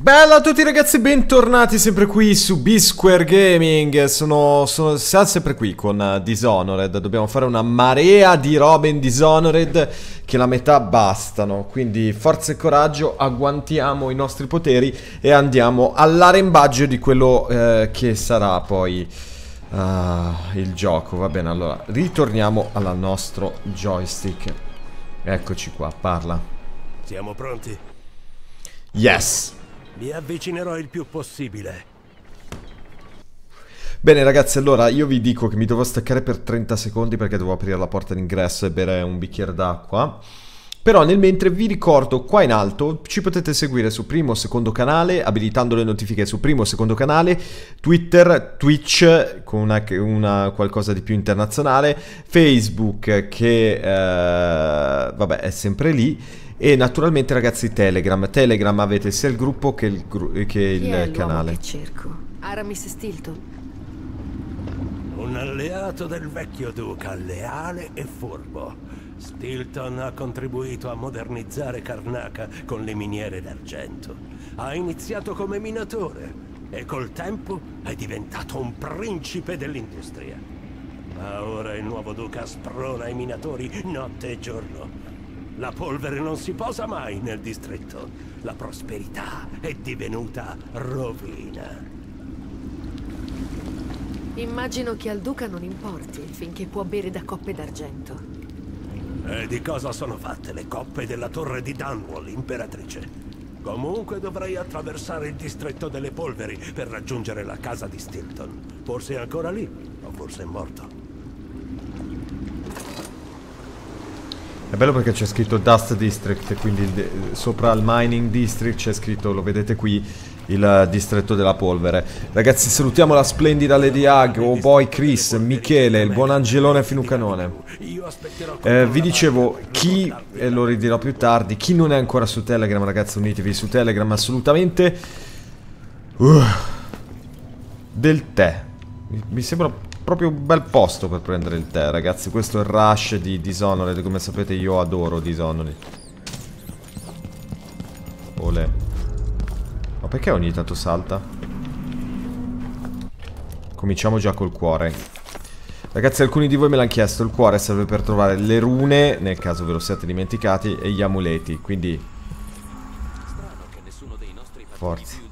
Bella a tutti ragazzi, bentornati sempre qui su B-Square Gaming. Sono, sono sempre qui con uh, Dishonored. Dobbiamo fare una marea di robe in Dishonored Che la metà bastano. Quindi forza e coraggio, agguantiamo i nostri poteri E andiamo all'arembaggio di quello uh, che sarà poi uh, il gioco. Va bene, allora ritorniamo al nostro joystick. Eccoci qua, parla. Siamo pronti? Yes mi avvicinerò il più possibile. Bene ragazzi, allora io vi dico che mi devo staccare per 30 secondi perché devo aprire la porta d'ingresso e bere un bicchiere d'acqua. Però nel mentre vi ricordo qua in alto ci potete seguire su primo o secondo canale, abilitando le notifiche su primo o secondo canale, Twitter, Twitch con una, una qualcosa di più internazionale, Facebook che eh, vabbè è sempre lì e naturalmente ragazzi Telegram. Telegram avete sia il gruppo che il, gru che il canale. Che cerco? Aramis Stilton. Un alleato del vecchio duca, leale e furbo. Stilton ha contribuito a modernizzare Karnaka con le miniere d'argento. Ha iniziato come minatore e col tempo è diventato un principe dell'industria. Ma ora il nuovo duca sprona i minatori notte e giorno la polvere non si posa mai nel distretto. La prosperità è divenuta rovina. Immagino che al duca non importi, finché può bere da coppe d'argento. E di cosa sono fatte le coppe della torre di Dunwall, imperatrice? Comunque dovrei attraversare il distretto delle polveri per raggiungere la casa di Stilton. Forse è ancora lì, o forse è morto. È bello perché c'è scritto Dust District, quindi sopra il Mining District c'è scritto, lo vedete qui, il distretto della polvere. Ragazzi, salutiamo la splendida Lady Hug, oh boy Chris, Michele, il buon Angelone Finucanone. Eh, vi dicevo, chi, e lo ridirò più tardi, chi non è ancora su Telegram, ragazzi, unitevi su Telegram assolutamente. Uh, del tè. Mi sembra proprio un bel posto per prendere il tè, ragazzi. Questo è il rush di Dishonored. Come sapete io adoro Dishonored. Ole. Ma perché ogni tanto salta? Cominciamo già col cuore. Ragazzi, alcuni di voi me l'hanno chiesto. Il cuore serve per trovare le rune, nel caso ve lo siate dimenticati, e gli amuleti. Quindi... Forza.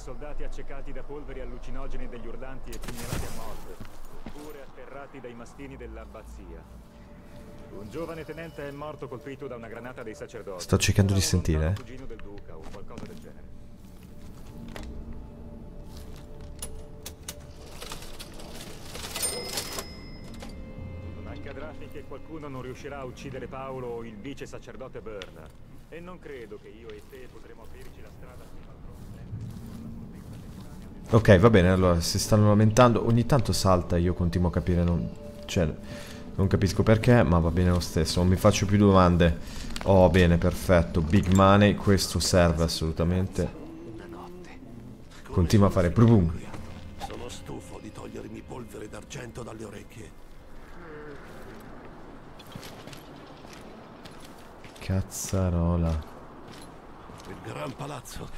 soldati accecati da polveri allucinogeni degli urlanti e pugnalati a morte, oppure atterrati dai mastini dell'abbazia. Un giovane tenente è morto colpito da una granata dei sacerdoti. Sto cercando di sentire. Un cugino del duca o qualcosa del genere. Non accadrà finché qualcuno non riuscirà a uccidere Paolo o il vice sacerdote Byrne. E non credo che io e te potremo aprirci la strada fino al Ok, va bene, allora si stanno lamentando. Ogni tanto salta io continuo a capire, non... Cioè, non capisco perché, ma va bene lo stesso. Non mi faccio più domande. Oh, bene, perfetto. Big money, questo serve assolutamente. Continua a fare brum. Sono stufo di togliermi polvere d'argento dalle orecchie. Cazzarola. Il gran palazzo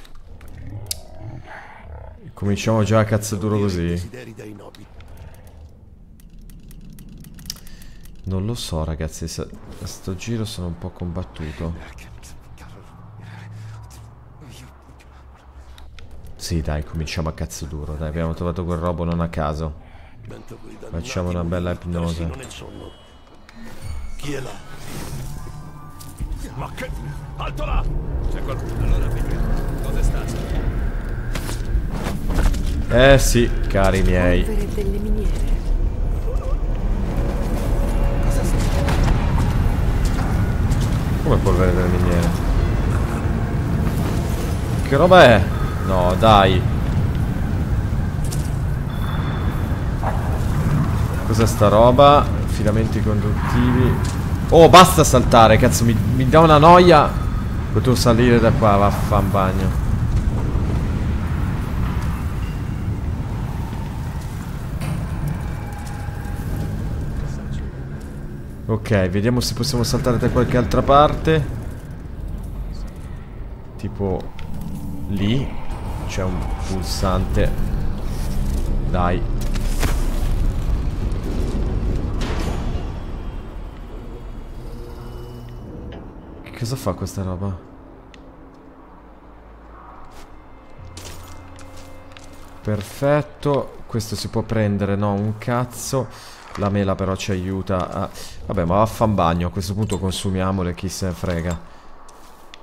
Cominciamo già a cazzo duro così. Non lo so ragazzi, a sto giro sono un po' combattuto. Sì dai, cominciamo a cazzo duro, dai, abbiamo trovato quel robo non a caso. Facciamo una bella ipnosi. Chi è là? Ma che... Alto là! C'è qualcuno, allora vediamo. Cosa è stato? Eh sì, cari miei. Come polvere delle miniere? Che roba è? No, dai. Cos'è sta roba? Filamenti conduttivi. Oh, basta saltare, cazzo, mi, mi dà una noia. Potevo salire da qua, vaffan Ok, vediamo se possiamo saltare da qualche altra parte. Tipo lì c'è un pulsante. Dai. Che cosa fa questa roba? Perfetto. Questo si può prendere, no? Un cazzo. La mela però ci aiuta a... Vabbè, ma vaffanbagno. A questo punto consumiamole, chi se ne frega.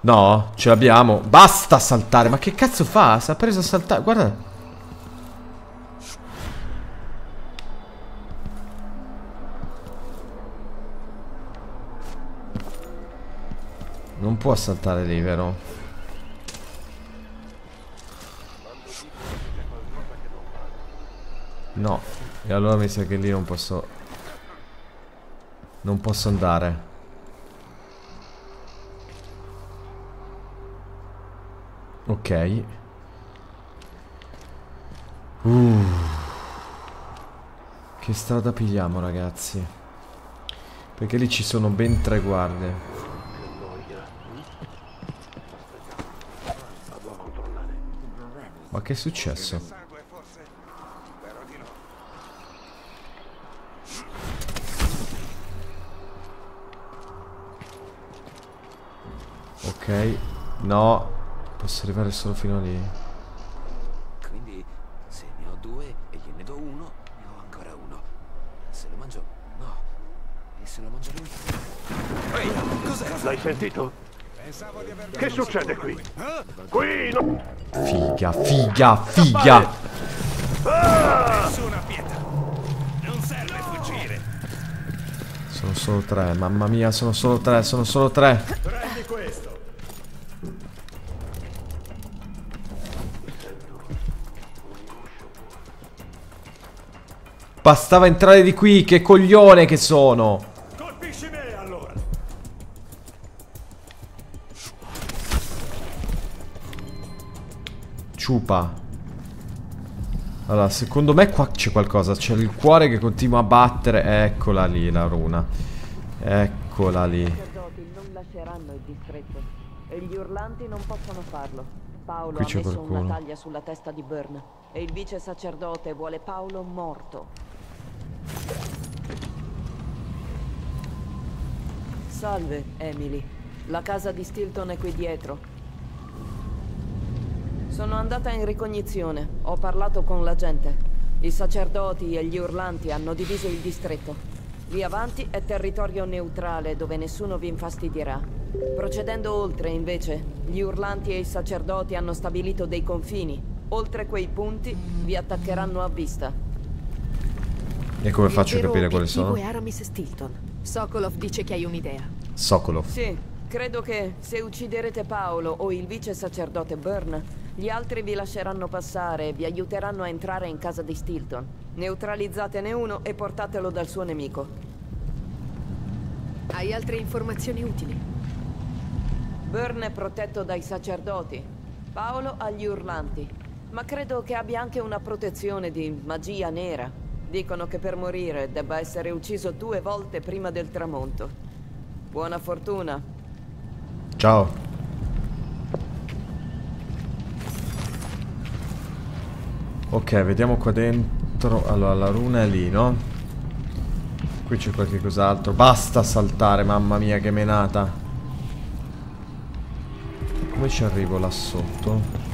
No, ce l'abbiamo. Basta saltare. Ma che cazzo fa? Si è preso a saltare. Guarda. Non può saltare lì, vero? No, e allora mi sa che lì non posso... Non posso andare. Ok. Uh. Che strada pigliamo, ragazzi? Perché lì ci sono ben tre guardie. Ma che è successo? Ok, no, posso arrivare solo fino a lì. Quindi se ne ho due e gliene do uno, ne ho ancora uno. Se lo mangio, no. E se lo mangio lui? Ehi, cos'è? L'hai sentito? Che succede qui? Qui no! Figa, figa, figa! Nessuna pietà. Non serve fuggire. Sono solo tre, mamma mia, sono solo tre, sono solo tre. Prendi questo. Bastava entrare di qui, che coglione che sono! Colpisci me allora. Ciupa. Allora, secondo me qua c'è qualcosa. C'è il cuore che continua a battere. Eccola lì la runa. Eccola lì. I sacerdoti non lasceranno il distretto e gli urlanti non possono farlo. Paolo Qui ha c'è messo qualcuno. una taglia sulla testa di Byrne e il vice sacerdote vuole Paolo morto. Salve, Emily. La casa di Stilton è qui dietro. Sono andata in ricognizione. Ho parlato con la gente. I sacerdoti e gli urlanti hanno diviso il distretto. Lì avanti è territorio neutrale dove nessuno vi infastidirà. Procedendo oltre, invece, gli urlanti e i sacerdoti hanno stabilito dei confini. Oltre quei punti vi attaccheranno a vista. E come faccio a Il vero capire quali obiettivo sono? è Aramis Stilton. Sokolov dice che hai un'idea. Sokolov. Sì, credo che se ucciderete Paolo o il vice sacerdote Byrne, gli altri vi lasceranno passare e vi aiuteranno a entrare in casa di Stilton. Neutralizzatene uno e portatelo dal suo nemico. Hai altre informazioni utili? Byrne è protetto dai sacerdoti, Paolo agli urlanti, ma credo che abbia anche una protezione di magia nera. Dicono che per morire debba essere ucciso due volte prima del tramonto. Buona fortuna. Ciao. Ok, vediamo qua dentro. Allora, la runa è lì, no? Qui c'è qualche cos'altro. Basta saltare, mamma mia, che menata. Come ci arrivo là sotto?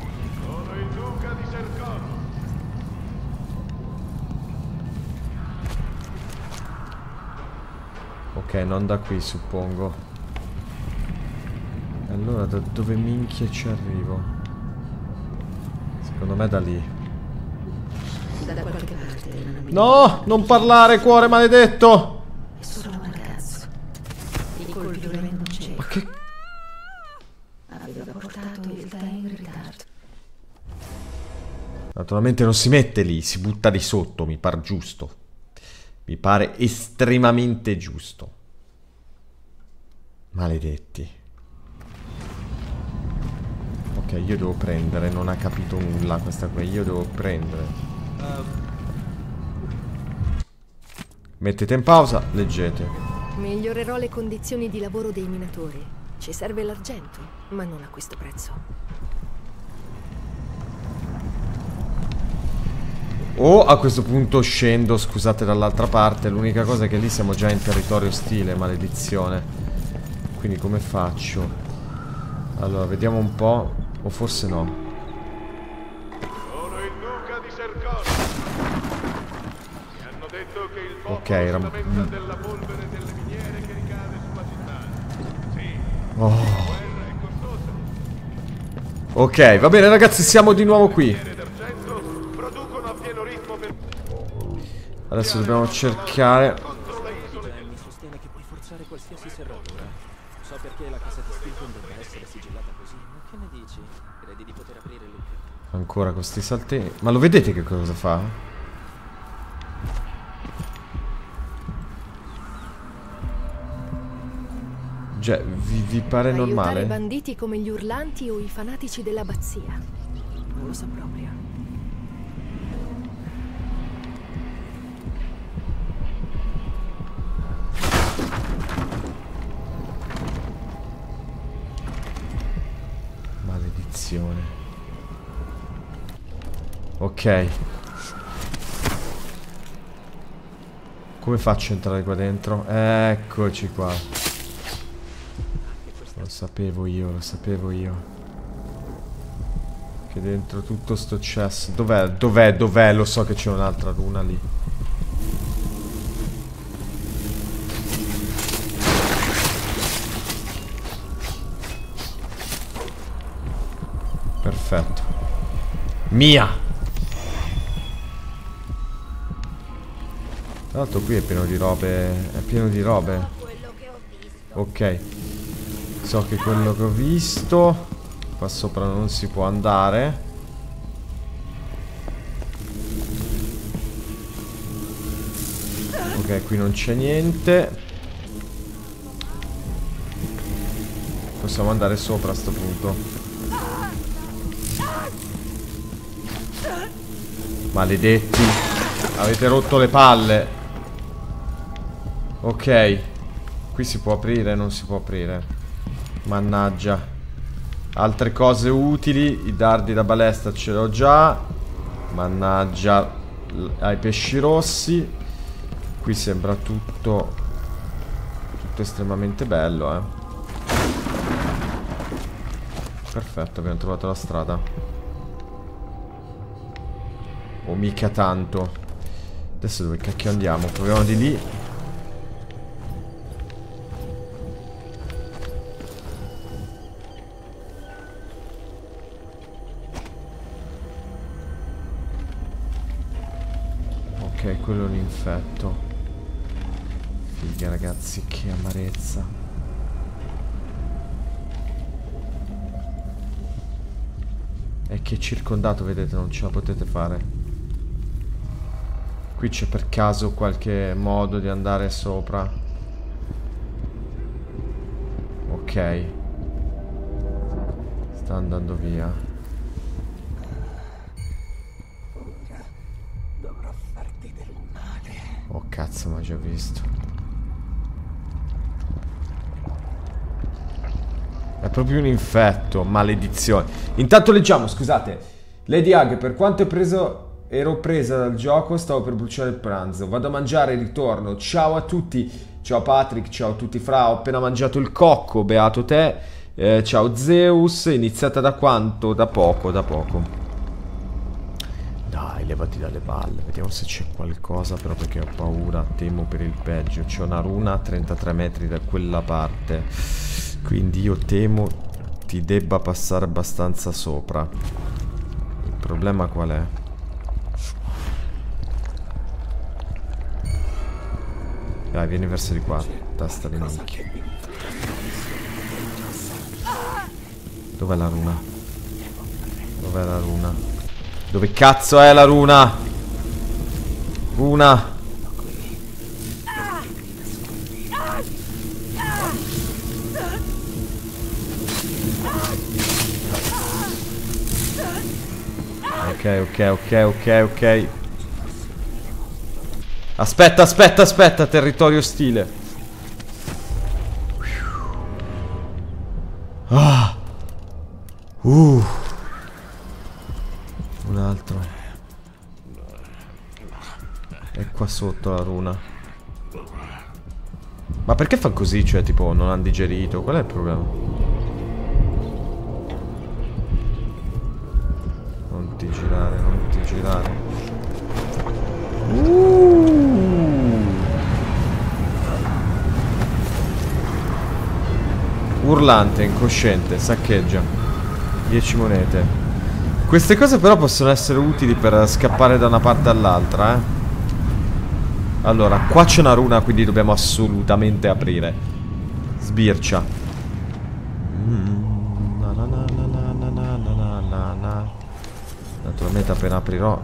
Non da qui, suppongo. Allora, da dove minchia ci arrivo? Secondo me da lì. Da qualche parte. No! Non parlare, cuore maledetto! È solo un ragazzo. I colpevoli non c'è. Ma che... Aveva portato il tè in ritardo. Naturalmente non si mette lì, si butta di sotto, mi par giusto. Mi pare estremamente giusto. Maledetti. Ok, io devo prendere, non ha capito nulla questa qua, io devo prendere. Mettete in pausa, leggete. Migliorerò le condizioni di lavoro dei minatori. Ci serve l'argento, ma non a questo prezzo. O a questo punto scendo, scusate, dall'altra parte. L'unica cosa è che lì siamo già in territorio ostile, maledizione. Quindi come faccio? Allora, vediamo un po'. O forse no. Sono il duca di Sercone. Mi hanno detto che il Ok, era... mm. della polvere delle miniere che ricade sulla città. Sì, Oh. Ok, va bene ragazzi, siamo di nuovo qui. Adesso dobbiamo cercare... Ancora questi saltini. Ma lo vedete che cosa fa? Cioè, vi, vi pare Aiutare i normale? banditi come gli urlanti o i fanatici dell'abbazia. Non lo so proprio. Maledizione. Ok. Come faccio a entrare qua dentro? Eccoci qua. Lo sapevo io, lo sapevo io. Che dentro tutto sto cesso. Dov'è? Dov'è? Dov'è? Lo so che c'è un'altra runa lì. Perfetto. Mia! Tra l'altro qui è pieno di robe. È pieno di robe. Ok. So che quello che ho visto. Qua sopra non si può andare. Ok, qui non c'è niente. Possiamo andare sopra a sto punto. Maledetti. Avete rotto le palle. Ok. Qui si può aprire, non si può aprire. Mannaggia. Altre cose utili. I dardi da balestra ce l'ho già. Mannaggia. Ai pesci rossi. Qui sembra tutto. Tutto estremamente bello, eh. Perfetto, abbiamo trovato la strada. O mica tanto. Adesso dove cacchio andiamo? Proviamo di lì. Quello è un infetto. Figa ragazzi, che amarezza. È che circondato, vedete, non ce la potete fare. Qui c'è per caso qualche modo di andare sopra. Ok. Sta andando via. Oh cazzo, ma già visto. È proprio un infetto, maledizione. Intanto leggiamo, scusate. Lady Hug, per quanto è preso ero presa dal gioco, stavo per bruciare il pranzo. Vado a mangiare e ritorno. Ciao a tutti. Ciao Patrick, ciao a tutti fra. Ho appena mangiato il cocco, beato te. Eh, ciao Zeus, iniziata da quanto? Da poco, da poco. Dai, levati dalle balle. Vediamo se c'è qualcosa, però perché ho paura. Temo per il peggio. C'è una runa a 33 metri da quella parte. Quindi io temo ti debba passare abbastanza sopra. Il problema qual è? Dai, vieni verso di qua. Testa di minchia. Dov'è la runa? Dov'è la runa? Dove cazzo è la runa? Runa. Ok, ok, ok, ok, ok. Aspetta, aspetta, aspetta, territorio stile Ah. Perché fa così? Cioè, tipo, non hanno digerito? Qual è il problema? Non ti girare, non ti girare. Uh. Urlante, incosciente, saccheggia. 10 monete. Queste cose però possono essere utili per scappare da una parte all'altra, eh. Allora, qua c'è una runa, quindi dobbiamo assolutamente aprire. Sbircia. Naturalmente appena aprirò...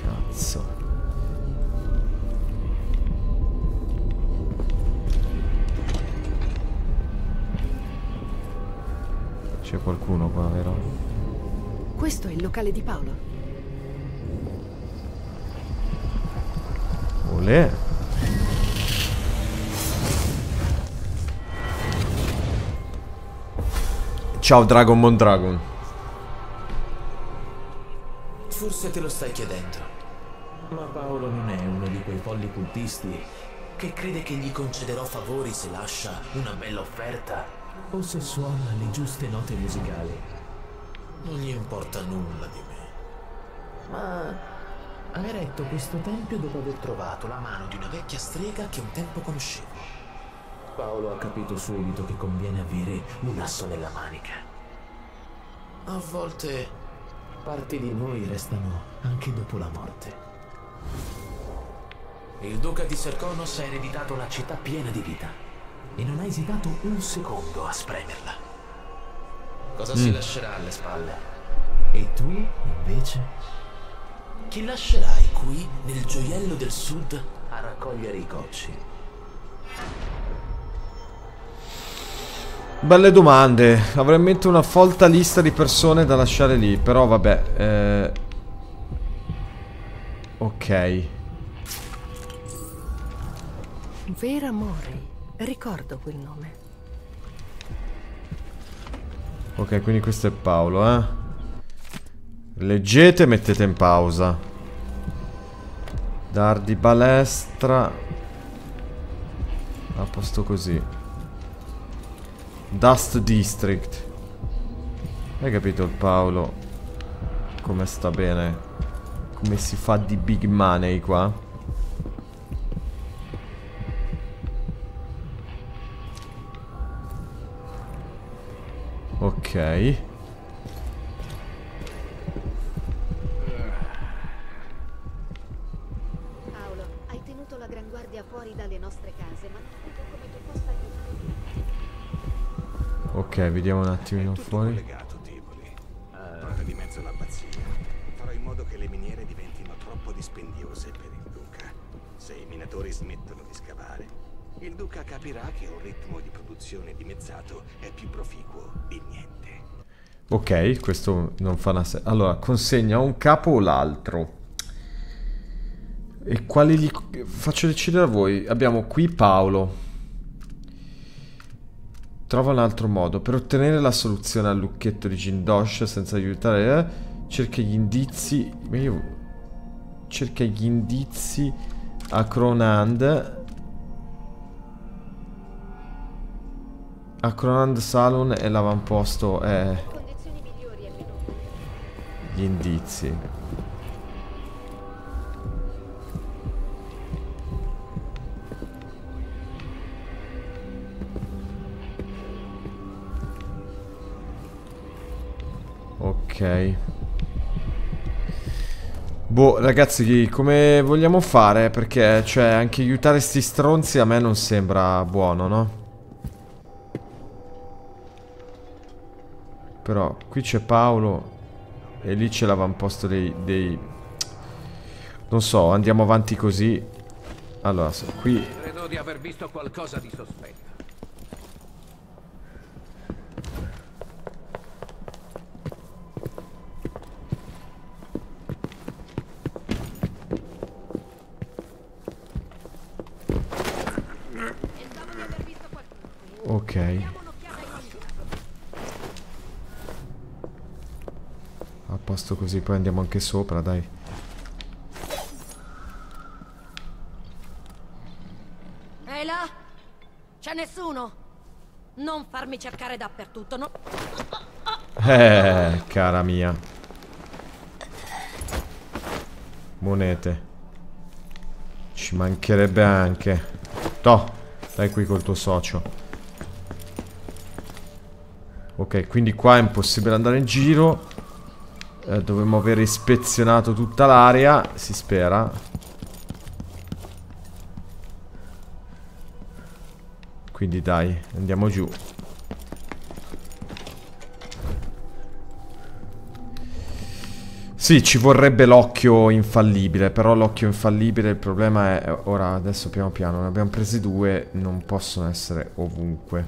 Cazzo. C'è qualcuno il locale di Paolo. Olè. Ciao Dragon Mondragon. Forse te lo stai chiedendo. Ma Paolo non è uno di quei folli cultisti che crede che gli concederò favori se lascia una bella offerta o se suona le giuste note musicali. Non gli importa nulla di me. Ma ha eretto questo tempio dopo aver trovato la mano di una vecchia strega che un tempo conoscevo. Paolo ha capito subito che conviene avere un asso nella manica. A volte parti di noi restano anche dopo la morte. Il duca di Serconos ha ereditato una città piena di vita e non ha esitato un secondo a spremerla. Cosa si lascerà alle spalle? E tu, invece? Chi lascerai qui nel gioiello del sud a raccogliere i cocci? Belle domande. Avrei in mente una folta lista di persone da lasciare lì. Però vabbè. Eh... Ok. Vera Mori. Ricordo quel nome. Ok, quindi questo è Paolo, eh. Leggete e mettete in pausa. Dardi balestra. A posto così. Dust District. Hai capito il Paolo? Come sta bene? Come si fa di big money qua? Ok. Paolo, hai tenuto la gran guardia fuori dalle nostre case, ma non vedo come tu possa aiutarmi. Ok, vediamo un attimino fuori. collegato, Tivoli. Porta di mezzo l'abbazia. Farò in modo che le miniere diventino troppo dispendiose per il Duca. Se i minatori smettono di scavare, il Duca capirà che un ritmo di produzione dimezzato è più proficuo. Ok, questo non fa una... Allora, consegna un capo o l'altro. E quali li... Faccio decidere a voi. Abbiamo qui Paolo. Trova un altro modo. Per ottenere la soluzione al lucchetto di Jindosh senza aiutare... eh, cerca gli indizi... Cerca gli indizi a Cronand. A Cronand Salon e l'avamposto è... Venuto. Gli indizi. Ok. Boh, ragazzi, come vogliamo fare? Perché, cioè, anche aiutare sti stronzi a me non sembra buono, no? Però, qui c'è Paolo e lì c'è l'avamposto dei, dei... Non so, andiamo avanti così. Allora, qui... Credo di aver visto qualcosa di sospetto. Ok. Posto così, poi andiamo anche sopra, dai. Ehi là? C'è nessuno? Non farmi cercare dappertutto, no? Eh, cara mia. Monete. Ci mancherebbe anche. Toh, dai qui col tuo socio. Ok, quindi qua è impossibile andare in giro. Eh, dovremmo aver ispezionato tutta l'area, si spera. Quindi dai, andiamo giù. Sì, ci vorrebbe l'occhio infallibile, però l'occhio infallibile il problema è... Ora, adesso piano piano, ne abbiamo presi due, non possono essere ovunque.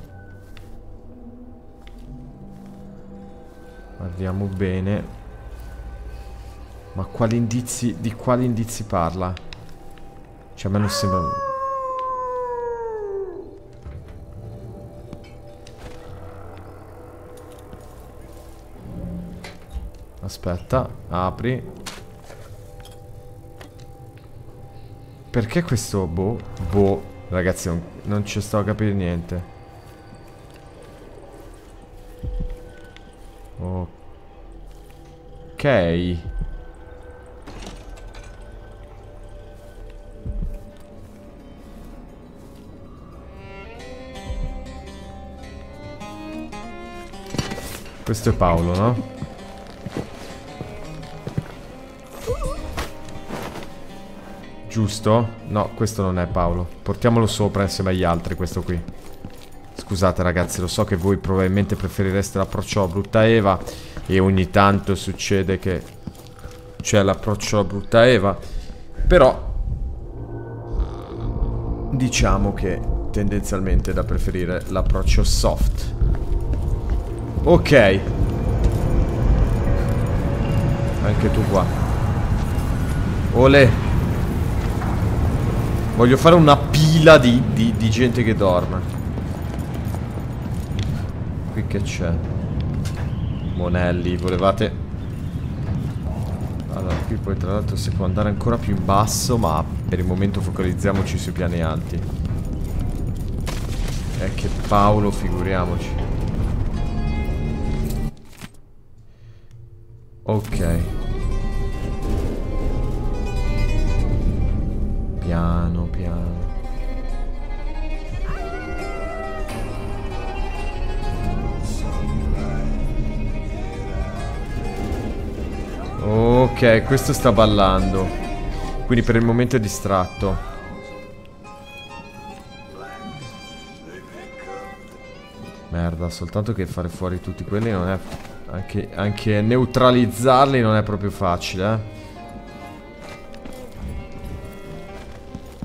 Guardiamo bene. Ma quali indizi... Di quali indizi parla? Cioè, a me non sembra... Aspetta, apri. Perché questo boh? Boh, ragazzi, non, non ci sto a capire niente. Ok. Questo è Paolo, no? Giusto? No, questo non è Paolo. Portiamolo sopra insieme agli altri, questo qui. Scusate ragazzi, lo so che voi probabilmente preferireste l'approccio a brutta Eva e ogni tanto succede che c'è l'approccio a brutta Eva, però diciamo che tendenzialmente è da preferire l'approccio soft. Ok. Anche tu qua. Ole. Voglio fare una pila di, di, di gente che dorme. Qui che c'è? Monelli, volevate... Allora, qui poi tra l'altro si può andare ancora più in basso, ma per il momento focalizziamoci sui piani alti. È che Paolo, figuriamoci. Ok. Piano, piano. Ok, questo sta ballando. Quindi per il momento è distratto. Merda, soltanto che fare fuori tutti quelli non è... Anche, anche neutralizzarli non è proprio facile, eh.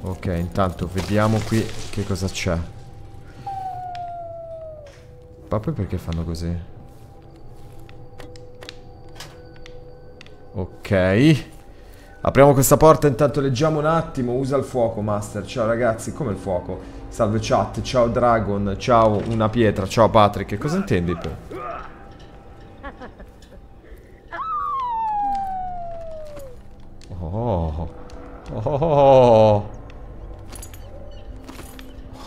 Ok, intanto vediamo qui che cosa c'è. Proprio perché fanno così? Ok. Apriamo questa porta, intanto leggiamo un attimo. Usa il fuoco, Master. Ciao ragazzi, come il fuoco? Salve chat, ciao Dragon, ciao una pietra, ciao Patrick. Cosa intendi per... Oh. Oh.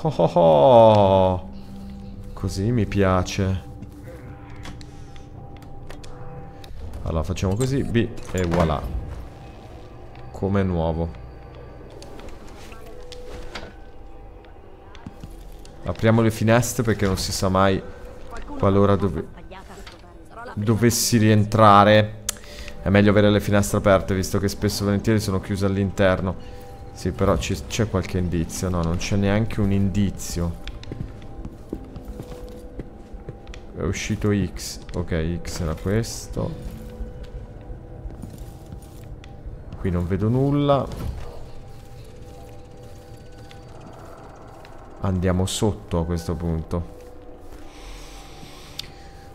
Oh, oh, oh. Così mi piace. Allora facciamo così, B e voilà. Come nuovo. Apriamo le finestre perché non si sa mai qualora dove... dovessi rientrare. È meglio avere le finestre aperte visto che spesso e volentieri sono chiuse all'interno. Sì, però c'è qualche indizio. No, non c'è neanche un indizio. È uscito X. Ok, X era questo. Qui non vedo nulla. Andiamo sotto a questo punto.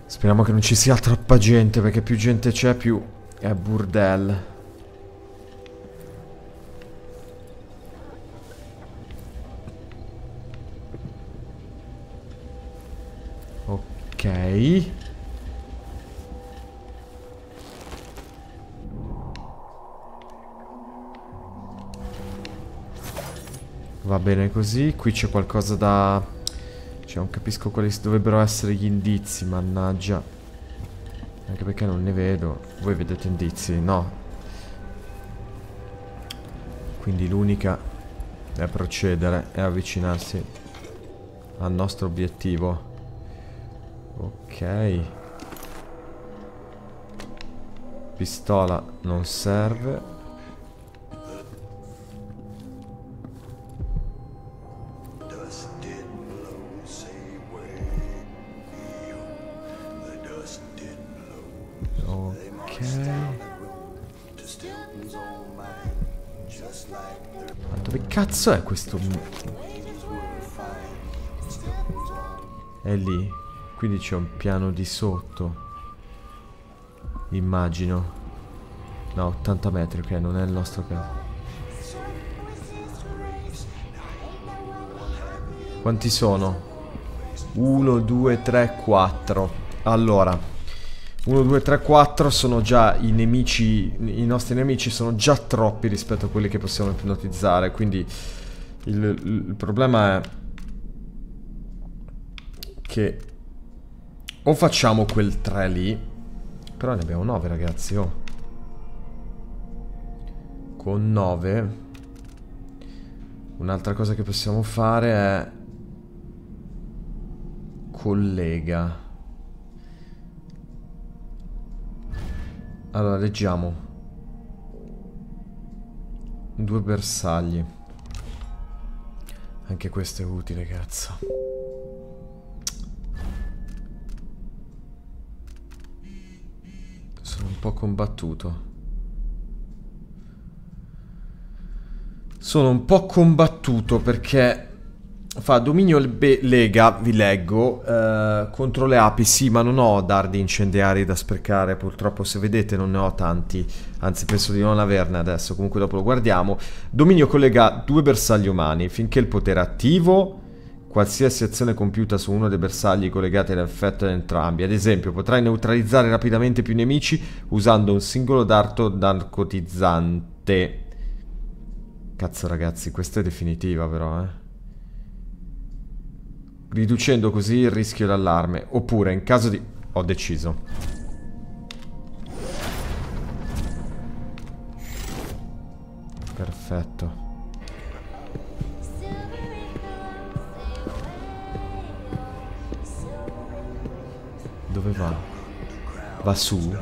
Speriamo che non ci sia troppa gente, perché più gente c'è più è burdel. Ok. Va bene così. Qui c'è qualcosa da... Cioè, non capisco quali dovrebbero essere gli indizi, mannaggia. Anche perché non ne vedo. Voi vedete indizi? No. Quindi l'unica è procedere e avvicinarsi al nostro obiettivo. Ok. Pistola non serve. Ma dove cazzo è questo? È lì. Quindi c'è un piano di sotto. Immagino. No, 80 metri, ok, non è il nostro piano. Quanti sono? 1, 2, 3, 4. Allora. 1, 2, 3, 4 sono già i nemici, i nostri nemici sono già troppi rispetto a quelli che possiamo ipnotizzare, quindi il, il problema è che o facciamo quel 3 lì, però ne abbiamo 9 ragazzi, oh. Con 9 un'altra cosa che possiamo fare è collega. Allora, leggiamo. Due bersagli. Anche questo è utile, cazzo. Sono un po' combattuto. Sono un po' combattuto perché fa dominio lega, vi leggo, eh, contro le api, sì, ma non ho dardi incendiari da sprecare, purtroppo se vedete non ne ho tanti, anzi penso di non averne adesso, comunque dopo lo guardiamo. Dominio collega due bersagli umani, finché il potere è attivo, qualsiasi azione compiuta su uno dei bersagli collegati all'effetto di entrambi, ad esempio potrai neutralizzare rapidamente più nemici usando un singolo dardo narcotizzante. Cazzo ragazzi, questa è definitiva però, eh riducendo così il rischio d'allarme. Oppure, in caso di... Ho deciso. Perfetto. Dove va? Va su?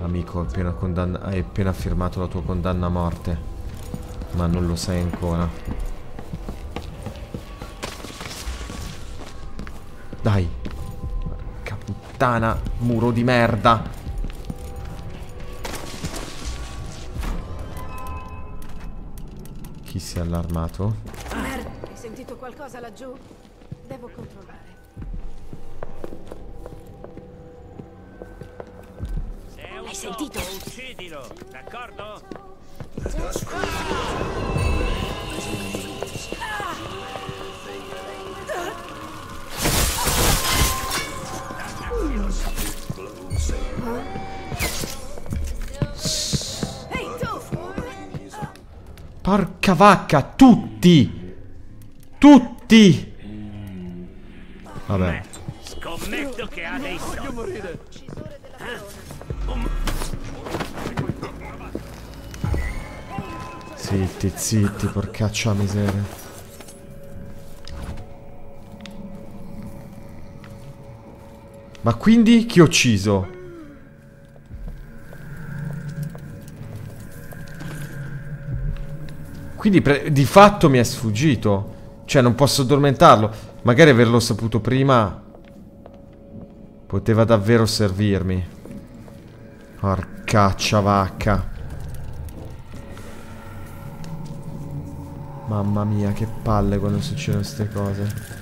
Amico, appena, hai appena firmato la tua condanna a morte. Ma non lo sai ancora. Dai. Porca puttana. Muro di merda. Chi si è allarmato? Merda, hai sentito qualcosa laggiù? Devo controllare. Hai sentito? Uccidilo, d'accordo? Porca vacca, tutti! Tutti! Vabbè. Scommetto che ha dei soldi. Voglio morire. Zitti, zitti, porcaccia miseria. Ma quindi chi ho ucciso? Quindi di fatto mi è sfuggito. Cioè non posso addormentarlo. Magari averlo saputo prima poteva davvero servirmi. Porcaccia vacca. Mamma mia, che palle quando succedono queste cose.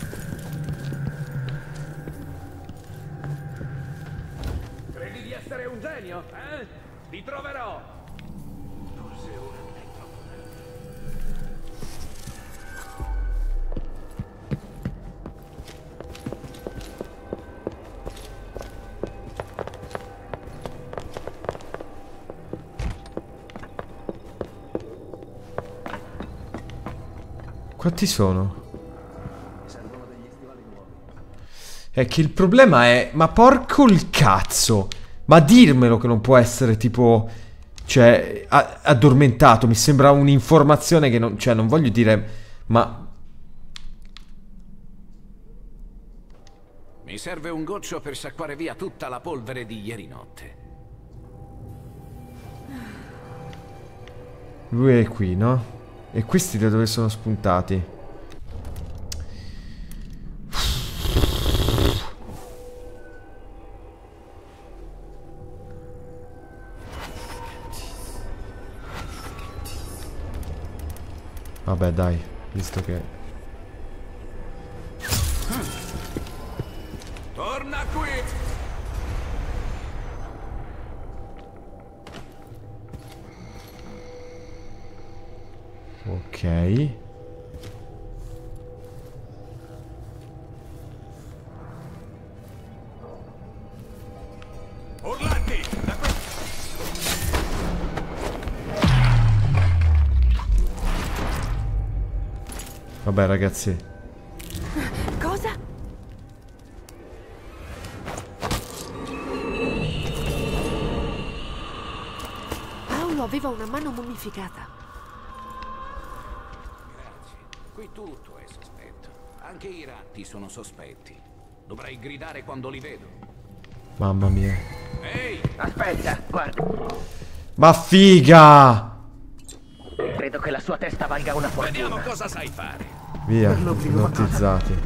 Quanti sono? È che il problema è... Ma porco il cazzo! Ma dirmelo che non può essere tipo... Cioè, addormentato. Mi sembra un'informazione che non... Cioè, non voglio dire... Ma... Mi serve un goccio per sciacquare via tutta la polvere di ieri notte. Lui è qui, no? E questi da dove sono spuntati? Vabbè dai, visto che... Ok. Orlandi! Vabbè ragazzi. Cosa? Paolo aveva una mano mummificata. Qui tutto è sospetto. Anche i ratti sono sospetti. Dovrei gridare quando li vedo. Mamma mia. Ehi! Aspetta, guarda. Ma figa! Credo che la sua testa valga una fortuna. Vediamo cosa sai fare. Via, ipnotizzati.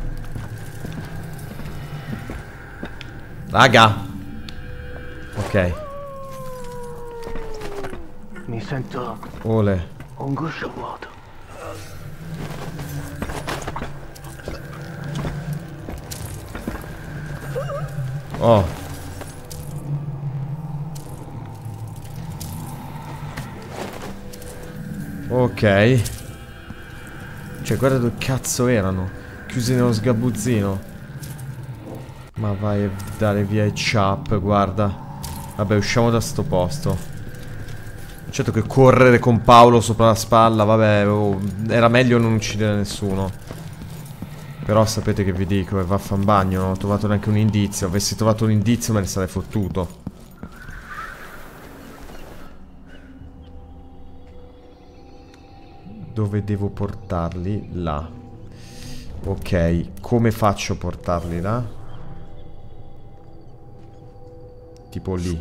Raga. Ok. Mi sento Ole. un guscio vuoto. Oh. Ok. Cioè, guarda dove cazzo erano. Chiusi nello sgabuzzino. Ma vai a dare via i chap, guarda. Vabbè, usciamo da sto posto. Certo che correre con Paolo sopra la spalla, vabbè, oh, era meglio non uccidere nessuno. Però sapete che vi dico, e vaffanbagno, non ho trovato neanche un indizio. Avessi trovato un indizio me ne sarei fottuto. Dove devo portarli? Là. Ok, come faccio a portarli là? Tipo lì.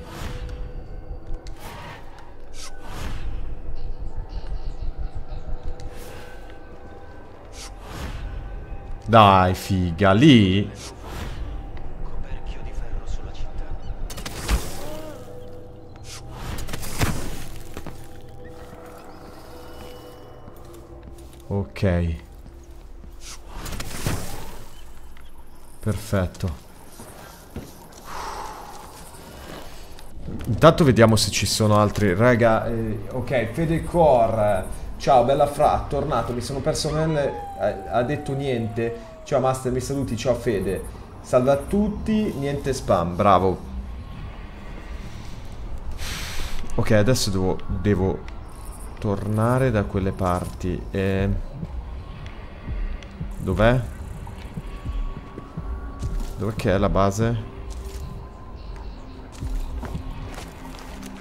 Dai, figa, lì? Ok. Perfetto. Intanto vediamo se ci sono altri. Raga, eh, ok, Fedecore. Ciao, bella fra, tornato. Mi sono perso nel. ha detto niente. Ciao, Master, mi saluti. Ciao, Fede. Salve a tutti. Niente spam, bravo. Ok, adesso devo. Devo tornare da quelle parti. E... Dov'è? Dov'è che è la base?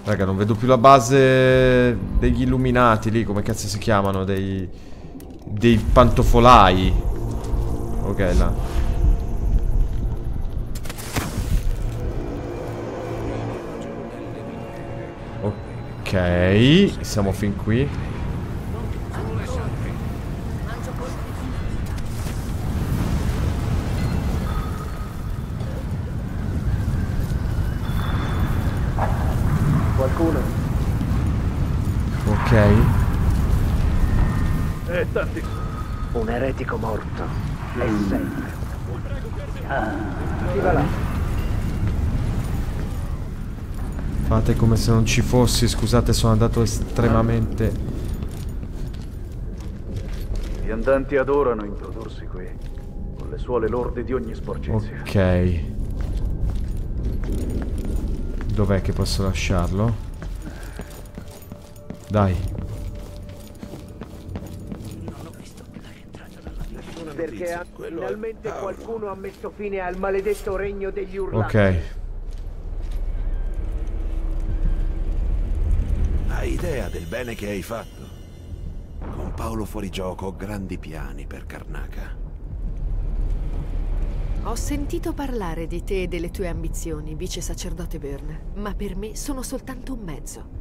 Raga, non vedo più la base degli illuminati lì, come cazzo si chiamano? Dei... Dei pantofolai. Ok, là. Ok, siamo fin qui. Ok. Eh, tanti. Un eretico morto. È sempre. Ah, là? Fate come se non ci fossi, scusate, sono andato estremamente... Gli andanti adorano introdursi qui, con le suole lorde di ogni sporcizia. Ok. Dov'è che posso lasciarlo? Dai. perché ha- finalmente qualcuno ha messo fine al maledetto regno degli urlanti. Ok. Hai idea del bene che hai fatto? Con Paolo fuori gioco ho grandi piani per Karnaka. Ho sentito parlare di te e delle tue ambizioni, vice sacerdote Byrne, ma per me sono soltanto un mezzo.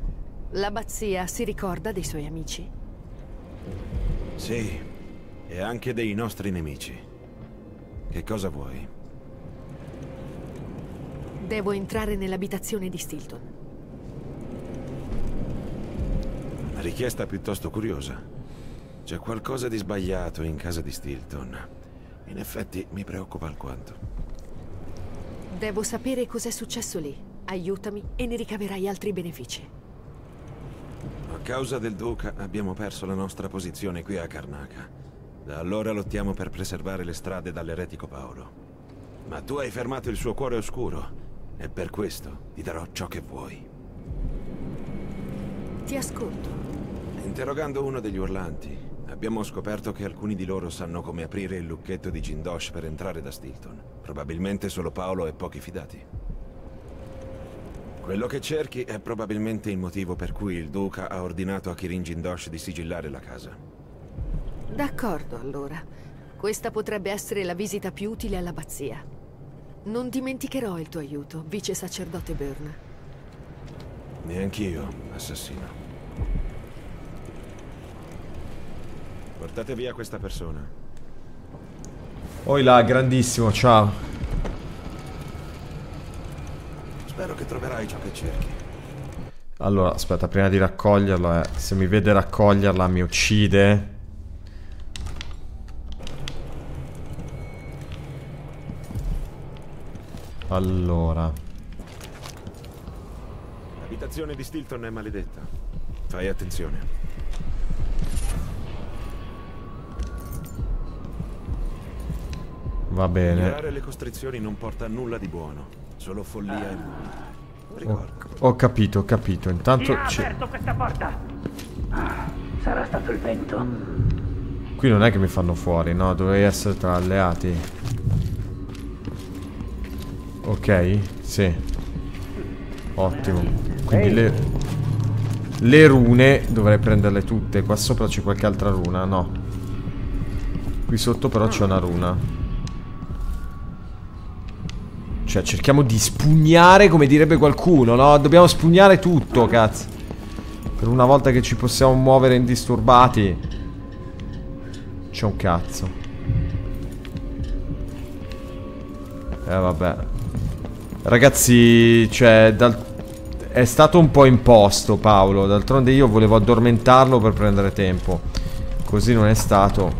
L'abbazia si ricorda dei suoi amici? Sì, e anche dei nostri nemici. Che cosa vuoi? Devo entrare nell'abitazione di Stilton. Una richiesta piuttosto curiosa. C'è qualcosa di sbagliato in casa di Stilton. In effetti mi preoccupa alquanto. Devo sapere cos'è successo lì. Aiutami e ne ricaverai altri benefici. A causa del Duca abbiamo perso la nostra posizione qui a Karnaka. Da allora lottiamo per preservare le strade dall'eretico Paolo. Ma tu hai fermato il suo cuore oscuro e per questo ti darò ciò che vuoi. Ti ascolto. Interrogando uno degli urlanti, abbiamo scoperto che alcuni di loro sanno come aprire il lucchetto di Jindosh per entrare da Stilton. Probabilmente solo Paolo e pochi fidati. Quello che cerchi è probabilmente il motivo per cui il Duca ha ordinato a Kirin Jindosh di sigillare la casa. D'accordo, allora. Questa potrebbe essere la visita più utile all'abbazia. Non dimenticherò il tuo aiuto, vice sacerdote Byrne. Neanch'io, assassino. Portate via questa persona. Oi là, grandissimo, ciao. Spero che troverai ciò che cerchi. Allora, aspetta, prima di raccoglierla, eh, se mi vede raccoglierla mi uccide. Allora, L'abitazione di Stilton è maledetta. Fai attenzione. va bene. Ignorare le costrizioni non porta a nulla di buono. Solo follia e nulla. Ho, ho capito, ho capito. Intanto c'è- aperto questa porta? Ah, Sarà stato il vento. Qui non è che mi fanno fuori, no? Dovrei essere tra alleati. Ok, sì. Ottimo. Quindi le... Le rune dovrei prenderle tutte. Qua sopra c'è qualche altra runa? No. Qui sotto però c'è una runa. Cioè, cerchiamo di spugnare, come direbbe qualcuno, no? Dobbiamo spugnare tutto, cazzo. Per una volta che ci possiamo muovere indisturbati. C'è un cazzo. Eh vabbè. Ragazzi, cioè, dal- è stato un po' imposto Paolo. D'altronde io volevo addormentarlo per prendere tempo. Così non è stato.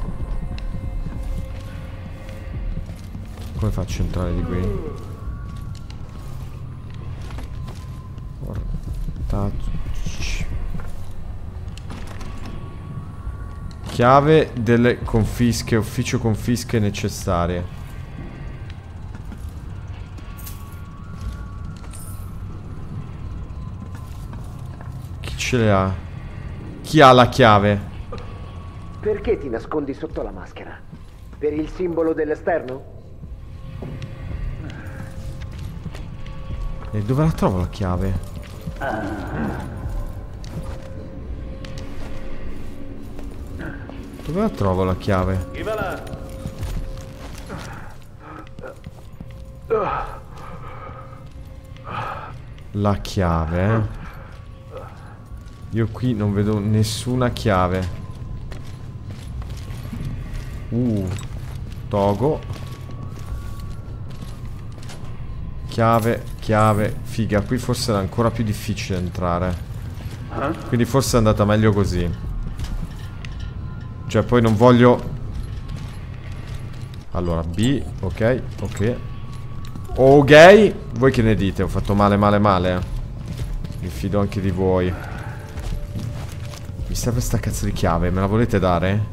Come faccio a entrare di qui? Chiave delle confische, ufficio confische necessarie. Chi ce le ha? Chi ha la chiave? Perché ti nascondi sotto la maschera? Per il simbolo dell'esterno? E dove la trovo la chiave? Dove la trovo la chiave? La chiave, eh? Io qui non vedo nessuna chiave. Uh, Togo. Chiave, chiave, figa. Qui forse era ancora più difficile entrare. Quindi forse è andata meglio così. Cioè, poi non voglio... Allora, B, ok, ok. Ok, voi che ne dite? Ho fatto male, male, male. Mi fido anche di voi. Mi serve sta cazzo di chiave, me la volete dare?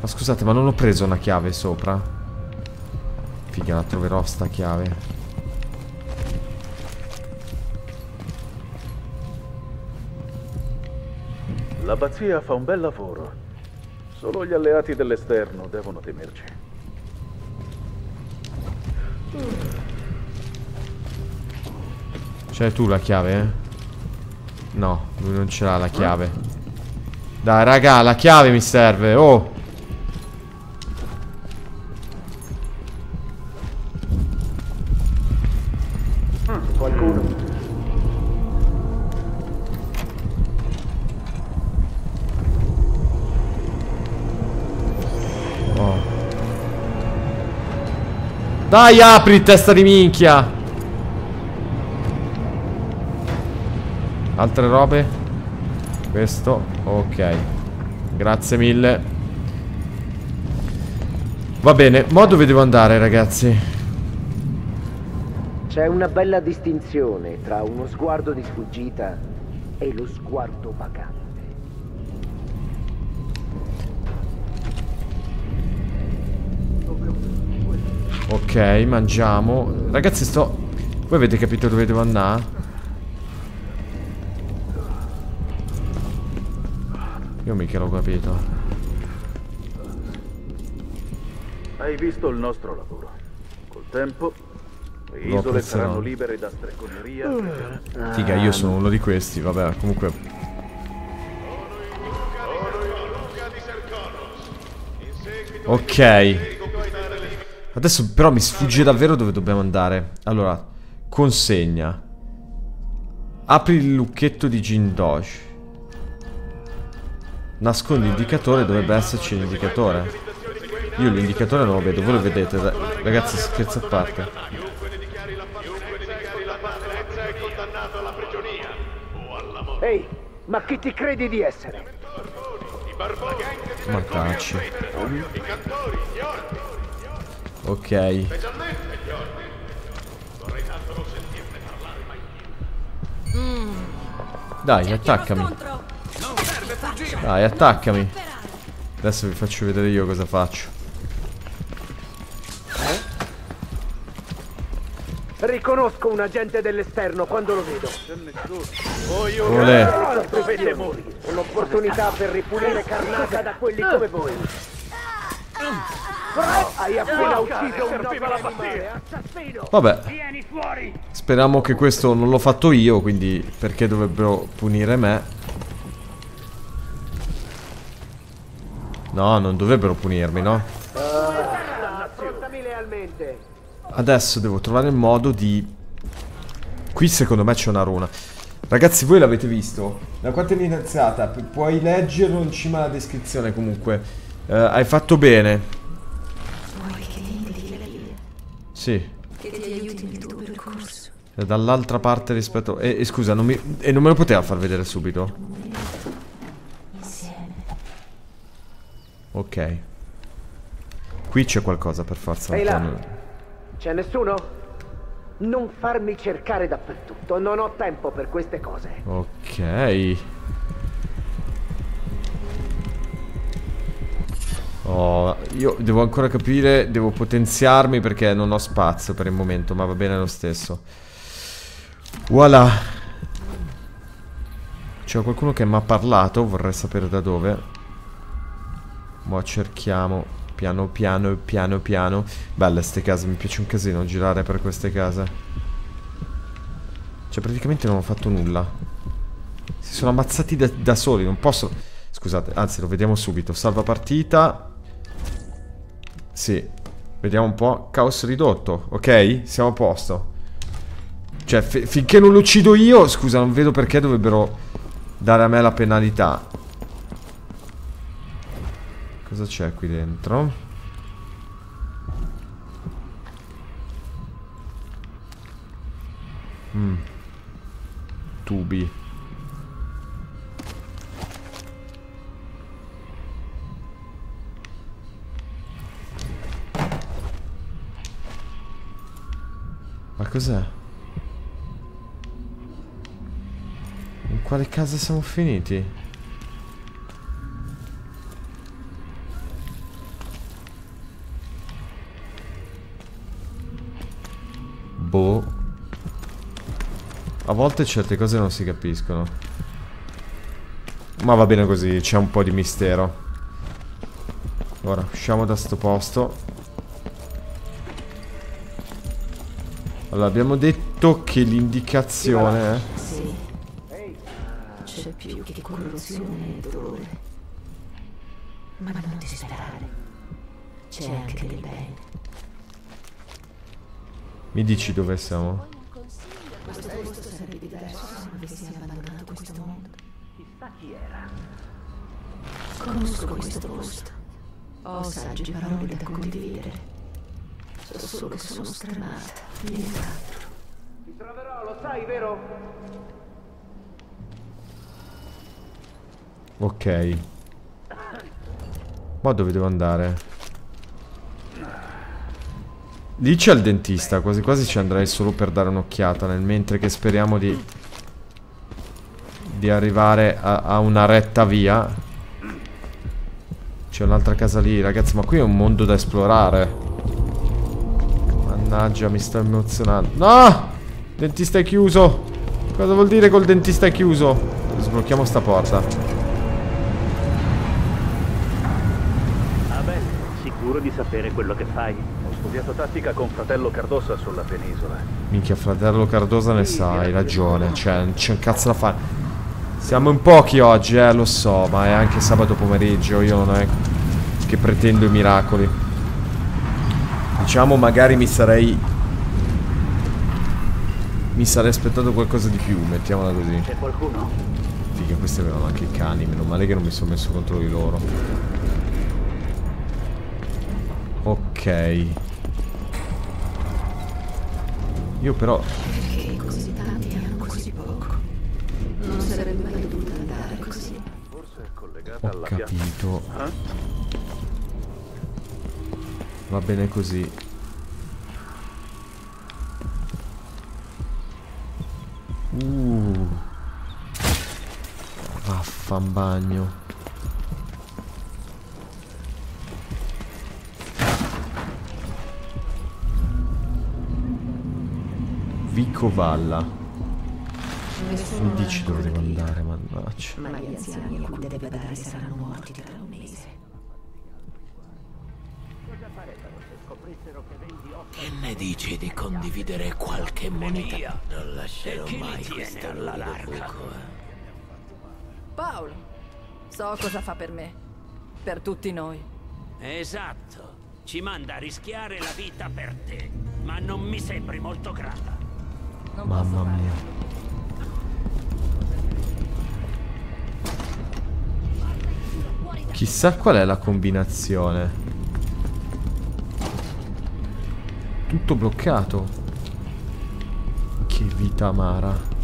Ma scusate, ma non ho preso una chiave sopra? Figa, la troverò sta chiave. L'abbazia fa un bel lavoro. Solo gli alleati dell'esterno devono temerci. C'hai tu la chiave, eh? No, lui non ce l'ha la chiave. Dai, raga, la chiave mi serve. Oh! Qualcuno? Dai, apri, testa di minchia! Altre robe? Questo, ok. Grazie mille. Va bene, mo dove devo andare, ragazzi? C'è una bella distinzione tra uno sguardo di sfuggita e lo sguardo vagante. Ok, mangiamo. Ragazzi, sto... Voi avete capito dove devo andare? Io mica l'ho capito. Hai visto il nostro lavoro. Col tempo, le isole saranno libere da strecconeria. Figa, io sono uno di questi, vabbè, comunque... Ok. Adesso però mi sfugge davvero dove dobbiamo andare. Allora, consegna. Apri il lucchetto di Jindosh. Nascondi l'indicatore, dovrebbe esserci un indicatore. Io l'indicatore non lo vedo, voi lo vedete. ra- Ragazzi, scherzo a parte. Ehi, ma chi ti credi di essere? Ma cacci. Ok. Dai, attaccami. Dai, attaccami. Adesso vi faccio vedere io cosa faccio. Riconosco un agente dell'esterno quando lo vedo. Olè. Un'opportunità per ripulire Karnaka da quelli come voi. Hai appena ucciso un animale, assassino! Vabbè. Vieni fuori! Speriamo che questo non l'ho fatto io, quindi perché dovrebbero punire me? No, non dovrebbero punirmi, no? Affrontami lealmente. Adesso devo trovare il modo di... Qui secondo me c'è una runa. Ragazzi, voi l'avete visto? Da quanto è iniziata? Pu- puoi leggerlo in cima alla descrizione comunque. Eh, hai fatto bene. Vuoi che ti indichi la via? Sì. Che ti aiuti nel tuo percorso? Dall'altra parte rispetto... E, e scusa, non mi... E non me lo poteva far vedere subito? Insieme. Ok. Qui c'è qualcosa per forza. Ehi là. Antonio. C'è nessuno? Non farmi cercare dappertutto, non ho tempo per queste cose. Ok. Oh, io devo ancora capire, devo potenziarmi perché non ho spazio per il momento, ma va bene lo stesso. Voilà. C'è qualcuno che mi ha parlato, vorrei sapere da dove. Ma cerchiamo piano piano e piano piano. Belle ste case, mi piace un casino girare per queste case. Cioè praticamente non ho fatto nulla. Si sono ammazzati da, da soli, non posso... Scusate, anzi lo vediamo subito. Salva partita. Sì. Vediamo un po'. Caos ridotto, ok? Siamo a posto. Cioè, fi- finché non lo uccido io, scusa, non vedo perché dovrebbero dare a me la penalità. Cosa c'è qui dentro? Mm. Tubi. Ma cos'è? In quale casa siamo finiti? Boh. A volte certe cose non si capiscono. Ma va bene così, c'è un po' di mistero. Ora, usciamo da sto posto. Allora, abbiamo detto che l'indicazione è... Sì. C'è più che corruzione e dolore. Ma non disperare. C'è anche del bene. Mi dici dove siamo? Questo posto sarebbe diverso se non avessi abbandonato questo mondo. Chissà chi era. Conosco questo posto. Ho sagge parole da condividere. So solo che sono stremata. Nient'altro. Ti troverò, lo sai, vero? Ok. Ma dove devo andare? Lì c'è il dentista, quasi quasi ci andrei solo per dare un'occhiata, nel mentre che speriamo di... Di arrivare a, a una retta via. C'è un'altra casa lì, ragazzi, ma qui è un mondo da esplorare. Mannaggia, mi sto emozionando. No! Dentista è chiuso! Cosa vuol dire col dentista è chiuso? Sblocchiamo sta porta. Abel, sicuro di sapere quello che fai. Ho studiato tattica con fratello Cardosa sulla penisola. Minchia, fratello Cardosa ne sa, hai ragione. Cioè, non c'è un cazzo da fare. Siamo in pochi oggi, eh, lo so, ma è anche sabato pomeriggio. Io non è che pretendo i miracoli. Diciamo, magari mi sarei. Mi sarei aspettato qualcosa di più, mettiamola così. C'è qualcuno? Figa, questi avevano anche i cani, meno male che non mi sono messo contro di loro. Ok. Io però Perché così tanti hanno così poco. Non sarebbe mai dovuta andare così. Forse è collegata ho alla capito. Eh? Va bene così. Uh. Vaffanbagno. Vicovalla. Mi dici dove devo andare, mannaggia. Ma gli anziani a cui deve badare saranno morti tra un mese. Che ne dici di condividere qualche moneta? Non lascerò chi mai questa alla larga? buco, eh. Paolo, so cosa fa per me. Per tutti noi. Esatto. Ci manda a rischiare la vita per te. Ma non mi sembri molto grata. Mamma mia. Chissà qual è la combinazione. Tutto bloccato. Che vita amara.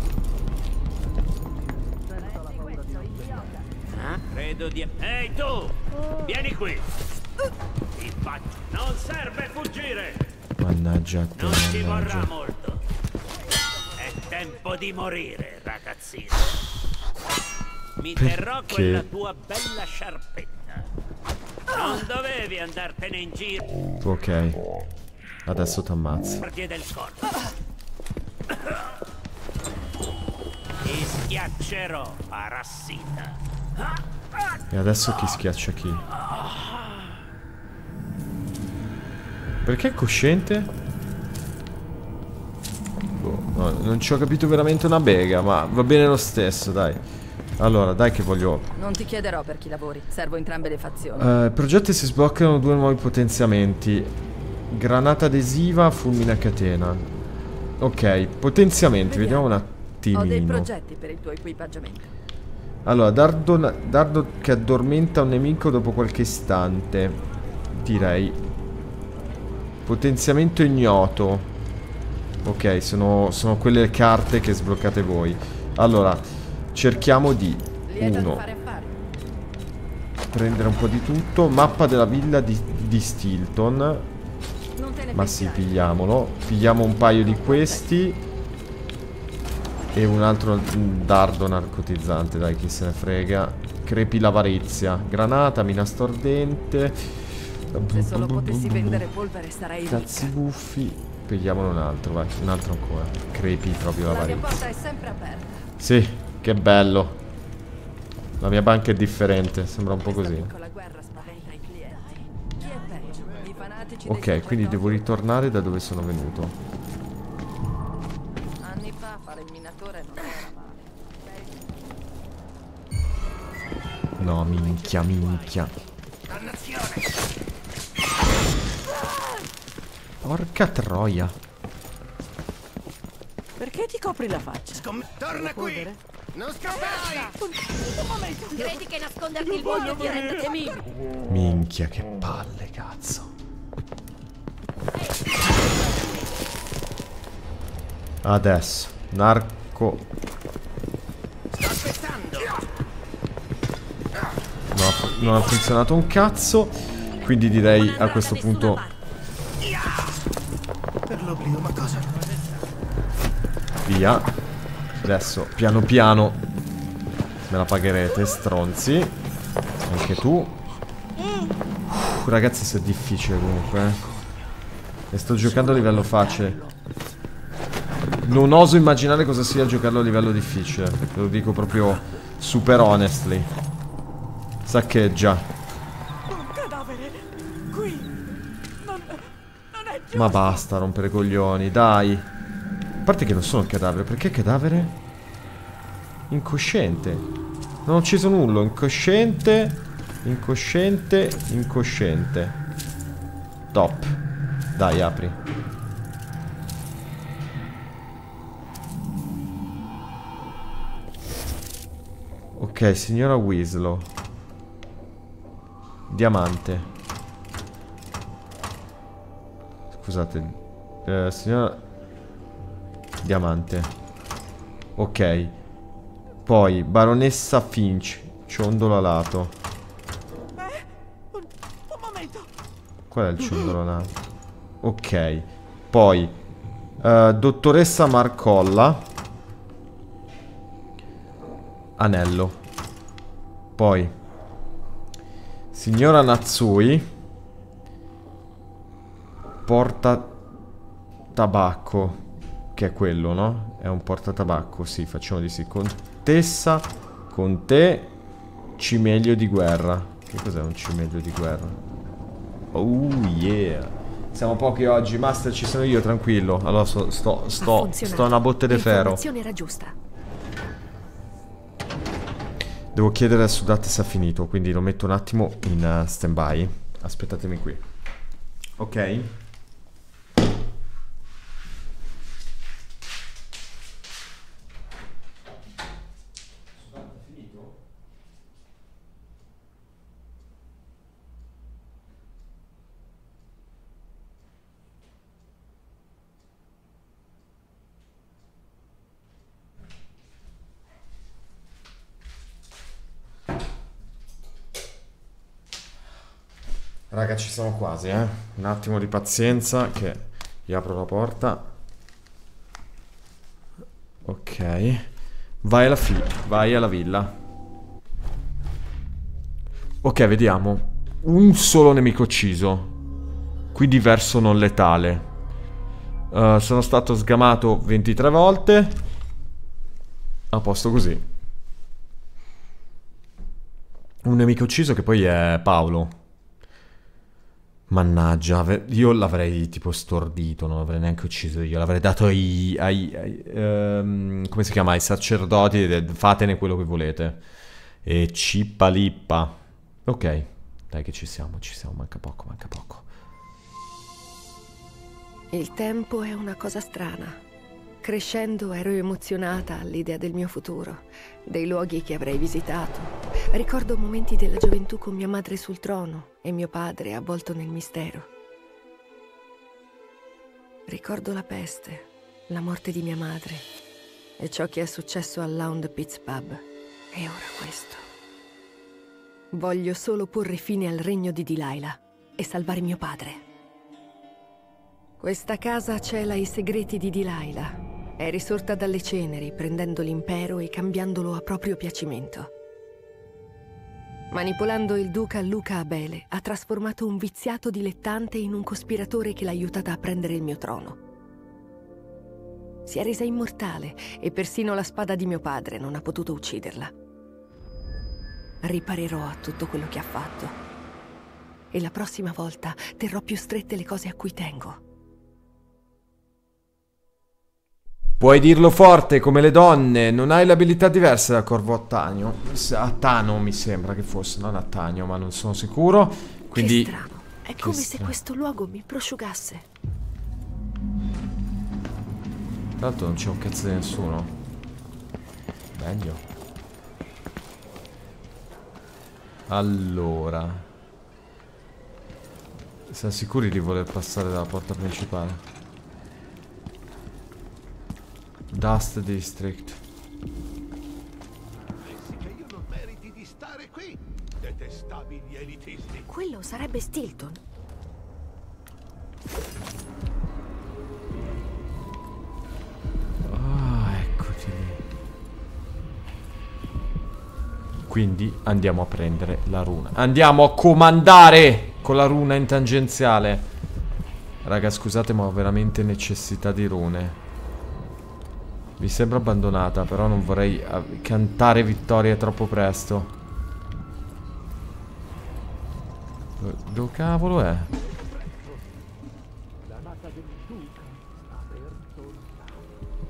Credo di... Ehi tu! Vieni qui! Ti faccio... Non serve fuggire! Mannaggia a te, Non ci vorrà molto. È tempo di morire, ragazzino. Mi terrò Perché? quella tua bella sciarpetta. Non dovevi andartene in giro. Ok. Adesso t'ammazzo. Ti schiaccerò, parassita. E adesso chi schiaccia chi? Perché è cosciente? Boh, no, non ci ho capito veramente una bega, ma va bene lo stesso, dai. Allora, dai che voglio... Non ti chiederò per chi lavori, servo entrambe le fazioni. Eh, progetti si sbloccano due nuovi potenziamenti. Granata adesiva, fulmine a catena. Ok, potenziamenti, vediamo un Ho dei progetti per il tuo equipaggiamento. Allora, dardo, dardo che addormenta un nemico dopo qualche istante. Direi. Potenziamento ignoto. Ok, sono, sono quelle carte che sbloccate voi. Allora, cerchiamo di... Uno, prendere un po' di tutto. Mappa della villa di, di Stilton. Ma sì, pigliamolo. Pigliamo un paio di questi. E un altro dardo narcotizzante, dai, chi se ne frega. Crepi l'avarizia. Granata, mina stordente. Se solo potessi vendere polvere sarei Cazzi buffi. Pigliamone un altro, vai. Un altro ancora. Crepi proprio La mia l'avarizia. porta è sempre aperta. Sì, che bello. La mia banca è differente, sembra un po' così. Ok, quindi devo ritornare da dove sono venuto. Anni fa fare il minatore non era male. No, minchia, minchia. Porca troia. Perché ti copri la faccia? Torna qui! Non scappare! Un momento! Credi che nasconderti il volto ti renda temibile? Minchia, che palle, cazzo. Adesso, narco. No, non ha funzionato un cazzo. Quindi direi a questo punto Per l'oblio, ma cosa? via. Adesso, piano piano, me la pagherete, stronzi. Anche tu. Uff, ragazzi, se è difficile comunque. eh. E sto giocando a livello facile. Non oso immaginare cosa sia giocarlo a livello difficile. Ve lo dico proprio super honestly. Saccheggia. Ma basta rompere coglioni, dai. A parte che non sono un cadavere, perché cadavere? Incosciente. Non ho ucciso nulla, incosciente, incosciente, incosciente. Top. Dai, apri. Ok, signora Winslow. Diamante. Scusate. Eh, signora... Diamante. Ok. Poi, baronessa Finch. Ciondolo alato. Un momento. Qual è il ciondolo alato? Ok. Poi, eh, dottoressa Marcolla. Anello. Poi, signora Natsui. Porta tabacco. Che è quello, no? È un portatabacco, sì, facciamo di sì. Contessa, con te, cimeglio di guerra. Che cos'è un cimeglio di guerra? Oh yeah. Siamo pochi oggi, master ci sono io, tranquillo. Allora sto, sto, sto, sto a una botte di ferro. Era giusta. Devo chiedere a Sudate se ha finito, quindi lo metto un attimo in uh, stand-by. Aspettatemi qui. Ok? Siamo quasi, eh. Un attimo di pazienza che gli apro la porta. Ok. Vai alla, vai alla villa. Ok, vediamo. Un solo nemico ucciso. Qui diverso non letale. Uh, sono stato sgamato 23 volte. A posto così. Un nemico ucciso che poi è Paolo. Mannaggia, io l'avrei tipo stordito, non l'avrei neanche ucciso io, l'avrei dato ai, ai- ai- ehm, come si chiama, ai sacerdoti, fatene quello che volete. E cipalippa. Ok, dai che ci siamo, ci siamo, manca poco, manca poco. Il tempo è una cosa strana. Crescendo ero emozionata all'idea del mio futuro, dei luoghi che avrei visitato. Ricordo momenti della gioventù con mia madre sul trono e mio padre avvolto nel mistero. Ricordo la peste, la morte di mia madre e ciò che è successo al Lounge Pits Pub. E ora questo. Voglio solo porre fine al regno di Delilah e salvare mio padre. Questa casa cela i segreti di Delilah. È risorta dalle ceneri, prendendo l'impero e cambiandolo a proprio piacimento. Manipolando il duca Luca Abele, ha trasformato un viziato dilettante in un cospiratore che l'ha aiutata a prendere il mio trono. Si è resa immortale e persino la spada di mio padre non ha potuto ucciderla. Riparerò a tutto quello che ha fatto. E la prossima volta terrò più strette le cose a cui tengo. Puoi dirlo forte come le donne, non hai l'abilità diversa da Corvo Attanio. Attano mi sembra che fosse, non Attanio, ma non sono sicuro. Quindi... Che strano. È come se questo luogo mi prosciugasse. L'altro non c'è un cazzo di nessuno. Meglio. Allora. Siamo sicuri di voler passare dalla porta principale? Dust District. Pensi che io non meriti di stare qui? Detestabili elitisti. Quello sarebbe Stilton. Ah, eccoti lì. Quindi andiamo a prendere la runa. Andiamo a comandare con la runa in tangenziale. Raga, scusate, ma ho veramente necessità di rune. Mi sembra abbandonata, però non vorrei cantare vittoria troppo presto. Dove, dove cavolo è?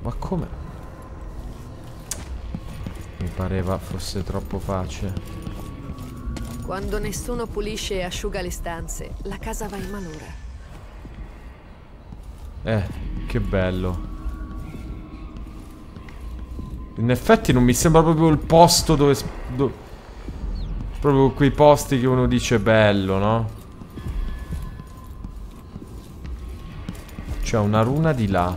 Ma come? Mi pareva fosse troppo facile. Quando nessuno pulisce e asciuga le stanze, la casa va in malora. Eh, che bello. In effetti non mi sembra proprio il posto dove... dove proprio quei posti che uno dice bello, no? C'è una runa di là.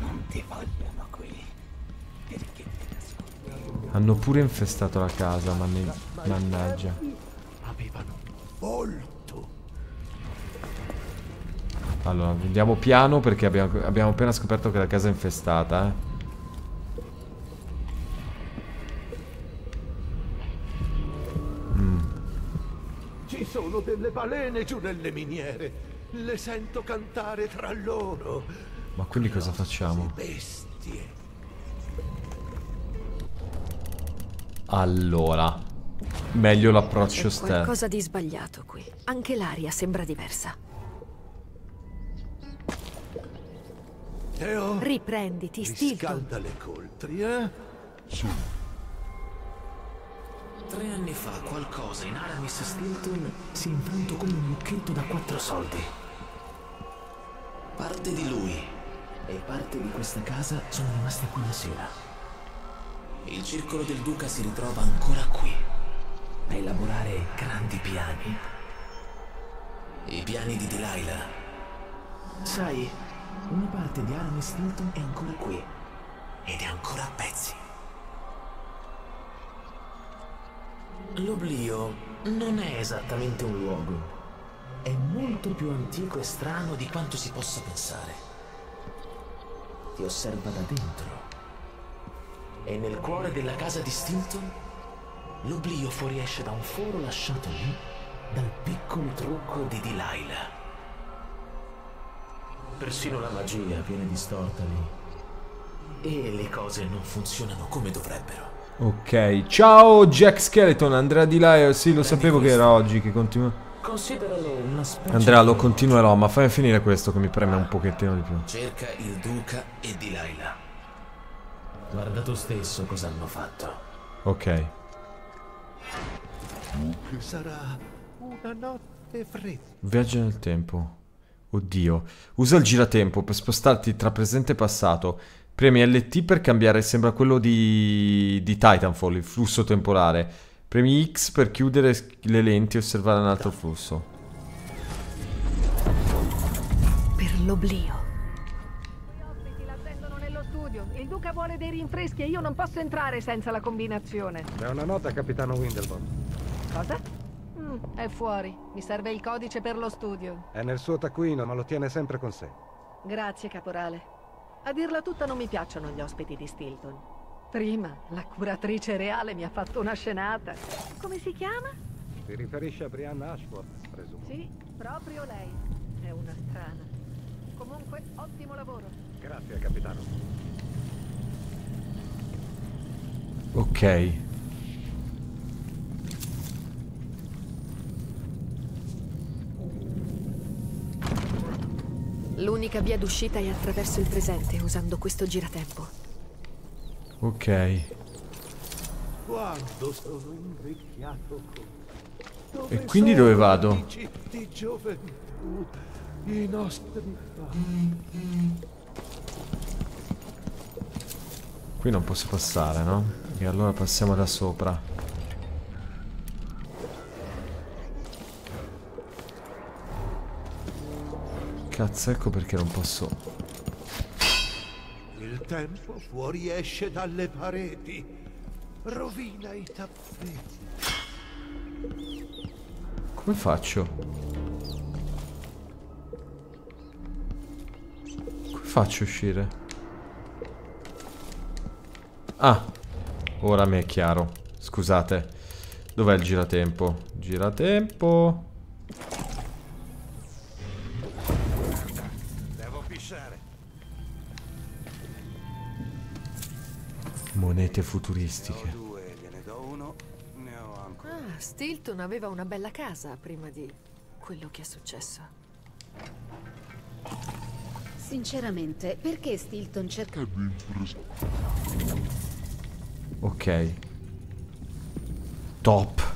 Non ti vogliono qui. Perché ti nascondi? Hanno pure infestato la casa, manne... mannaggia. Avevano volto. Allora, andiamo piano perché abbiamo, abbiamo appena scoperto che la casa è infestata, eh. Mm. Ci sono delle balene giù nelle miniere. Le sento cantare tra loro. Ma quindi cosa facciamo? Bestie. Allora, meglio l'approccio C'è stealth. qualcosa di sbagliato qui. Anche l'aria sembra diversa. Teo, Riprenditi, Stilton. riscalda le coltri, eh? Tre anni fa qualcosa in Aramis Stilton si è infanto come un lucchetto da quattro soldi. Parte di lui e parte di questa casa sono rimaste quella sera. Il circolo del duca si ritrova ancora qui a elaborare grandi piani. I piani di Delilah. Sai, una parte di Aramis Stilton è ancora qui ed è ancora a pezzi. L'oblio non è esattamente un luogo. È molto più antico e strano di quanto si possa pensare. Ti osserva da dentro. E nel cuore della casa di Stilton, l'oblio fuoriesce da un foro lasciato lì dal piccolo trucco di Delilah. Persino la magia viene distorta lì. E le cose non funzionano come dovrebbero. Ok, ciao Jack Skeleton, Andrea Di Laio, sì lo sapevo che era oggi che continua... Consideralo una specie Andrea lo continuerò, ma fai finire questo che mi preme un pochettino di più. Cerca il duca e Delilah. Guarda tu stesso cosa hanno fatto. Ok. Sarà una notte fredda. Viaggio nel tempo. Oddio. Usa il giratempo per spostarti tra presente e passato. Premi LT per cambiare, sembra quello di, di Titanfall, il flusso temporale. Premi X per chiudere le lenti e osservare un altro flusso. Per l'oblio. L'attendono nello studio. Il duca vuole dei rinfreschi e io non posso entrare senza la combinazione. È una nota, capitano Windelbond. Cosa? Mm, è fuori. Mi serve il codice per lo studio. È nel suo taccuino, ma lo tiene sempre con sé. Grazie, caporale. A dirla tutta non mi piacciono gli ospiti di Stilton. Prima, la curatrice reale mi ha fatto una scenata. Come si chiama? Si riferisce a Brianna Ashworth, presumo. Sì, proprio lei. È una strana. Comunque, ottimo lavoro. Grazie, capitano. Ok. L'unica via d'uscita è attraverso il presente, usando questo giratempo. Ok. Quando sono invecchiato con... Dove E quindi dove vado? Di gioventù, i nostri. Qui non posso passare, no? E allora passiamo da sopra. Cazzo, ecco perché non posso... Il tempo fuoriesce dalle pareti, rovina i tappeti. Come faccio? Come faccio a uscire? Ah, ora mi è chiaro. Scusate. Dov'è il giratempo? Giratempo. Monete futuristiche. Ah, Stilton aveva una bella casa prima di quello che è successo. Sinceramente, perché Stilton cerca... Ok. Top.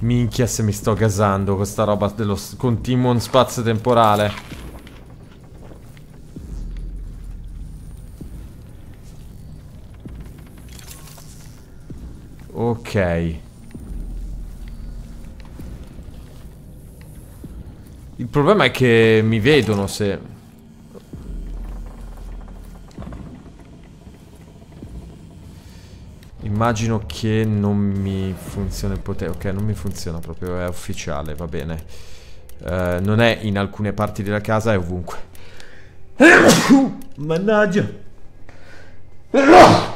Minchia se mi sto gasando con sta roba dello continuum spazio-temporale. Ok. Il problema è che mi vedono se... Immagino che non mi funziona il potere. Ok, non mi funziona proprio, è ufficiale, va bene. Eh, non è in alcune parti della casa, è ovunque. Mannaggia.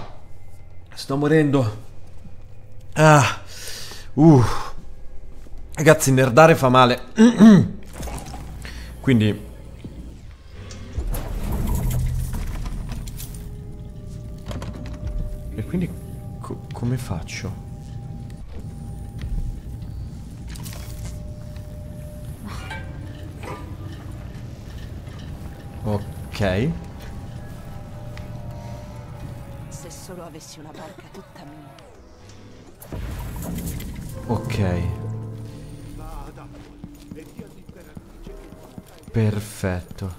Sto morendo. Ah. Uh. Ragazzi, nerdare fa male. Quindi... E quindi co- come faccio? Ok. Se solo avessi una barca Ok. Perfetto.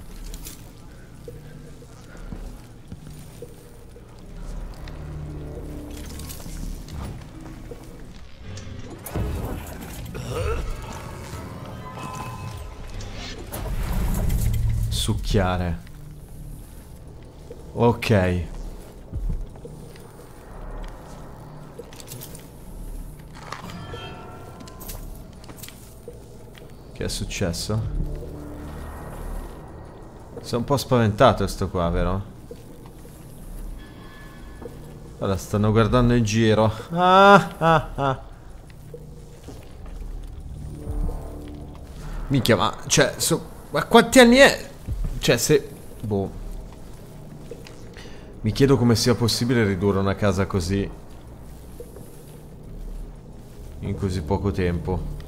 Succhiare. Ok. Che è successo? Sono un po' spaventato sto qua, vero? Ora stanno guardando in giro. Ah, ah, ah. Minchia, ma... Cioè, so- ma quanti anni è? Cioè, se... Boh. Mi chiedo come sia possibile ridurre una casa così. In così poco tempo.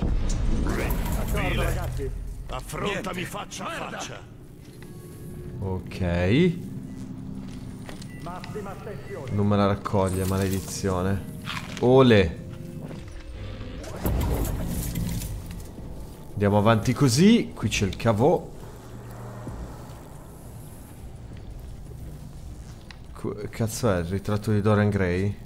D'accordo, ragazzi. Affrontami faccia a faccia. Ok. Massima attenzione. Non me la raccoglie, maledizione. Ole. Andiamo avanti così. Qui c'è il cavò. Cazzo è il ritratto di Dorian Gray?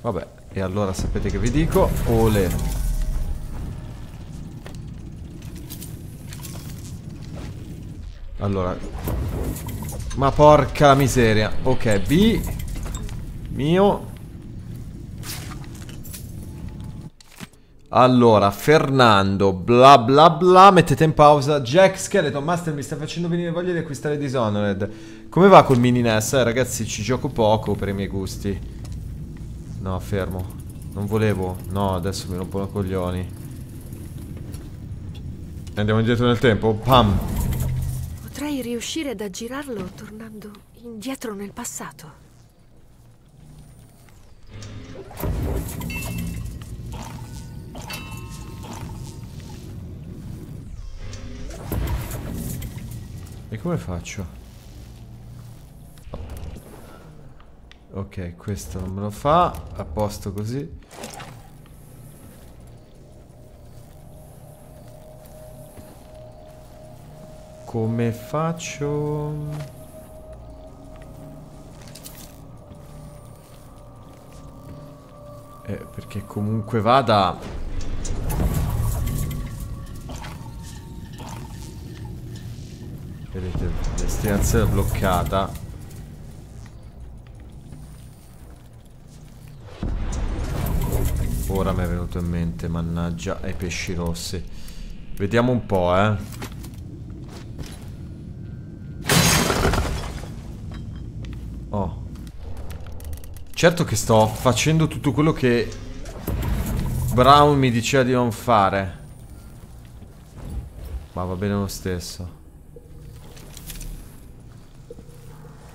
Vabbè, e allora sapete che vi dico? Ole. Allora Ma porca miseria Ok, B Mio Allora, Fernando Bla bla bla Mettete in pausa Jack Skeleton Master mi sta facendo venire voglia di acquistare Dishonored Come va col mini NES? Eh, ragazzi, ci gioco poco per i miei gusti No, fermo. Non volevo. No, adesso mi rompono coglioni. Andiamo indietro nel tempo. Pam! Potrei riuscire ad aggirarlo tornando indietro nel passato. E come faccio? Ok, questo non me lo fa. A posto così. Come faccio? Eh, perché comunque vada... Vedete, destinazione bloccata. Ora mi è venuto in mente, mannaggia, ai pesci rossi. Vediamo un po', eh. Oh. Certo che sto facendo tutto quello che Brown mi diceva di non fare. Ma va bene lo stesso.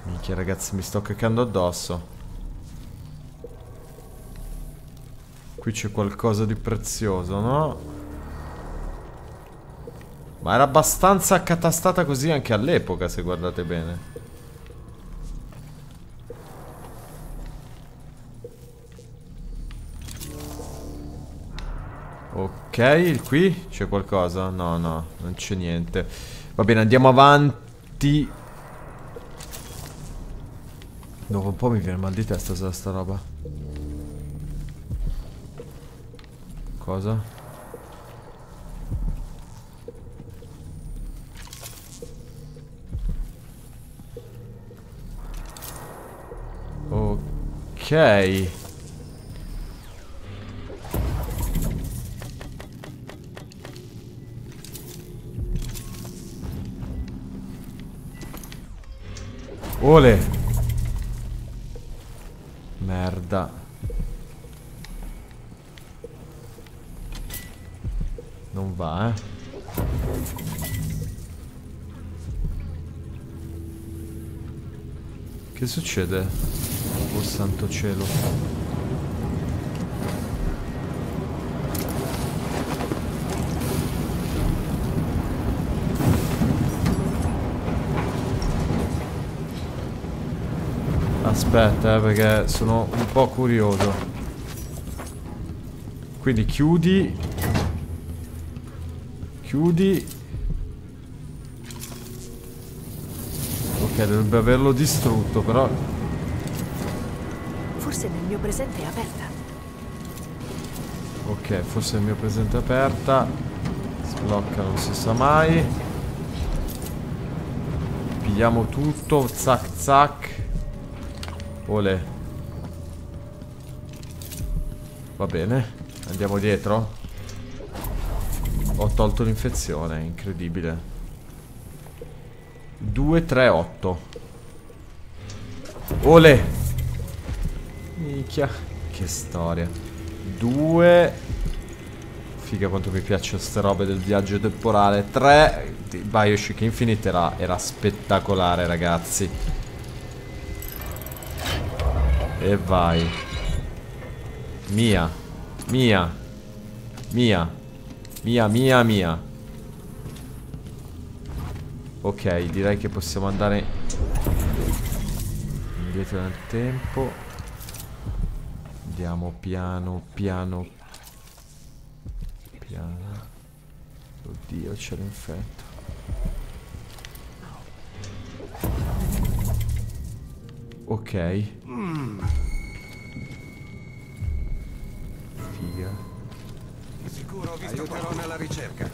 Minchia ragazzi, mi sto cacando addosso. Qui c'è qualcosa di prezioso, no? Ma era abbastanza accatastata così anche all'epoca, se guardate bene. Ok, qui c'è qualcosa? No, no, non c'è niente. Va bene, andiamo avanti. Dopo un po' mi viene mal di testa sta roba. Cosa? Ok. Ole. Merda. Non va, eh. Che succede? Oh santo cielo. Aspetta, eh, perché sono un po' curioso. Quindi chiudi. Chiudi. Ok, dovrebbe averlo distrutto, però... Forse nel mio presente è aperta. Ok, forse nel mio presente è aperta. Sblocca, non si sa mai. Pigliamo tutto, zac zac. Ole. Va bene. Andiamo dietro. Ho tolto l'infezione, incredibile. 2, 3, 8. Ole. Minchia. Che storia. 2. Figa quanto mi piacciono queste robe del viaggio temporale. 3. Bioshock Infinite era, era spettacolare, ragazzi. E vai. Mia. Mia. Mia. Mia, mia, mia. Ok, direi che possiamo andare indietro nel tempo. Andiamo piano, piano. Piano. Oddio, c'è l'infetto. Ok. Mm. Figa. Sicuro ho visto Aiuterò nella ricerca.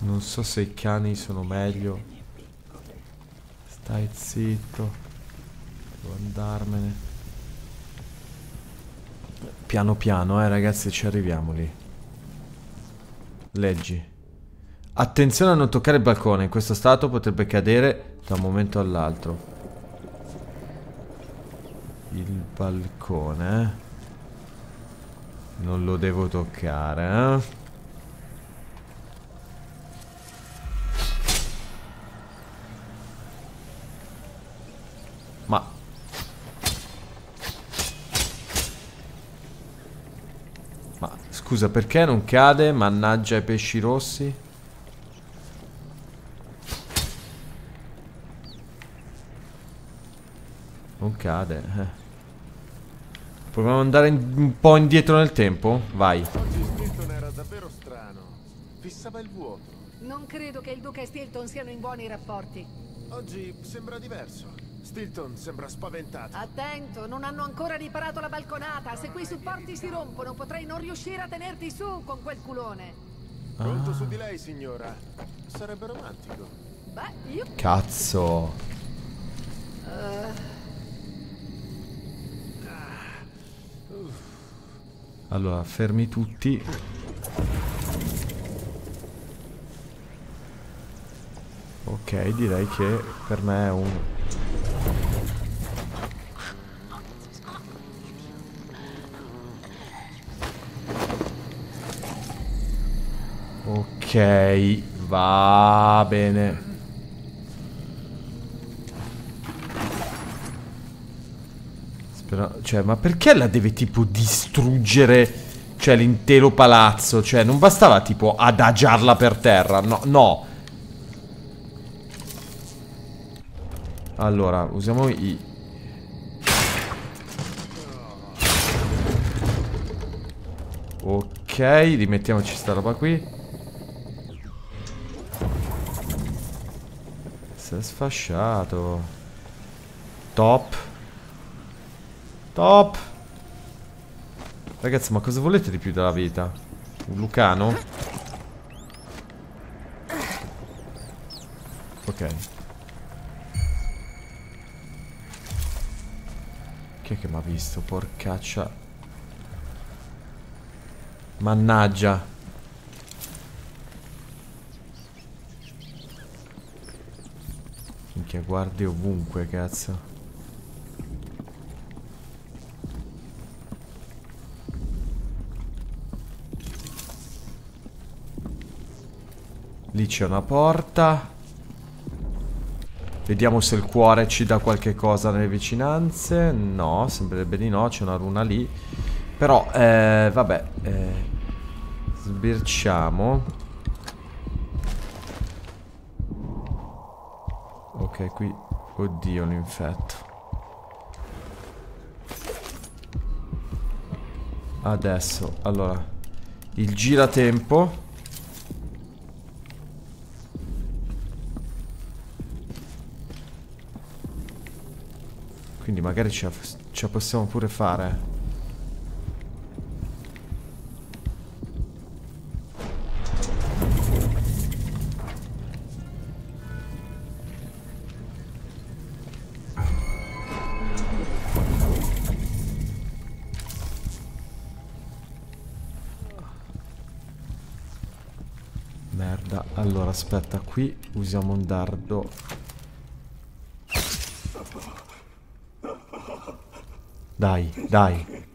Non so se i cani sono meglio. Stai zitto. Devo andarmene. Piano piano, eh ragazzi, ci arriviamo lì. Leggi. Attenzione a non toccare il balcone, in questo stato potrebbe cadere da un momento all'altro. Il balcone. Non lo devo toccare, eh. Scusa, perché non cade? Mannaggia i pesci rossi. Non cade. Eh. Proviamo ad andare in- un po' indietro nel tempo? Vai. Oggi Stilton era davvero strano. Fissava il vuoto. Non credo che il duca e Stilton siano in buoni rapporti. Oggi sembra diverso. Stilton sembra spaventato. Attento, non hanno ancora riparato la balconata. Se quei supporti si rompono, potrei non riuscire a tenerti su con quel culone. Conto su di lei, signora. Sarebbe romantico. Beh, io... Cazzo. Eh, Allora, fermi tutti. Ok, direi che per me è un... Ok, va bene. Spero... Cioè, ma perché la deve tipo distruggere... Cioè, l'intero palazzo? Cioè, non bastava tipo adagiarla per terra? No, no. Allora, usiamo i... Ok, rimettiamoci sta roba qui. Si è sfasciato. Top. Top. Ragazzi, ma cosa volete di più dalla vita? Un Lucano? Ok. Chi è che mi ha visto? Porcaccia. Mannaggia. Minchia, guardi ovunque, cazzo. Lì c'è una porta. Vediamo se il cuore ci dà qualche cosa nelle vicinanze. No, sembrerebbe di no, c'è una runa lì. Però, eh, vabbè. Eh, sbirciamo. Ok, qui... Oddio, l'infetto. Adesso, allora. Il giratempo. Quindi magari ce la, ce la possiamo pure fare. Merda, allora aspetta, qui usiamo un dardo. Dai, dai.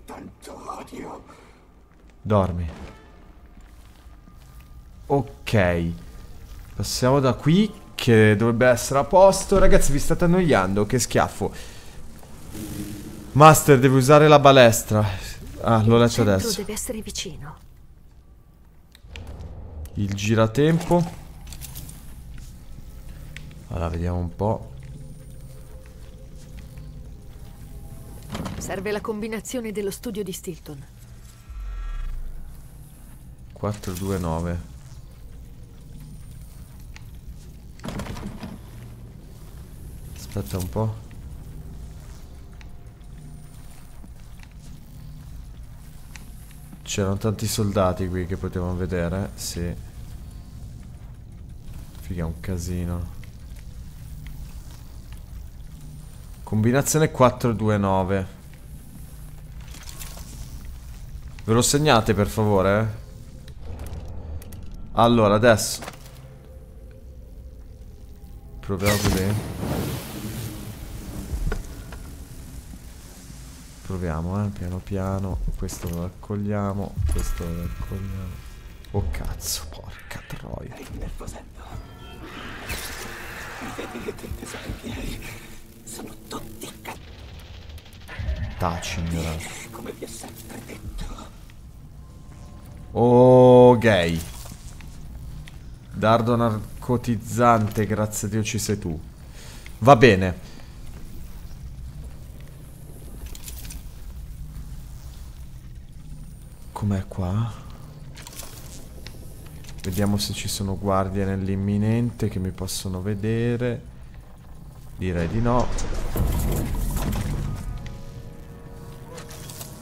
Dormi. Ok. Passiamo da qui che dovrebbe essere a posto. Ragazzi, vi state annoiando? Che schiaffo. Master, devi usare la balestra. Ah, lo lascio adesso. deve essere vicino. Il giratempo. Allora, vediamo un po'. Serve la combinazione dello studio di Stilton. 4, 2, 9. Aspetta un po'. C'erano tanti soldati qui che potevamo vedere, sì. Figa, un casino. Combinazione 4-2-9. Ve lo segnate per favore? Allora, adesso. Proviamo così. Proviamo, eh, piano piano. Questo lo raccogliamo, questo lo raccogliamo. Oh cazzo, porca troia. Vedi che dei tesori miei sono tutti Taci, ignorante. come vi ho sempre detto. Oh, gay. Dardo narcotizzante, grazie a Dio ci sei tu. Va bene. Com'è qua? Vediamo se ci sono guardie nell'imminente che mi possono vedere. Direi di no.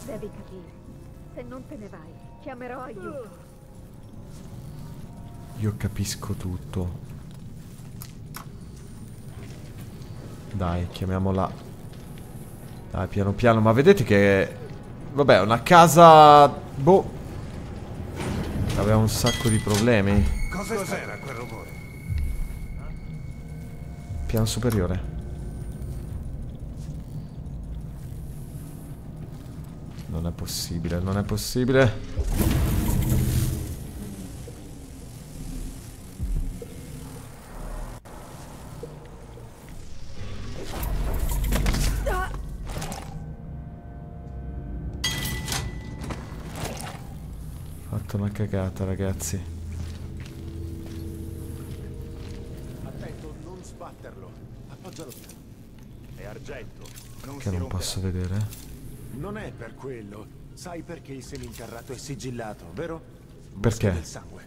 Devi capire. Se non te ne vai, chiamerò aiuto. Io capisco tutto. Dai, chiamiamola. Dai, piano piano. Ma vedete che... Vabbè, una casa... Boh. Aveva un sacco di problemi. Cos'era quel rumore? Piano superiore. Non è possibile, non è possibile. Fatto una cagata, ragazzi. Attento, non sbatterlo. Appoggialo. È argento. Non Che non romperà. posso vedere. Non è per quello. Sai perché il seminterrato è sigillato, vero? Perché? Del sangue.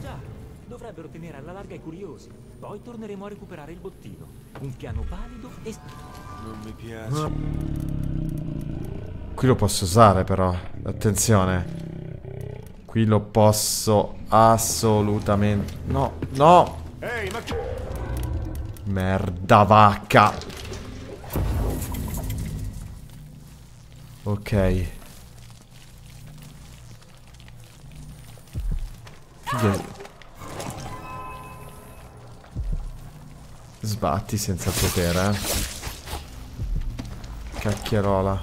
Già, dovrebbero tenere alla larga i curiosi. Poi torneremo a recuperare il bottino. Un piano valido e... Non mi piace. Qui lo posso usare però. Attenzione. Qui lo posso assolutamente... No, no! Ehi, ma che... Merda vacca. Ok. Figa- Sbatti senza potere. eh. Cacchierola.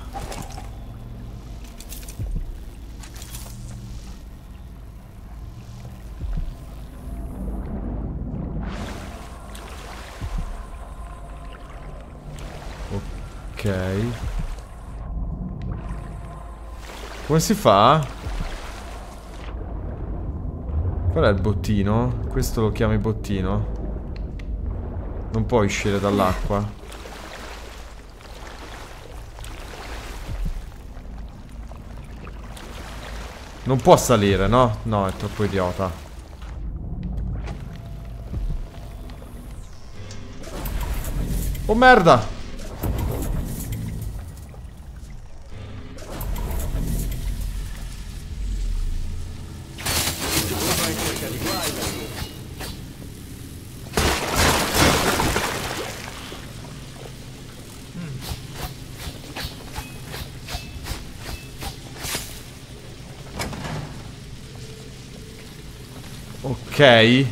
Ok. Come si fa? Qual è il bottino? Questo lo chiami bottino? Non puoi uscire dall'acqua? Non può salire, no? No, è troppo idiota. Oh merda! Ok.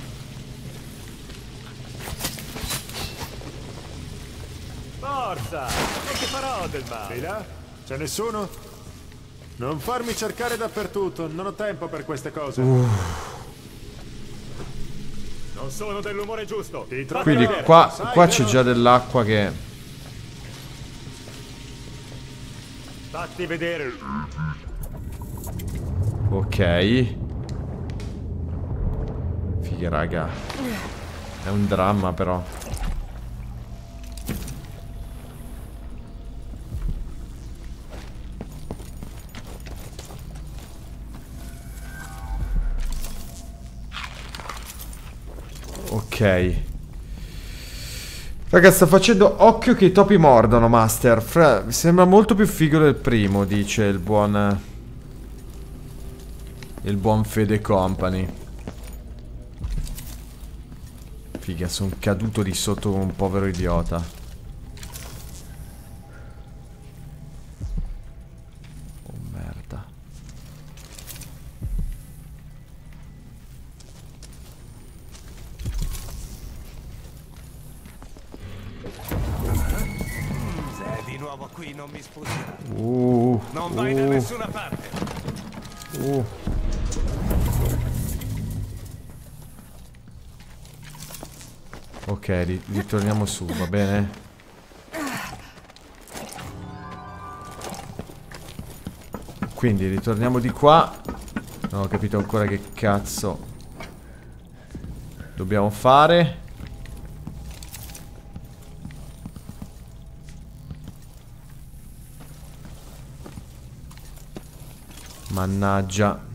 Forza! Non ti farò del male. Sei là? C'è nessuno? Non farmi cercare dappertutto, non ho tempo per queste cose. Non sono dell'umore giusto. Quindi qua, qua c'è già dell'acqua che... Fatti vedere. Ok. Figa raga. È un dramma però. Ok. Raga, sta facendo occhio che i topi mordono, Master. Fra- sembra molto più figo del primo, dice il buon... Il buon Fede Company. Figa, sono caduto di sotto come un povero idiota. Oh merda. Se è di nuovo qui non mi sfuggerà. Uh, Non vai da uh, nessuna parte. uh. Ok, ri- ritorniamo su, va bene? Quindi ritorniamo di qua Non ho capito ancora che cazzo dobbiamo fare. Mannaggia.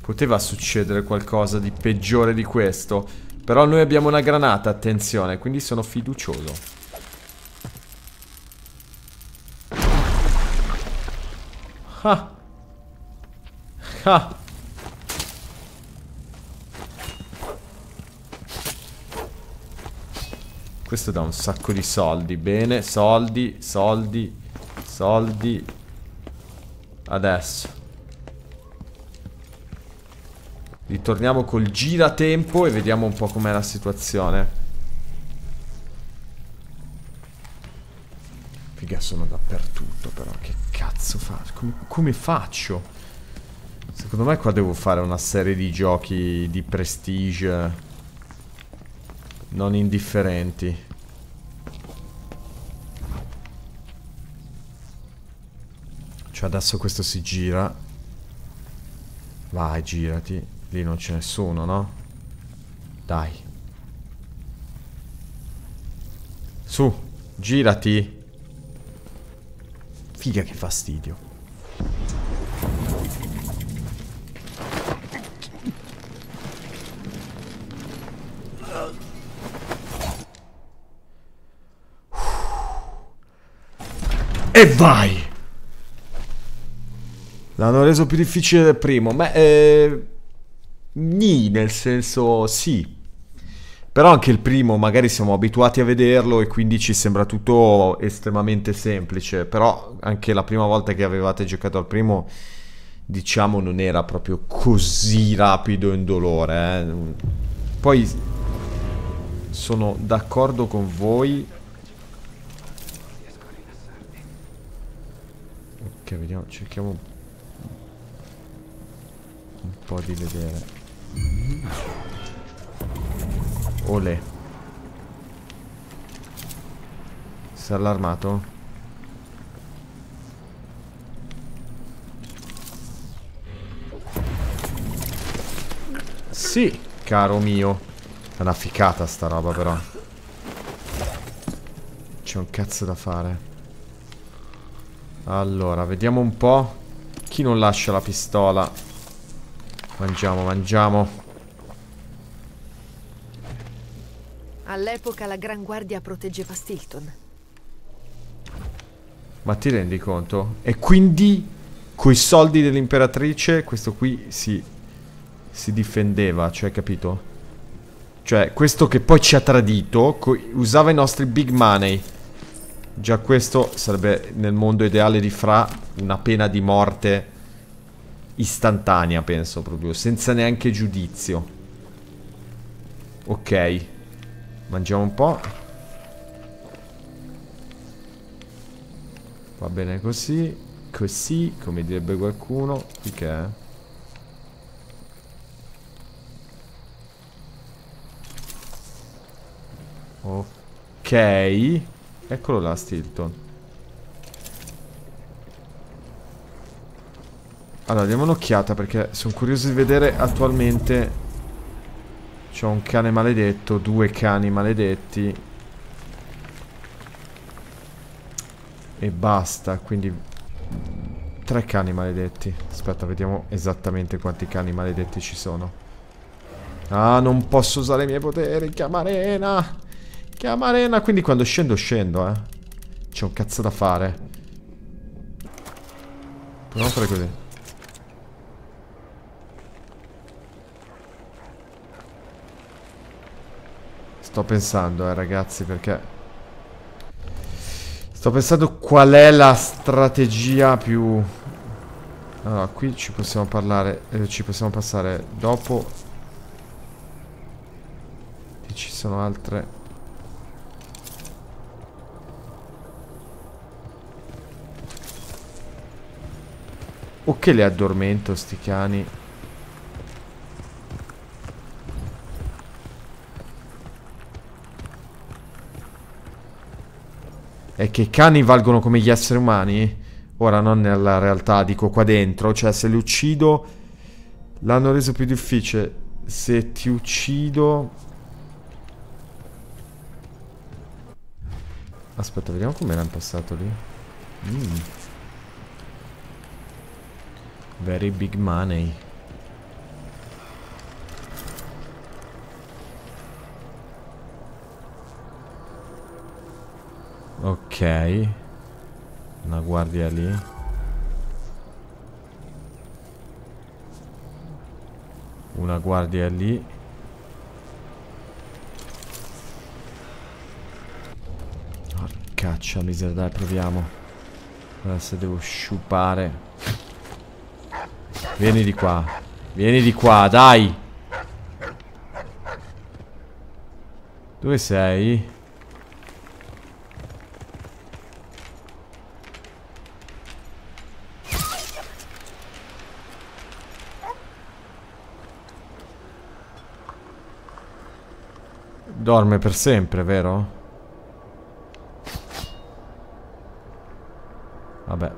Poteva succedere qualcosa di peggiore di questo. Però noi abbiamo una granata, attenzione, quindi sono fiducioso. Ah. Ah. Questo dà un sacco di soldi. Bene, soldi, soldi, soldi. Adesso. Ritorniamo col giratempo e vediamo un po' com'è la situazione. Figa, sono dappertutto però. Che cazzo faccio? Come, come faccio? Secondo me qua devo fare una serie di giochi di prestige non indifferenti. Cioè adesso questo si gira. Vai, girati. Lì non c'è nessuno, no? Dai. Su, girati. Figa che fastidio. E vai! L'hanno reso più difficile del primo. Ma eh, Ni, nel senso sì. Però anche il primo magari siamo abituati a vederlo e quindi ci sembra tutto estremamente semplice. Però anche la prima volta che avevate giocato al primo, diciamo, non era proprio così rapido e indolore. Eh. Poi sono d'accordo con voi Ok, vediamo, cerchiamo un po' di vedere. Ole. Si è allarmato? Sì, caro mio. È una ficata sta roba però. C'è un cazzo da fare. Allora, vediamo un po'. Chi non lascia la pistola? Mangiamo, mangiamo. All'epoca la Gran Guardia proteggeva Stilton. Ma ti rendi conto? E quindi, coi soldi dell'imperatrice, questo qui si, si difendeva, cioè, capito? Cioè, questo che poi ci ha tradito, usava i nostri big money. Già questo sarebbe nel mondo ideale di Fra una pena di morte istantanea, penso proprio, senza neanche giudizio. Ok. Mangiamo un po'. Va bene così. Così, come direbbe qualcuno. Qui che è? Ok. Eccolo là, Stilton. Allora, diamo un'occhiata perché sono curioso di vedere attualmente... C'ho un cane maledetto, due cani maledetti. E basta, quindi... Tre cani maledetti. Aspetta, vediamo esattamente quanti cani maledetti ci sono. Ah, non posso usare i miei poteri, chiamarena! Chiama arena, quindi quando scendo scendo, eh. C'è un cazzo da fare. Proviamo a fare così. Sto pensando, eh, ragazzi, perché... Sto pensando qual è la strategia più... Allora, qui ci possiamo parlare... Eh, ci possiamo passare dopo... E ci sono altre... O che le addormento sti cani E che i cani valgono come gli esseri umani? Ora non nella realtà, dico qua dentro Cioè se li uccido L'hanno reso più difficile. Se ti uccido... Aspetta, vediamo com'era impostato lì. Mm. Very big money. Ok. Una guardia lì. Una guardia lì. Porcaccia miseria, dai, proviamo. Adesso devo sciupare. Vieni di qua. Vieni di qua, dai. Dove sei? Dorme per sempre, vero? Vabbè.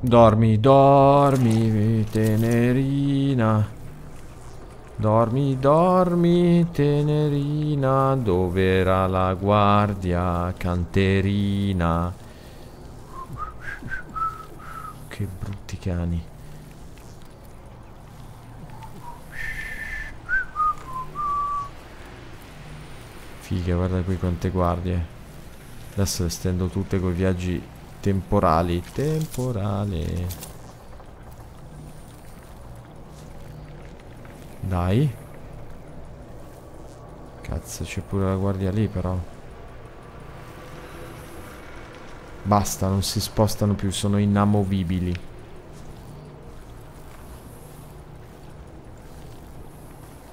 Dormi, dormi, tenerina. Dormi, dormi, tenerina. Dove era la guardia canterina? Che brutti cani. Figa, guarda qui quante guardie. Adesso le stendo tutte coi viaggi temporali. Temporale. Dai. Cazzo, c'è pure la guardia lì però. Basta, non si spostano più, sono inamovibili.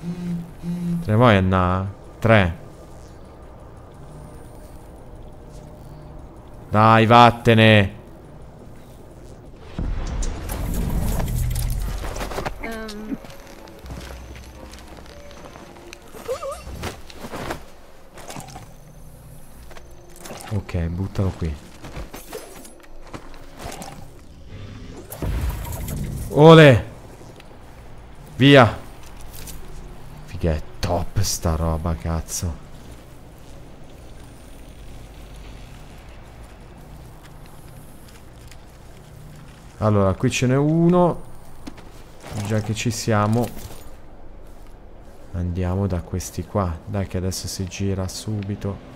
Tre vuoi Anna? Tre. Dai, vattene. Ehm, Ok, buttalo qui. Ole! Via! Figa, è top sta roba, cazzo. Allora, qui ce n'è uno. Già che ci siamo. Andiamo da questi qua. Dai che adesso si gira subito.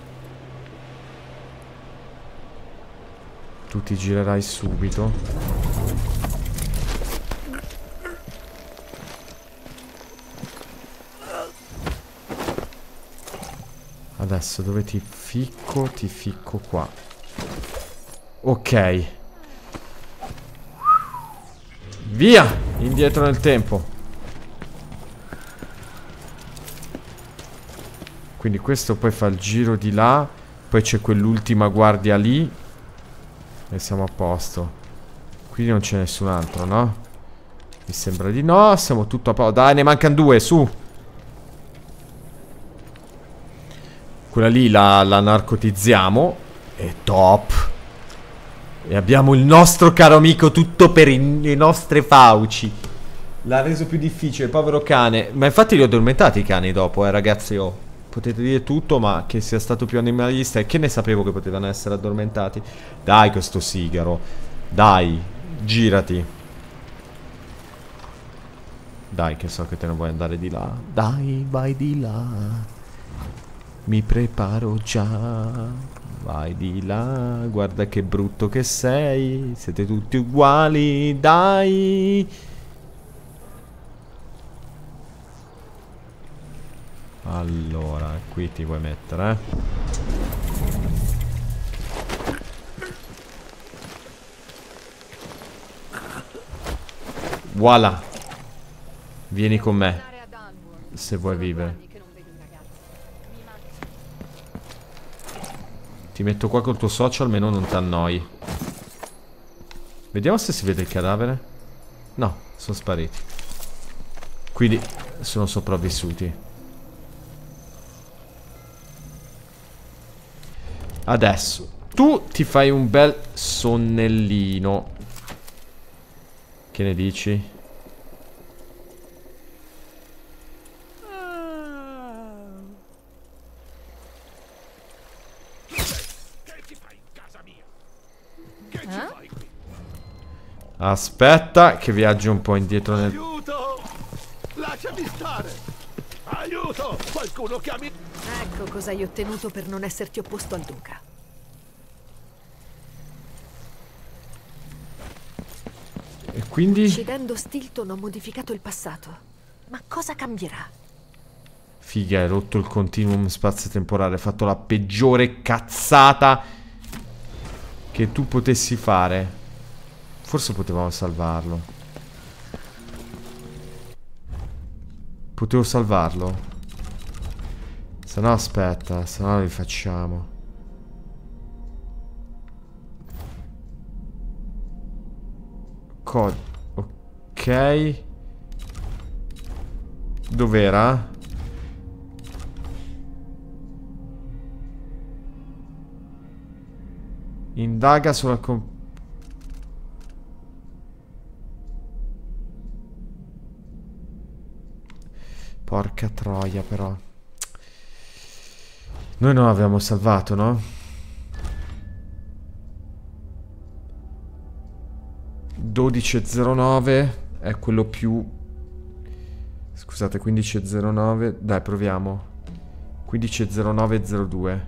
Tu ti girerai subito. Adesso dove ti ficco? Ti ficco qua. Ok. Via! Indietro nel tempo. Quindi questo poi fa il giro di là. Poi c'è quell'ultima guardia lì. E siamo a posto. Quindi non c'è nessun altro, no? Mi sembra di no. Siamo tutto a posto. Dai, ne mancano due, su. Quella lì la, la narcotizziamo. È top. E abbiamo il nostro caro amico tutto per i, le nostre fauci. L'ha reso più difficile, povero cane. Ma infatti li ho addormentati i cani dopo, eh, ragazzi. Oh. Potete dire tutto, ma che sia stato più animalista e che ne sapevo che potevano essere addormentati. Dai, questo sigaro. Dai, girati. Dai, che so che te ne vuoi andare di là. Dai, vai di là. Mi preparo già. Vai di là, guarda che brutto che sei. Siete tutti uguali, dai. Allora, qui ti vuoi mettere, eh? Voilà. Vieni con me. Se vuoi vivere. Ti metto qua col tuo socio, almeno non ti annoi. Vediamo se si vede il cadavere. No, sono spariti. Quindi sono sopravvissuti. Adesso Tu ti fai un bel sonnellino. Che ne dici? Eh? Aspetta che viaggi un po' indietro nel... Aiuto! Lasciami stare! Aiuto! Qualcuno chiami... Ecco cosa hai ottenuto per non esserti opposto al duca. E quindi... Uccidendo Stilton ho modificato il passato. Ma cosa cambierà? Figa, hai rotto il continuum spazio-temporale. Hai fatto la peggiore cazzata che tu potessi fare. Forse potevamo salvarlo. Potevo salvarlo? Se no aspetta, se no li facciamo. Cod. Ok. Dov'era? Indaga sulla comp... Porca troia però. Noi non l'abbiamo salvato, no? ...12.09 è quello più... Scusate, 15.09... Dai, proviamo. 15.09.02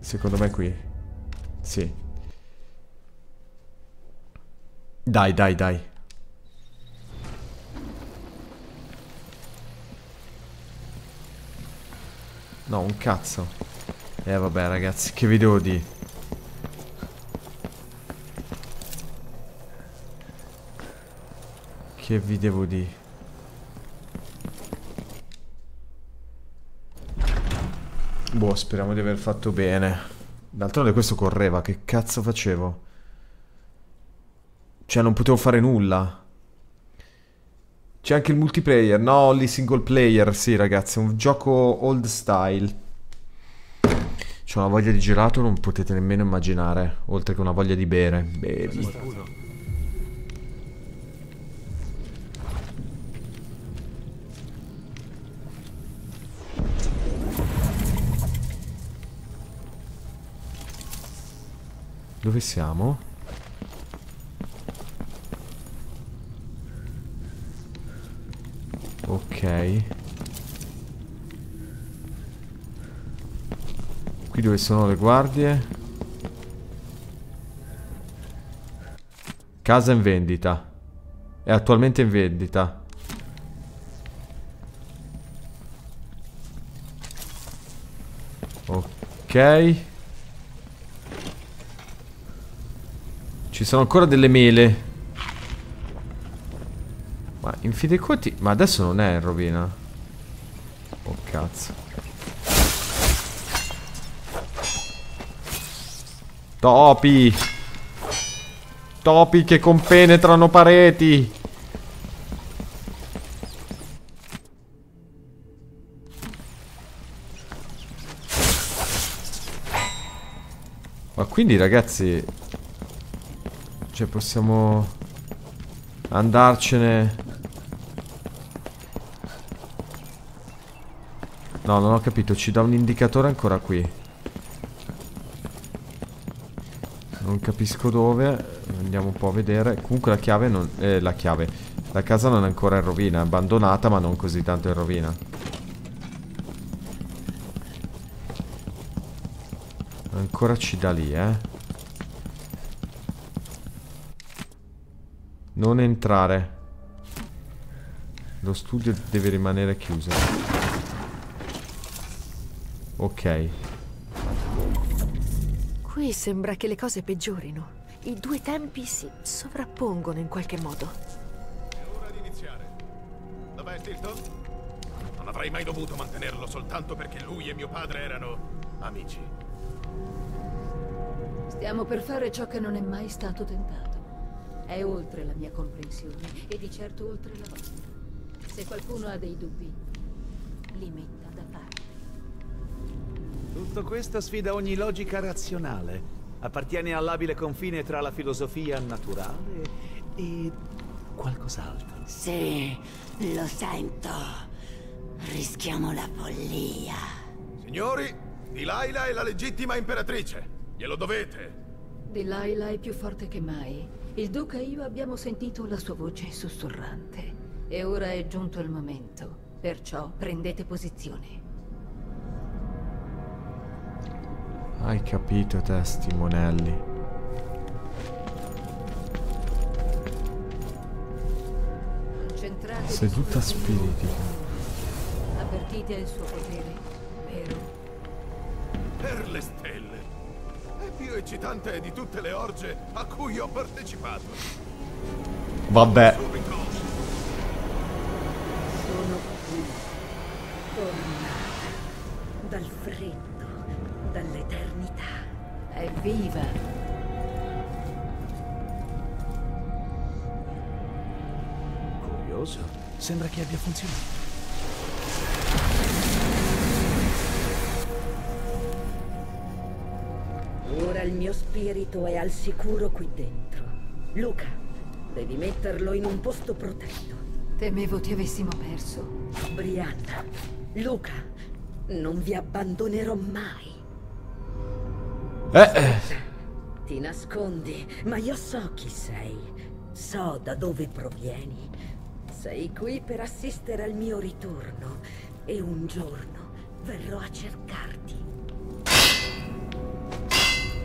Secondo me è qui. Sì. Dai, dai, dai. No, un cazzo. Eh vabbè ragazzi, che vi devo dire? Che vi devo dire? Boh, speriamo di aver fatto bene. D'altronde questo correva, che cazzo facevo? Cioè, non potevo fare nulla. C'è anche il multiplayer, no, only single player, sì ragazzi, è un gioco old style. C'ho una voglia di gelato, non potete nemmeno immaginare, oltre che una voglia di bere. Bevi. Dove siamo? Ok. Qui dove sono le guardie? Casa in vendita. È attualmente in vendita. Ok. Ci sono ancora delle mele. Ma in conti... Ma adesso non è in rovina. Oh cazzo. Topi. Topi che compenetrano pareti. Ma quindi ragazzi Cioè possiamo Andarcene No non ho capito Ci dà un indicatore ancora qui Non capisco dove Andiamo un po' a vedere Comunque la chiave non Eh la chiave La casa non è ancora in rovina È abbandonata ma non così tanto in rovina Ancora ci dà lì, eh. Non entrare. Lo studio deve rimanere chiuso. Ok. Qui sembra che le cose peggiorino. I due tempi si sovrappongono in qualche modo. È ora di iniziare. Dov'è Stilton? Non avrei mai dovuto mantenerlo soltanto perché lui e mio padre erano amici. Stiamo per fare ciò che non è mai stato tentato. È oltre la mia comprensione e di certo oltre la vostra. Se qualcuno ha dei dubbi, Tutto questo sfida ogni logica razionale. Appartiene all'abile confine tra la filosofia naturale e qualcos'altro. Sì, lo sento. Rischiamo la follia. Signori, Delilah è la legittima imperatrice. Glielo dovete. Delilah è più forte che mai. Il duca e io abbiamo sentito la sua voce sussurrante. E ora è giunto il momento. Perciò prendete posizione. Hai capito, testimonelli. Concentratevi Seduta spiritica. Avvertite il suo potere, vero? Per le stelle. È più eccitante di tutte le orge a cui ho partecipato. Vabbè. Sono qui, tornata, dal freddo. È viva. Curioso. Sembra che abbia funzionato. Ora il mio spirito è al sicuro qui dentro. Luca, devi metterlo in un posto protetto. Temevo ti avessimo perso. Brianna, Luca, non vi abbandonerò mai. Eh, Ti nascondi, ma io so chi sei. So da dove provieni. Sei qui per assistere al mio ritorno e un giorno verrò a cercarti.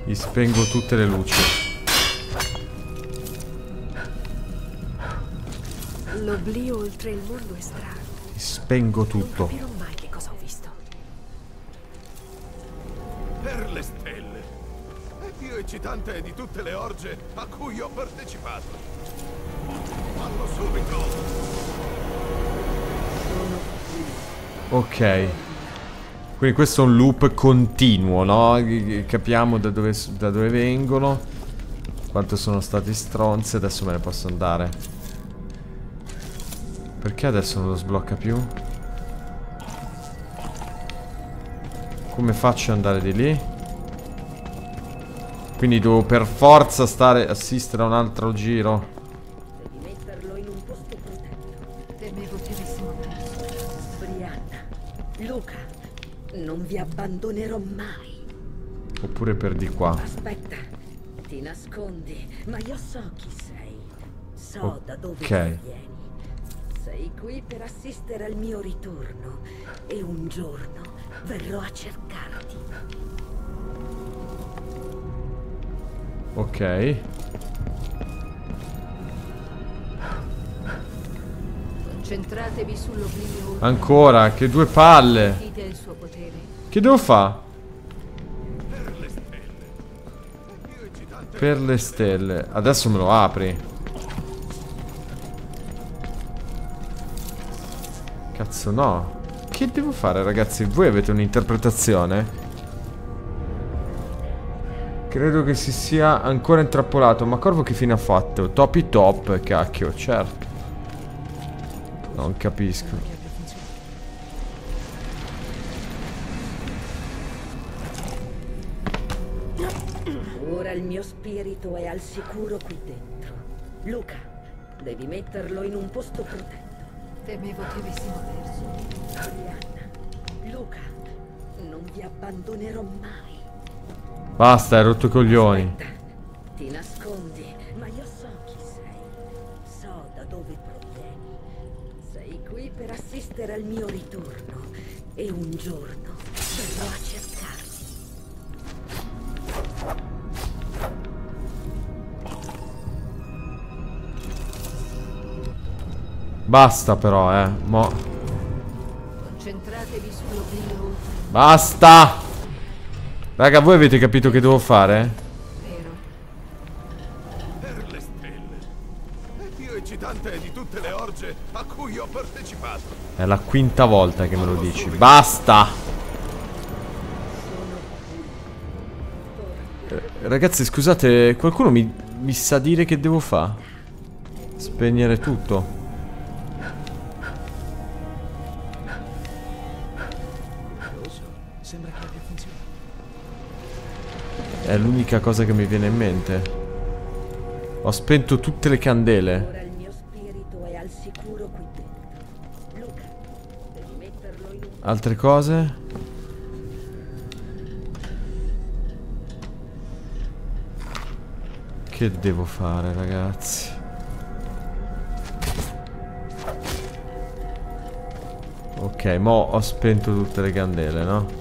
Gli spengo tutte le luci. L'oblio oltre il mondo è strano. Spengo tutto. Non eccitante di tutte le orge a cui ho partecipato. Fallo subito! Ok. Quindi questo è un loop continuo, no? Capiamo da dove, da dove vengono. Quanto sono stati stronzi. Adesso me ne posso andare. Perché adesso non lo sblocca più? Come faccio ad andare di lì? Quindi devo per forza stare assistere a un altro giro. Devi metterlo in un posto protetto. Temevo ti avessimo perso. Brianna, Luca, non vi abbandonerò mai. Oppure per di qua. Aspetta, ti nascondi, ma io so chi sei. So da dove Ok. provieni. Sei qui per assistere al mio ritorno e un giorno verrò a cercarti. Ok. Concentratevi sull'oblio. Ancora, che due palle. Che devo fare? Per le stelle. Adesso me lo apri. Cazzo no. Che devo fare ragazzi? Voi avete un'interpretazione? Credo che si sia ancora intrappolato. Ma Corvo che fine ha fatto? Topi top, cacchio, certo. Non capisco. Ora il mio spirito è al sicuro qui dentro. Luca, devi metterlo in un posto protetto. Temevo ti avessimo perso. Brianna, Luca, non vi abbandonerò mai. Basta, hai rotto i coglioni. Ti nascondi, ma io so chi sei. So da dove provieni. Sei qui per assistere al mio ritorno e un giorno verrò a cercarti. Basta però, eh. Mo. Concentratevi sull'oblio. Basta! Raga, voi avete capito che devo fare? Vero. Per le stelle. È più eccitante di tutte le orge a cui ho partecipato. È la quinta volta che me lo dici. Basta! Ragazzi, scusate, qualcuno mi, mi sa dire che devo fare? Spegnere tutto. È l'unica cosa che mi viene in mente. Ho spento tutte le candele. Ora il mio spirito è al sicuro qui dentro. Luca, devi metterlo in un Altre cose? Che devo fare, ragazzi? Ok, mo ho spento tutte le candele, no?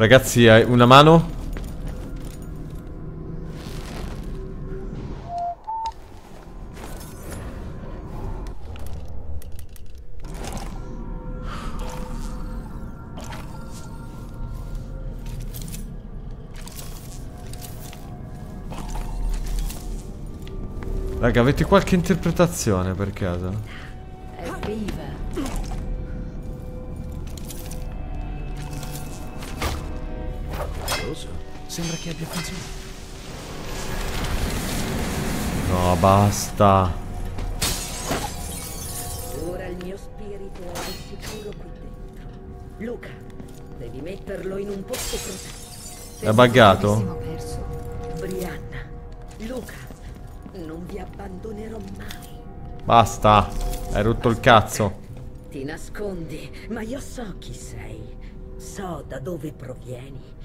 Ragazzi, hai una mano? Raga, avete qualche interpretazione per caso? Sembra che abbia funzionato. No, basta. Ora il mio spirito è al sicuro qui dentro. Luca, devi metterlo in un posto protetto. È buggato? Brianna, Luca, non vi abbandonerò mai. Basta. Hai rotto il cazzo. Ti nascondi, ma io so chi sei. So da dove provieni.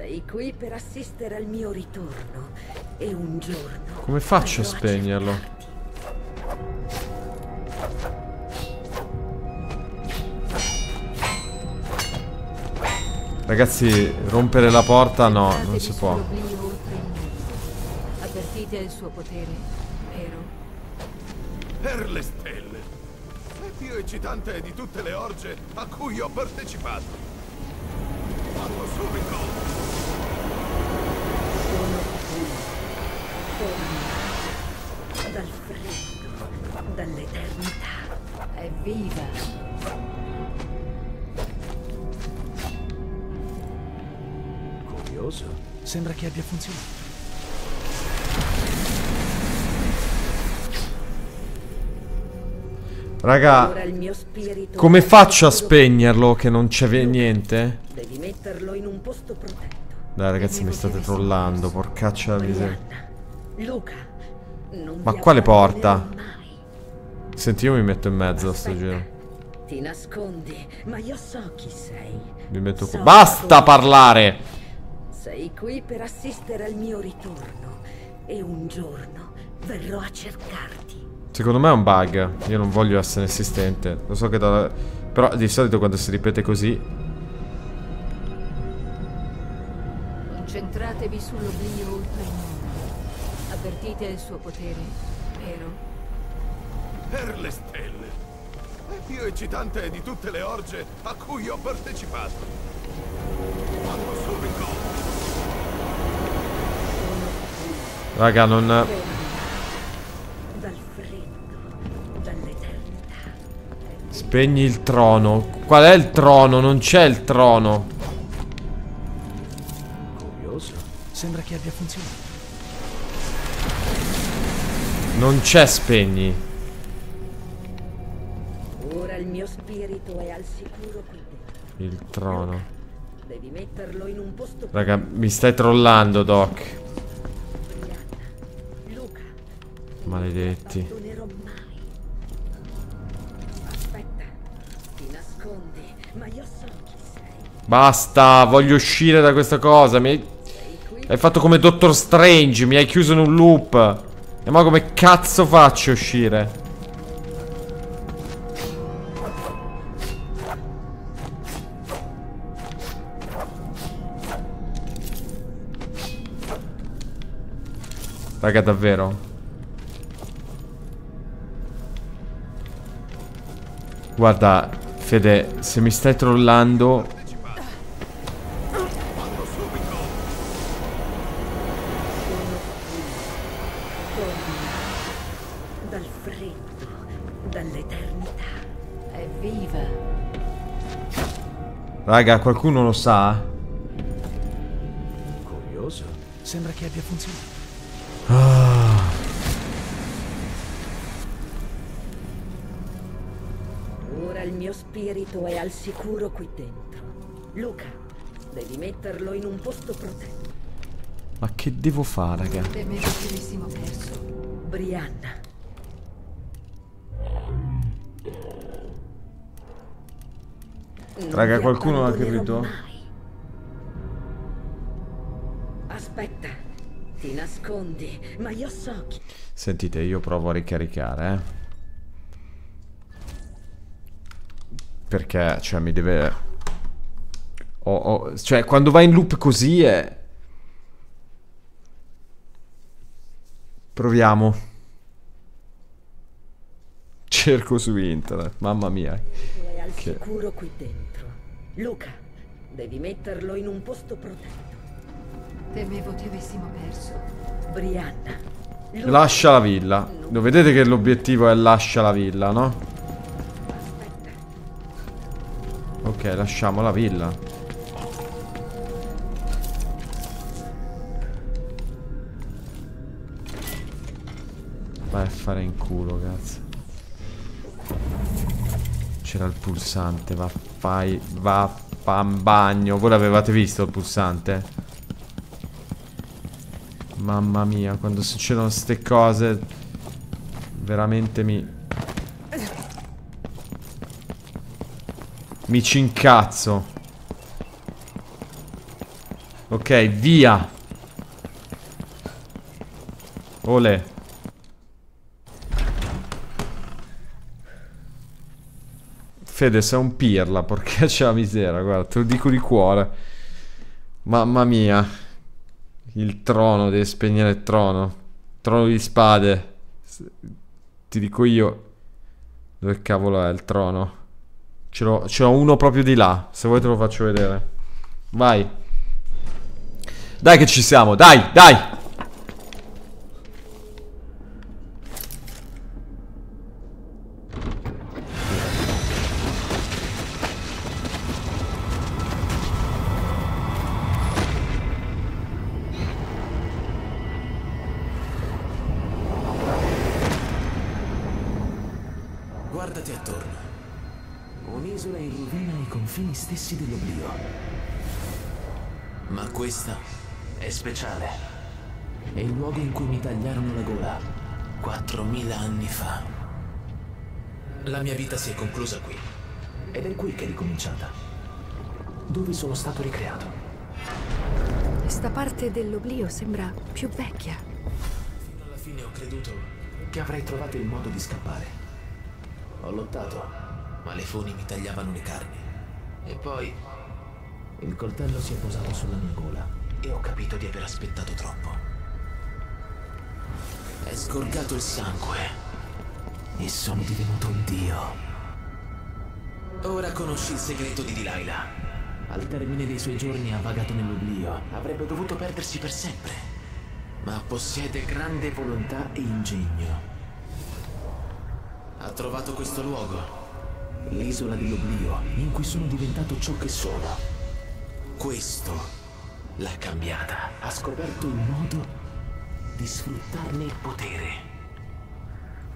Sei qui per assistere al mio ritorno. E un giorno. Come faccio a spegnerlo? Ragazzi, rompere la porta no, non si può. Avvertite il suo potere, vero? Per le stelle. È più eccitante di tutte le orge a cui ho partecipato. Vado subito. Torna dal freddo, dall'eternità. È viva. Curioso. Sembra che abbia funzionato. Raga, come faccio a spegnerlo che non c'è niente? Devi metterlo in un posto protetto. Dai ragazzi, mi state trollando, porcaccia la miseria. Luca, non Ma quale porta? Senti, io mi metto in mezzo a sto giro. Ti nascondi, ma io so chi sei. Mi metto So qua. Basta parlare! Sei qui per assistere al mio ritorno e un giorno verrò a cercarti. Secondo me è un bug. Io non voglio essere insistente. Lo so che da... Però di solito quando si ripete così... Concentratevi sull'oblio mondo. Avvertite il suo potere, vero? Per le stelle. È più eccitante di tutte le orge a cui ho partecipato. Vado subito. Raga, non... Dal freddo, dall'eternità. Spegni il trono. Qual è il trono? Non c'è il trono. Curioso. Sembra che abbia funzionato. Non c'è spegni. Ora il mio spirito è al sicuro qui. Il trono. Devi metterlo in un posto Raga, mi stai trollando, Doc. Luca, Maledetti. abbandonerò mai. Aspetta, ti nascondi, ma io so chi sei. Basta, voglio uscire da questa cosa. Mi hai... hai fatto come Doctor Strange, mi hai chiuso in un loop. E ma come cazzo faccio uscire? Raga, davvero? Guarda, Fede, se mi stai trollando... Raga, qualcuno lo sa? Curioso. Sembra che abbia funzionato. Ah. Ora il mio spirito è al sicuro qui dentro. Luca, devi metterlo in un posto protetto. Ma che devo fare, raga? Temevo che avessimo perso. Brianna. Non Raga, qualcuno l'ha capito? Aspetta, ti nascondi, ma io so chi... Sentite, io provo a ricaricare, eh. Perché, cioè, mi deve... ho- ho- Cioè, quando vai in loop così è... Proviamo. Cerco su internet, mamma mia. Al Che- sicuro qui dentro. Luca, devi metterlo in un posto protetto. Temevo ti avessimo perso. Brianna. Luca, Lascia la villa. Lo vedete che l'obiettivo è lascia la villa, no? Ok, lasciamo la villa. Vai a fare in culo, cazzo. C'era il pulsante, va fai va a fa un bagno. Voi l'avevate visto il pulsante? Mamma mia, quando succedono ste cose veramente mi mi ci incazzo. Ok, via. Ole. Fede, sei un pirla, porca c'è la misera, guarda, te lo dico di cuore. Mamma mia. Il trono, devi spegnere il trono. Trono di spade. Ti dico io. Dove cavolo è il trono? Ce l'ho uno proprio di là. Se vuoi te lo faccio vedere. Vai. Dai che ci siamo, dai, dai. Questa è speciale. È il luogo in cui mi tagliarono la gola. 4.000 anni fa. La mia vita si è conclusa qui. Ed è qui che è ricominciata. Dove sono stato ricreato. Questa parte dell'oblio sembra più vecchia. Fino alla fine ho creduto che avrei trovato il modo di scappare. Ho lottato, ma le foni mi tagliavano le carni. E poi il coltello si è posato sulla mia gola e ho capito di aver aspettato troppo. È sgorgato il sangue e sono divenuto un dio. Ora conosci il segreto di Delilah. Al termine dei suoi giorni ha vagato nell'oblio. Avrebbe dovuto perdersi per sempre. Ma possiede grande volontà e ingegno. Ha trovato questo luogo, l'isola dell'oblio, in cui sono diventato ciò che sono. Questo l'ha cambiata. Ha scoperto il modo di sfruttarne il potere.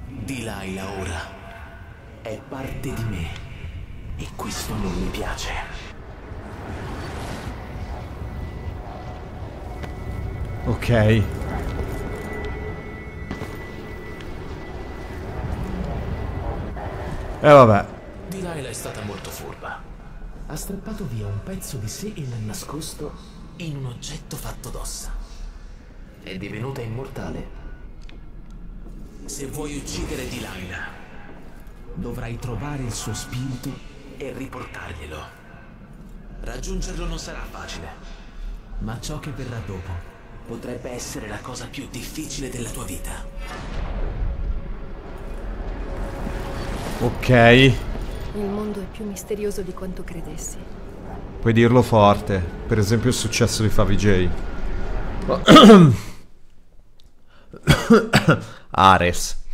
Delilah ora è parte di me e questo non mi piace. Ok. E vabbè. Delilah è stata molto furba. Ha strappato via un pezzo di sé e l'ha nascosto in un oggetto fatto d'ossa. È divenuta immortale. Se vuoi uccidere Delilah, dovrai trovare il suo spirito e riportarglielo. Raggiungerlo non sarà facile, ma ciò che verrà dopo potrebbe essere la cosa più difficile della tua vita. Ok. Il mondo è più misterioso di quanto credessi. Puoi dirlo forte. Per esempio il successo di Favij. Ares.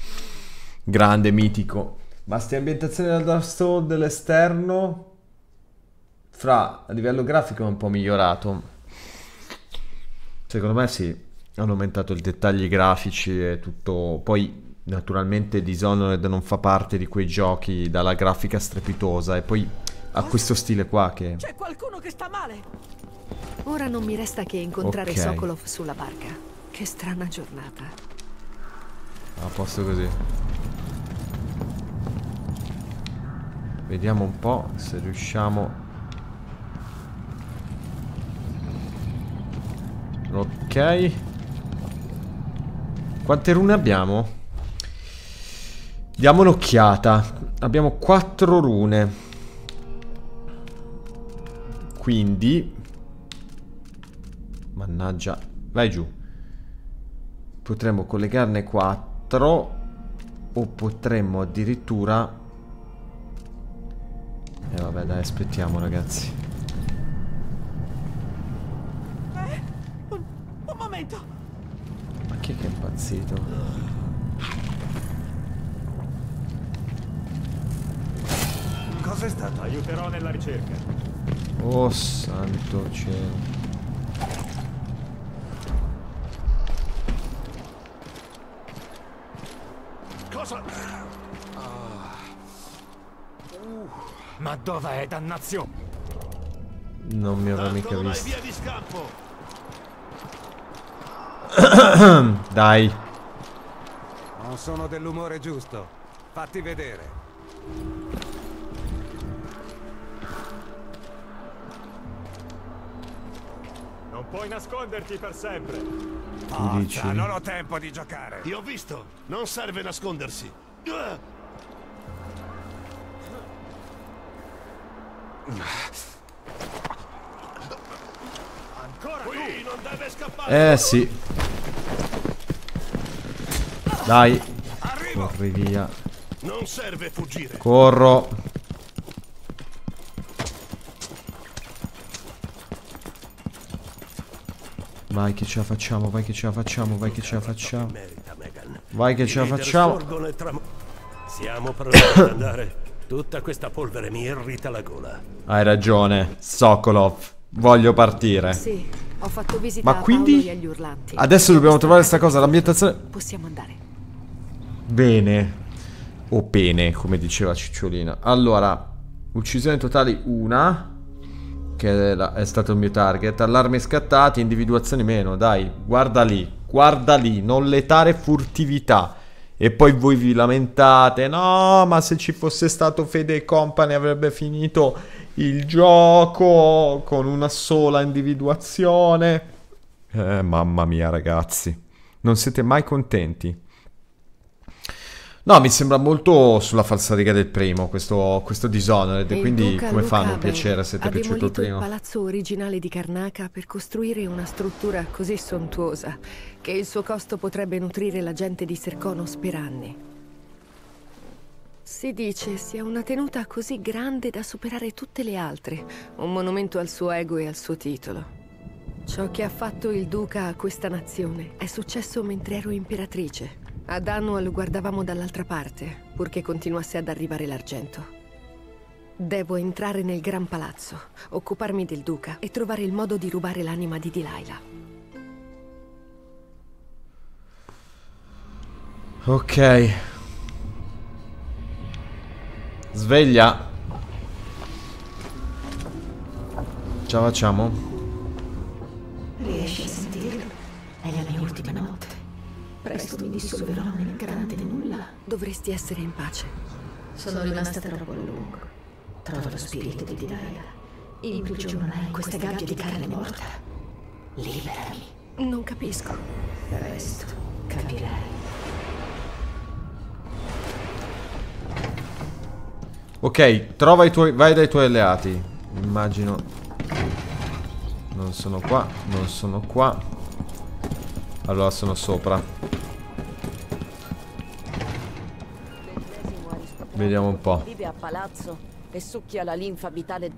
Grande, mitico. Ma ste ambientazioni Dark Souls dell'esterno... Fra, a livello grafico è un po' migliorato. Secondo me sì, hanno aumentato i dettagli grafici e tutto. Poi, naturalmente, Dishonored non fa parte di quei giochi dalla grafica strepitosa e poi ha questo stile qua che... C'è qualcuno che sta male! Ora non mi resta che incontrare Ok. Sokolov sulla barca. Che strana giornata. A posto così. Vediamo un po' se riusciamo. Ok. Quante rune abbiamo? Diamo un'occhiata. Abbiamo 4 rune. Quindi... Mannaggia. Vai giù. Potremmo collegarne 4 o potremmo addirittura... E eh vabbè dai aspettiamo ragazzi. Eh, un, un momento! Ma chi è che è impazzito? Cos'è stato? Aiuterò nella ricerca. Oh santo cielo. Cosa? Uh, ma dov'è, dannazione? Non mi aveva mica visto. via di scampo! Dai. Non sono dell'umore giusto. Fatti vedere. Non puoi nasconderti per sempre. Chi dici? Forza, non ho tempo di giocare. Ti ho visto! Non serve nascondersi! Ancora Qui non deve scappare! Eh sì. Dai. Corri via. Non serve fuggire! Corro. Vai che ce la facciamo, vai che ce la facciamo, vai che ce la facciamo. Vai che ce la facciamo. Siamo pronti ad andare. Tutta questa polvere mi irrita la gola. Hai ragione, Sokolov. Voglio partire. Sì, ho fatto visita Ma a quindi- Paolo e agli urlanti. Adesso dobbiamo trovare sta cosa, l'ambientazione... Possiamo andare. Bene. O pene, come diceva Cicciolina. Allora, uccisioni totali una, che è, stato il mio target. Allarmi scattati, individuazioni meno. Dai, guarda lì, guarda lì, non letare furtività. E poi voi vi lamentate, no, ma se ci fosse stato Fede Company avrebbe finito il gioco con una sola individuazione. Eh, mamma mia, ragazzi. Non siete mai contenti. No, mi sembra molto sulla falsariga del primo, questo, questo Dishonored, Il quindi come Luca fa a non Abel piacere se ti è piaciuto il demolito il primo? palazzo originale di Karnaka per costruire una struttura così sontuosa che il suo costo potrebbe nutrire la gente di Serkonos per anni. Si dice sia una tenuta così grande da superare tutte le altre, un monumento al suo ego e al suo titolo. Ciò che ha fatto il duca a questa nazione è successo mentre ero imperatrice. Ad Annual guardavamo dall'altra parte, purché continuasse ad arrivare l'argento. Devo entrare nel Gran Palazzo, occuparmi del duca e trovare il modo di rubare l'anima di Delilah. Ok. Sveglia. Ce la facciamo? Riesci a sentirlo? È la mia ultima notte. Presto mi dissolverò nel grande nulla. Dovresti essere in pace. Sono rimasta troppo a lungo. Trovo lo spirito di Delilah. Imprigionala in questa gabbia di carne morta. Liberami. Non capisco. Presto capirai. Ok, trova i tuoi... Vai dai tuoi alleati. Immagino... Non sono qua, non sono qua. Allora sono sopra. Vediamo un po'. Vive a palazzo e succhia la linfa vitale.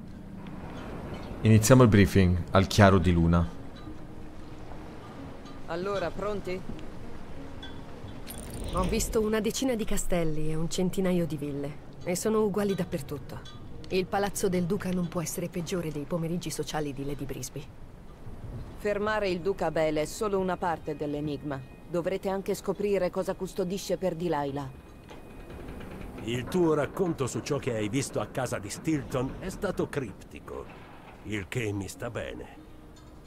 Iniziamo il briefing al chiaro di luna. Allora, pronti? Ho visto una decina di castelli e un centinaio di ville, e sono uguali dappertutto. Il palazzo del duca non può essere peggiore dei pomeriggi sociali di Lady Brisby. Fermare il duca Abele è solo una parte dell'enigma. Dovrete anche scoprire cosa custodisce per Delilah. Il tuo racconto su ciò che hai visto a casa di Stilton è stato criptico, il che mi sta bene.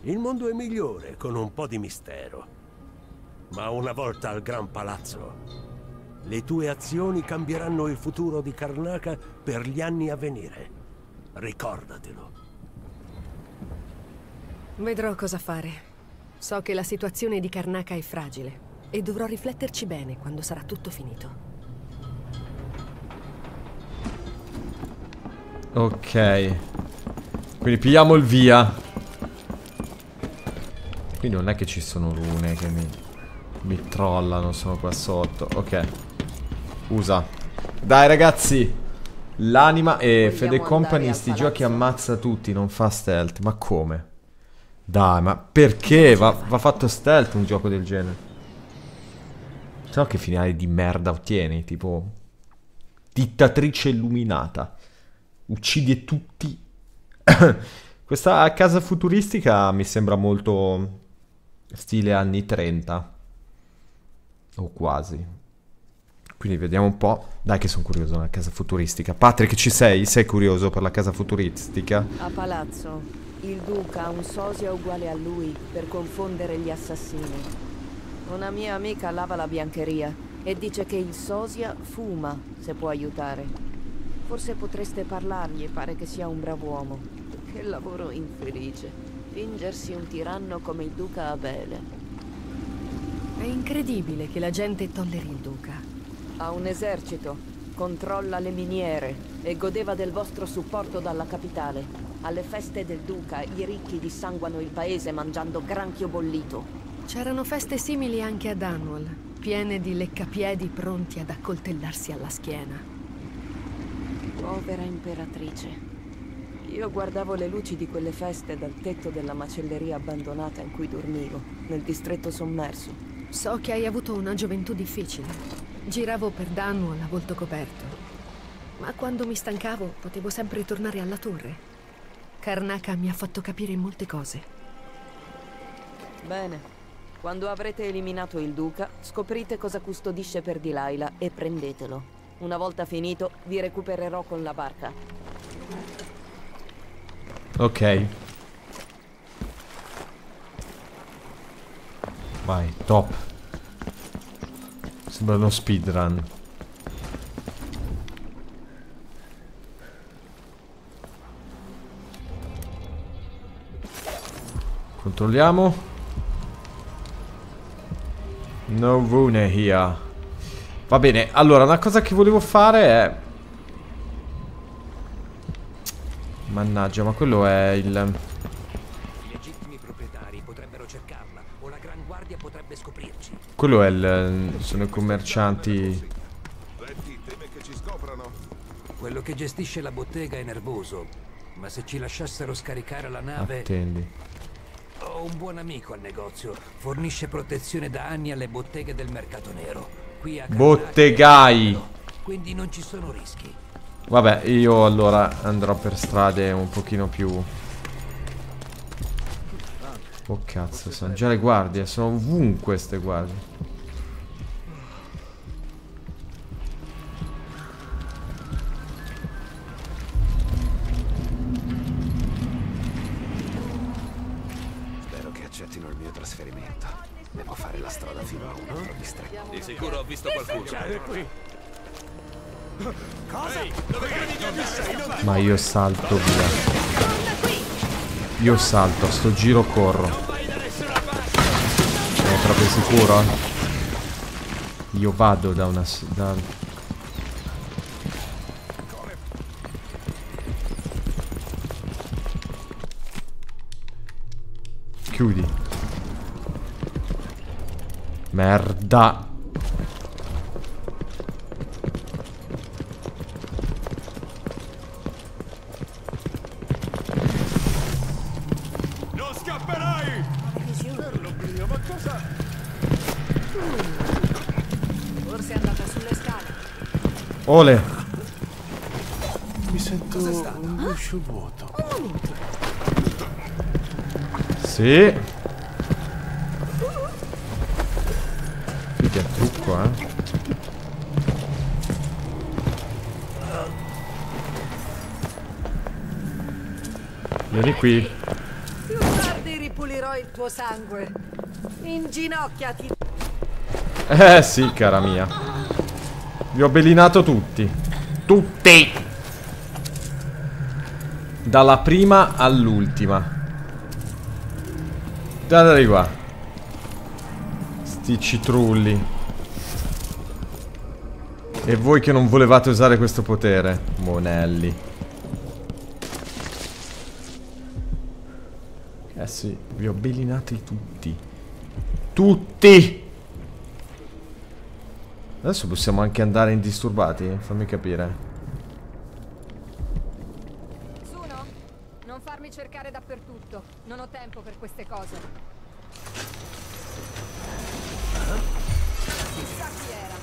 Il mondo è migliore con un po' di mistero. Ma una volta al Gran Palazzo, le tue azioni cambieranno il futuro di Karnaka per gli anni a venire. Ricordatelo. Vedrò cosa fare. So che la situazione di Karnaka è fragile e dovrò rifletterci bene quando sarà tutto finito. Ok. Quindi pigliamo il via. Quindi non è che ci sono rune che mi, mi trollano, sono qua sotto. Ok. Usa. Dai ragazzi. L'anima e Fede Company sti giochi ammazza tutti, non fa stealth. Ma come? Dai, ma perché? Va, va fatto stealth un gioco del genere. Se no che finale di merda ottieni? Tipo... Dittatrice illuminata. Uccide tutti. Questa casa futuristica mi sembra molto stile anni 30. O quasi. Quindi vediamo un po'. Dai che sono curioso della casa futuristica. Patrick, ci sei? Sei curioso per la casa futuristica? A palazzo, il duca ha un sosia uguale a lui per confondere gli assassini. Una mia amica lava la biancheria e dice che il sosia fuma se può aiutare. Forse potreste parlargli, pare che sia un brav'uomo. Che lavoro infelice. Fingersi un tiranno come il duca Abele. È incredibile che la gente tolleri il duca. Ha un esercito, controlla le miniere e godeva del vostro supporto dalla capitale. Alle feste del duca i ricchi dissanguano il paese mangiando granchio bollito. C'erano feste simili anche ad Dunwall, piene di leccapiedi pronti ad accoltellarsi alla schiena. Povera imperatrice. Io guardavo le luci di quelle feste dal tetto della macelleria abbandonata in cui dormivo, nel distretto sommerso. So che hai avuto una gioventù difficile. Giravo per Dunwall a volto coperto. Ma quando mi stancavo potevo sempre tornare alla torre. Karnaka mi ha fatto capire molte cose. Bene. Quando avrete eliminato il duca, scoprite cosa custodisce per Delilah e prendetelo. Una volta finito, vi recupererò con la barca. Ok. Vai, top. Sembra uno speedrun. Controlliamo. No rune here. Va bene, allora una cosa che volevo fare è... Mannaggia, ma quello è il... I legittimi proprietari potrebbero cercarla, o la Gran Guardia potrebbe scoprirci. Quello è il... Sono i commercianti... Quello che gestisce la bottega è nervoso, ma se ci lasciassero scaricare la nave... Attendi. Ho un buon amico al negozio, fornisce protezione da anni alle botteghe del mercato nero. Qui a Bottegai. Quindi non ci sono rischi. Vabbè, io allora andrò per strade un pochino più... Oh cazzo, sono già le guardie, sono ovunque ste guardie. Spero che accettino il mio trasferimento. Devo fare la strada fino a un altro distretto. Di sicuro ho visto qualcuno. qui. Cosa? Dove credi di andare? Ma io salto via. Io salto, sto giro corro. Sei proprio sicuro? Io vado da una... Da... Chiudi. Merda. Cosa? Forse è andata sulle scale. Ole. Mi sento un uscio vuoto. Sì. Qui che trucco, eh. Vieni qui. Più tardi ripulirò il tuo sangue. Inginocchiati. Eh sì, cara mia. Vi ho belinato tutti. Tutti! Dalla prima all'ultima. Guardali qua. Sti citrulli. E voi che non volevate usare questo potere, monelli. Eh sì, vi ho belinati tutti. Tutti! Adesso possiamo anche andare indisturbati, fammi capire. Suno, non farmi cercare dappertutto. Non ho tempo per queste cose. Chissà chi era.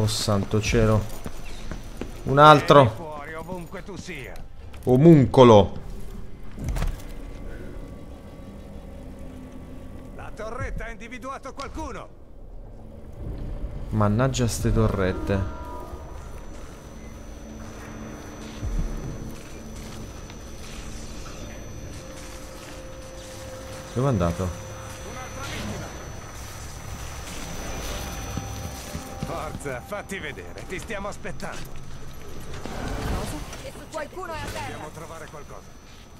Oh santo cielo. Un altro. Fuori ovunque tu sia. Omuncolo. La torretta ha individuato qualcuno. Mannaggia ste torrette. Dove è andato? Forza, fatti vedere. Ti stiamo aspettando. Qualcuno è a terra. Dobbiamo trovare qualcosa.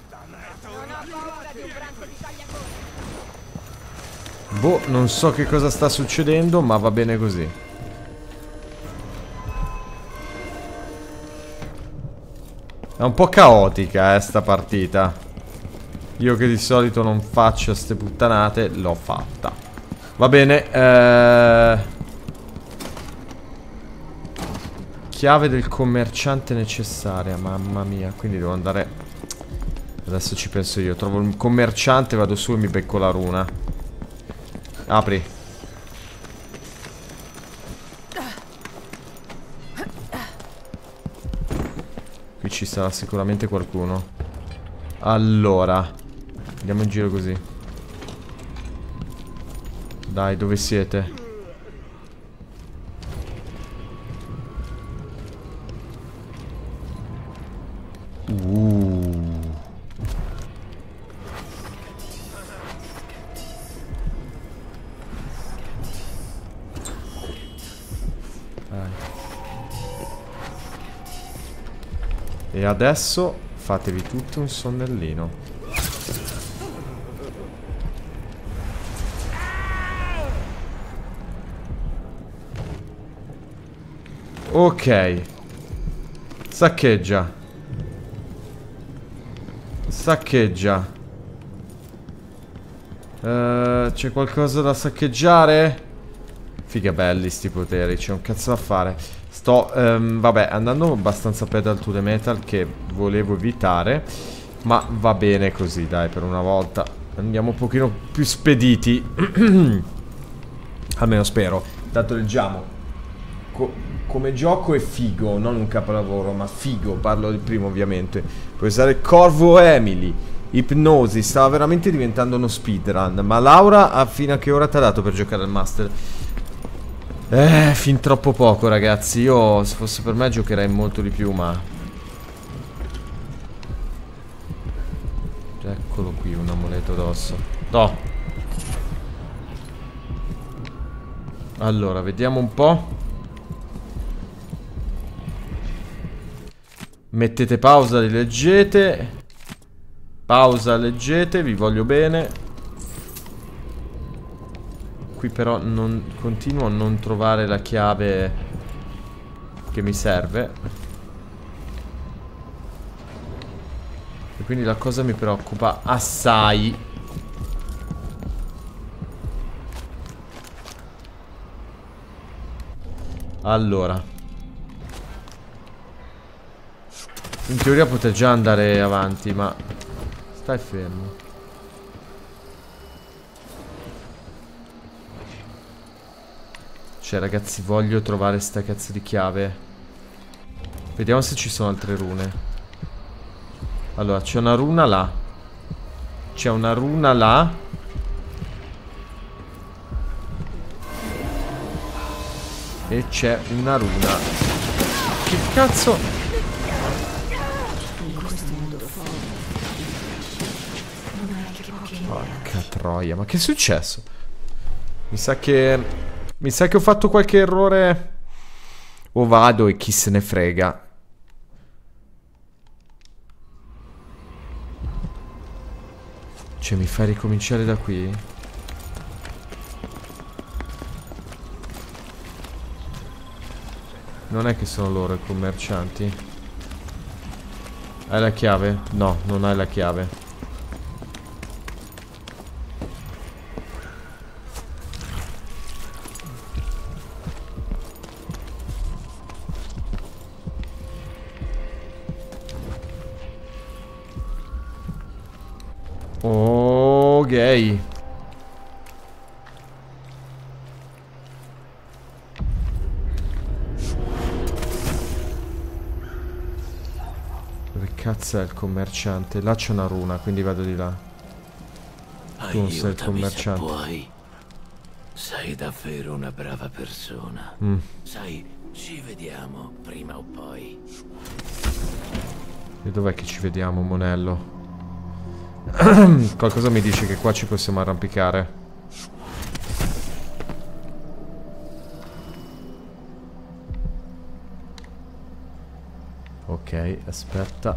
Dannato. Non ho paura di un branco di tagliagole. Boh, non so che cosa sta succedendo, ma va bene così. È un po' caotica, eh, sta partita. Io che di solito non faccio ste puttanate, l'ho fatta. Va bene, eh... Chiave del commerciante necessaria, mamma mia. Quindi devo andare... Adesso ci penso io. Trovo il commerciante, vado su e mi becco la runa. Apri. Qui ci sarà sicuramente qualcuno. Allora. Andiamo in giro così. Dai, dove siete? Uh. E adesso fatevi tutto un sonnellino. Ok. Saccheggia. Saccheggia. Eh, C'è qualcosa da saccheggiare? Figa belli sti poteri, c'è un cazzo da fare. Sto, ehm, vabbè, andando abbastanza pedal to the metal che volevo evitare. Ma va bene così, dai, per una volta. Andiamo un pochino più spediti. Almeno spero. Tanto leggiamo. Co come gioco è figo, non un capolavoro, ma figo. Parlo del primo, ovviamente. Puoi usare Corvo Emily. Ipnosi, stava veramente diventando uno speedrun. Ma Laura, a fino a che ora ti ha dato per giocare al master? Eh, fin troppo poco, ragazzi. Io, se fosse per me, giocherei molto di più, ma... Eccolo qui, un amuleto d'osso. No. Allora, vediamo un po'. Mettete pausa, rileggete. Pausa, leggete, vi voglio bene. Qui però non, continuo a non trovare la chiave che mi serve. E quindi la cosa mi preoccupa assai. Allora. In teoria potrei già andare avanti, ma... Stai fermo. Cioè, ragazzi, voglio trovare sta cazzo di chiave. Vediamo se ci sono altre rune. Allora, c'è una runa là. C'è una runa là. E c'è una runa. Che cazzo? Porca troia, ma che è successo? Mi sa che... Mi sa che ho fatto qualche errore... O vado e chi se ne frega. Cioè, mi fai ricominciare da qui? Non è che sono loro i commercianti? Hai la chiave? No, non hai la chiave. È il commerciante? Là c'è una runa, quindi vado di là. Tu non sei il commerciante. puoi. Sei davvero una brava persona. Mm. Sai, ci vediamo prima o poi. E dov'è che ci vediamo, Monello? Qualcosa mi dice che qua ci possiamo arrampicare. Ok, aspetta.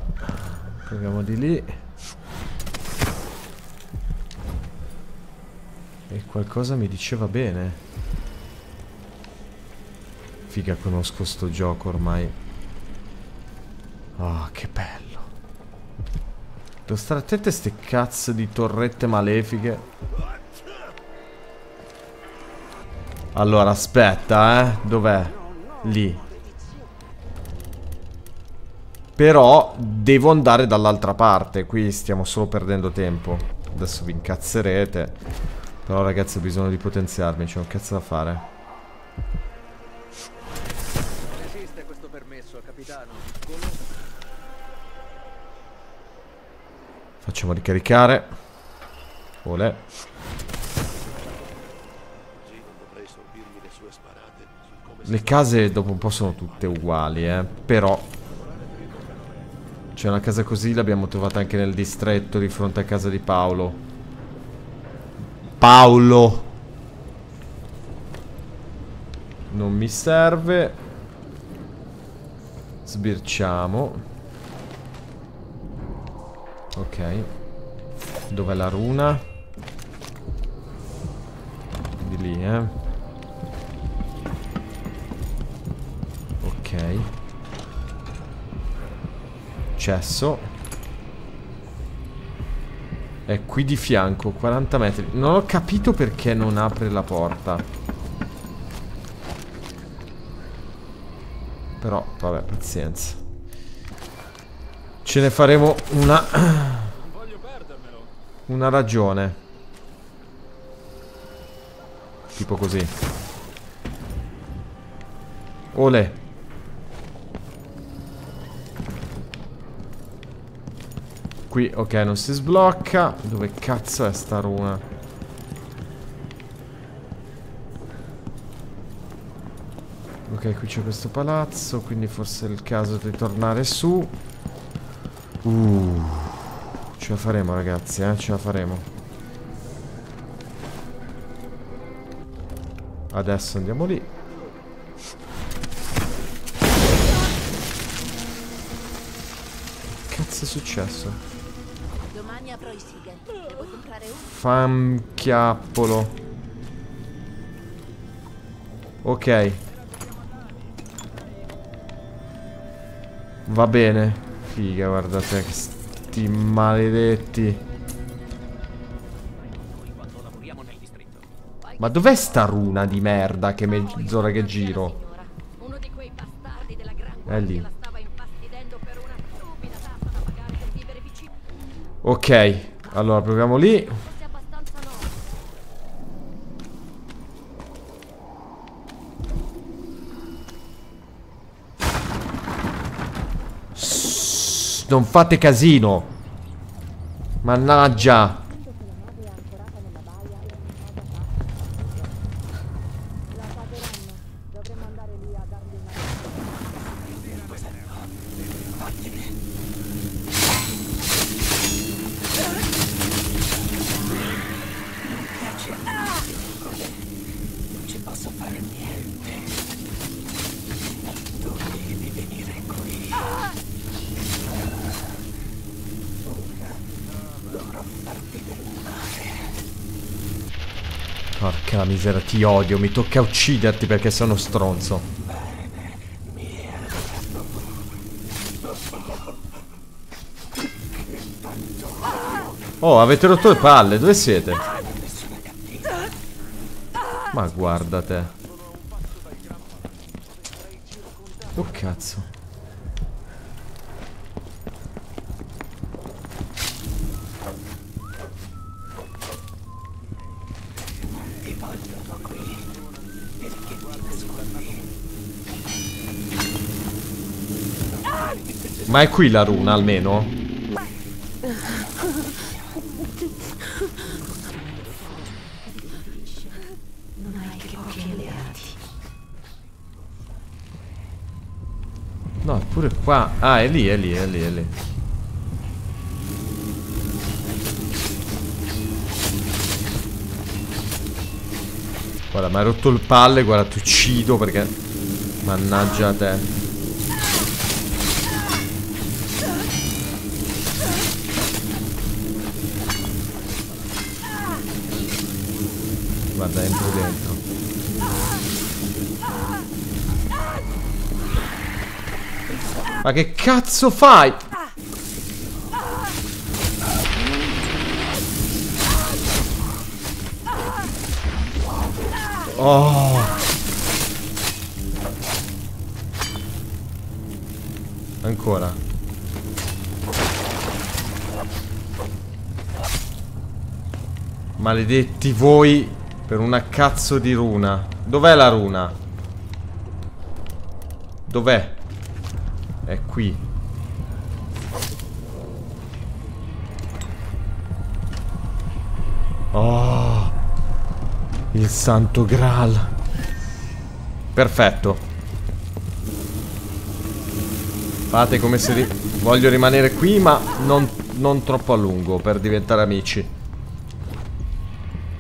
Proviamo di lì. E qualcosa mi diceva bene. Figa, conosco sto gioco ormai. Ah, che bello. Devo stare attento a ste cazzo di torrette malefiche. Allora, aspetta, eh. Dov'è? Lì. Però devo andare dall'altra parte. Qui stiamo solo perdendo tempo. Adesso vi incazzerete. Però ragazzi ho bisogno di potenziarmi. C'è un cazzo da fare. Esiste questo permesso, capitano. Facciamo ricaricare. Olè. Le case dopo un po' sono tutte uguali, eh. Però... C'è una casa così, l'abbiamo trovata anche nel distretto di fronte a casa di Paolo. Paolo! Non mi serve. Sbirciamo. Ok. Dov'è la runa? Di lì, eh. Ok. Cesso. È qui di fianco, 40 metri. Non ho capito perché non apre la porta. Però, vabbè, pazienza. Ce ne faremo una... Una ragione. Tipo così. Ole. Qui, ok, non si sblocca. Dove cazzo è sta runa? Ok, qui c'è questo palazzo, quindi forse è il caso di tornare su. Uh, ce la faremo ragazzi, eh, ce la faremo. Adesso andiamo lì. Che cazzo è successo? Famchiappolo. Ok. Va bene. Figa, guardate che sti maledetti. Ma dov'è sta runa di merda che mezz'ora che giro? È lì. Ok, allora proviamo lì. Non fate casino. Mannaggia. posso fare niente. Dovevi venire qui. Ora dovrò farti del male. Miseria, ti odio, mi tocca ucciderti perché sei uno stronzo. Oh, avete rotto le palle, dove siete? Ma guarda te. Oh cazzo. Ma è qui la runa almeno? No, è pure qua. Ah, è lì, è lì, è lì, è lì. Guarda, mi hai rotto il palle, guarda, ti uccido perché... Mannaggia te. Guarda, entro dentro. Ma che cazzo fai? Oh. Ancora. Maledetti voi per una cazzo di runa. Dov'è la runa? Dov'è? È qui. Oh. Il santo graal. Perfetto. Fate come se ri voglio rimanere qui, ma non, non troppo a lungo per diventare amici.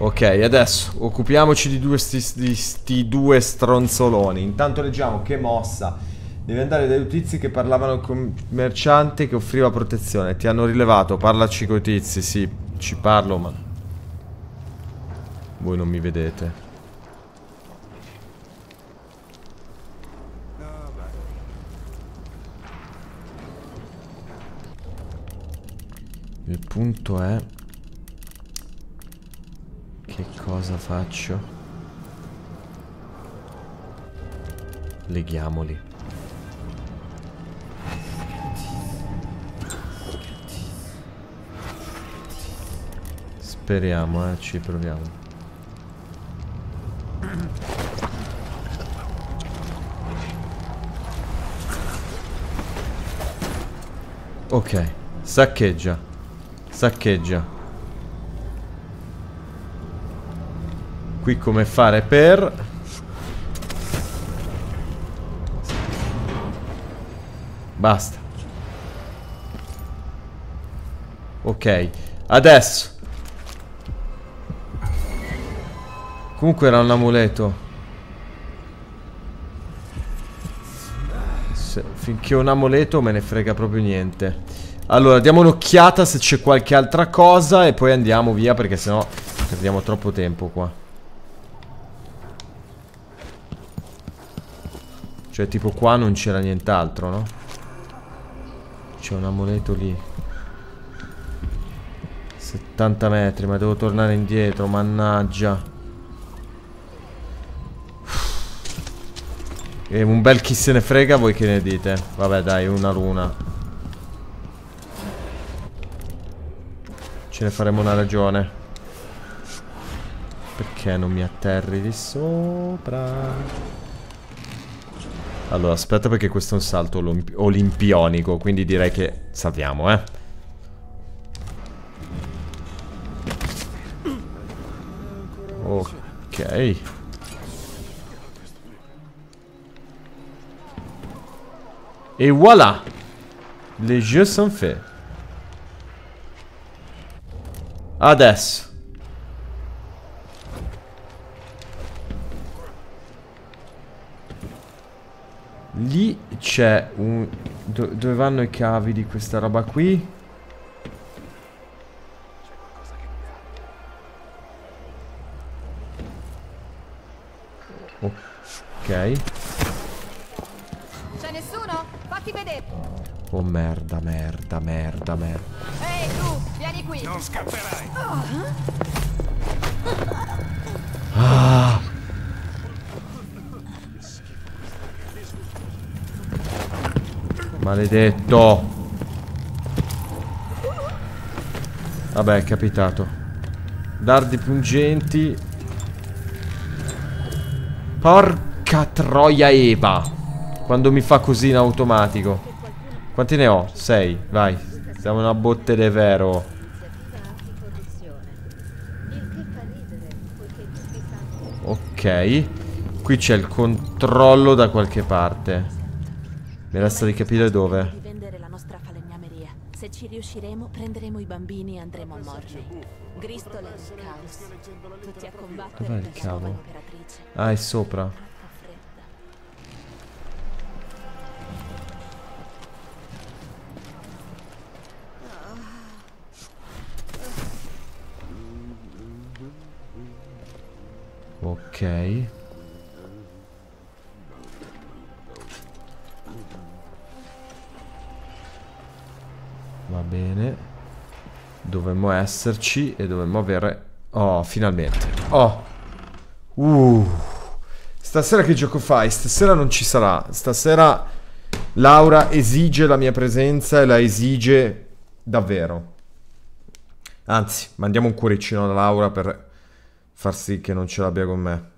Ok, adesso occupiamoci di due sti, di sti due stronzoloni. Intanto leggiamo che mossa. Devi andare dai tizi che parlavano con commerciante che offriva protezione. Ti hanno rilevato, parlaci coi tizi, sì, ci parlo, ma... Voi non mi vedete. Il punto è... Che cosa faccio? Leghiamoli. Speriamo, eh, ci proviamo. Ok, saccheggia. Saccheggia. Qui come fare per... Basta. Ok, adesso. Comunque era un amuleto. Se- finché un amuleto me ne frega proprio niente. Allora, diamo un'occhiata se c'è qualche altra cosa e poi andiamo via perché sennò perdiamo troppo tempo qua. Cioè, tipo qua non c'era nient'altro, no? C'è un amuleto lì. 70 metri, ma devo tornare indietro, mannaggia. E un bel chi se ne frega, voi che ne dite? Vabbè, dai, una luna. Ce ne faremo una ragione. Perché non mi atterri di sopra? Allora, aspetta perché questo è un salto olimpi- olimpionico, quindi direi che salviamo, eh. Ok. Et voilà Les jeux sont faits. Adesso. Lì c'è un... do- dove vanno i cavi di questa roba qui? Ok. C'è nessuno? Fatti vedere. Oh merda, merda, merda, merda. Ehi, tu, vieni qui. Non scapperai. Ah! Maledetto. Vabbè, è capitato. Dardi pungenti. Porca troia Eva. Quando mi fa così in automatico. Quanti ne ho? Sei, vai. Siamo una botte de vero. Ok. Qui c'è il controllo da qualche parte. Mi resta di capire dove. di vendere la nostra falegnameria. Se ci riusciremo, prenderemo i bambini e andremo a Morley. Gristol è il caos. Tutti a combattere Dov'è il cavo? imperatrice. Ah, è sopra. Ok. Va bene. Dovremmo esserci e dovremmo avere... Oh, finalmente. Oh. Uh. Stasera che gioco fai? Stasera non ci sarà. Stasera Laura esige la mia presenza e la esige davvero. Anzi, mandiamo un cuoricino a Laura per far sì che non ce l'abbia con me.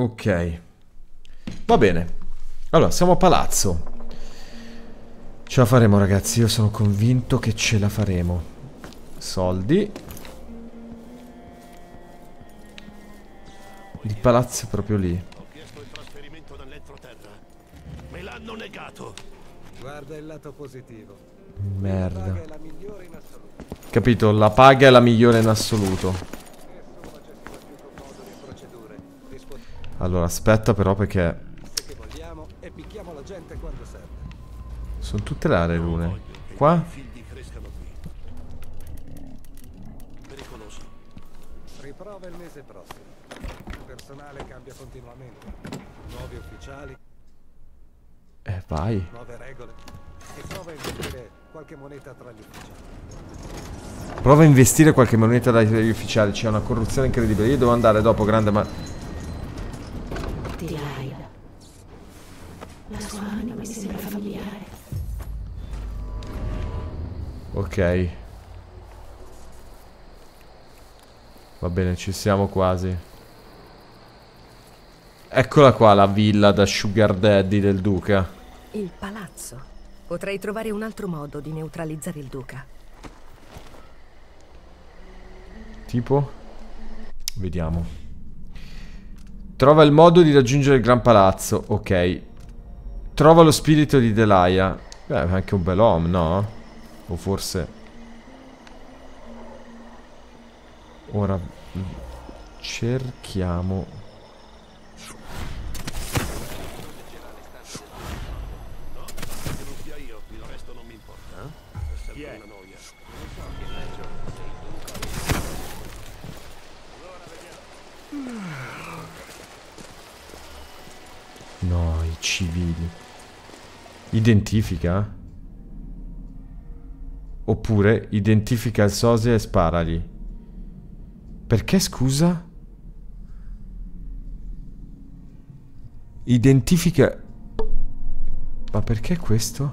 Ok. Va bene. Allora, siamo a palazzo. Ce la faremo, ragazzi. Io sono convinto che ce la faremo. Soldi. Il palazzo è proprio lì. Me l'hanno negato. Guarda il lato positivo. Merda. Paga è la migliore in assoluto. Capito, la paga è la migliore in assoluto. Allora, aspetta però perché sono tutte là le rune. Qua? Riprova il mese prossimo. Il personale cambia continuamente. Nuovi ufficiali, Eh, vai. nuove regole. E prova a investire qualche moneta tra gli ufficiali. Prova a investire qualche moneta dagli ufficiali. C'è una corruzione incredibile. Io devo andare dopo, grande ma... Ok. Va bene, ci siamo quasi. Eccola qua la villa da Sugar Daddy del Duca. Il palazzo. Potrei trovare un altro modo di neutralizzare il duca. Tipo? Vediamo. Trova il modo di raggiungere il Gran Palazzo. Ok. Trova lo spirito di Delia. Beh, è anche un bel uomo, no? O forse... Ora... Cerchiamo... No, i civili. Identifica? Oppure identifica il sosia e sparagli. Perché scusa? Identifica... Ma perché questo?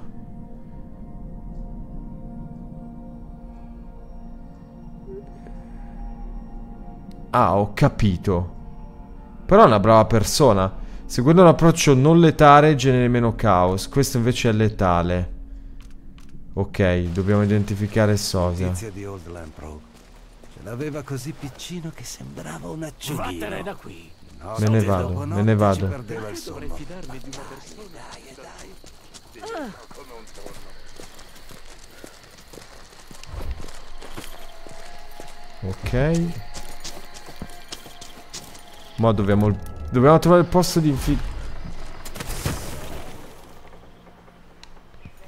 Ah, ho capito. Però è una brava persona. Seguendo un approccio non letale genera meno caos. Questo invece è letale. Ok, dobbiamo identificare il sosia. Tizia di Old Lampro. Ce l'aveva così piccino che sembrava un acciughino. Vattene da qui. No, Me ne vado, me ne vado. perdeva il sonno. fidarmi di una persona. Dai, dai. Ok. Mo' dobbiamo... Dobbiamo trovare il posto di infi...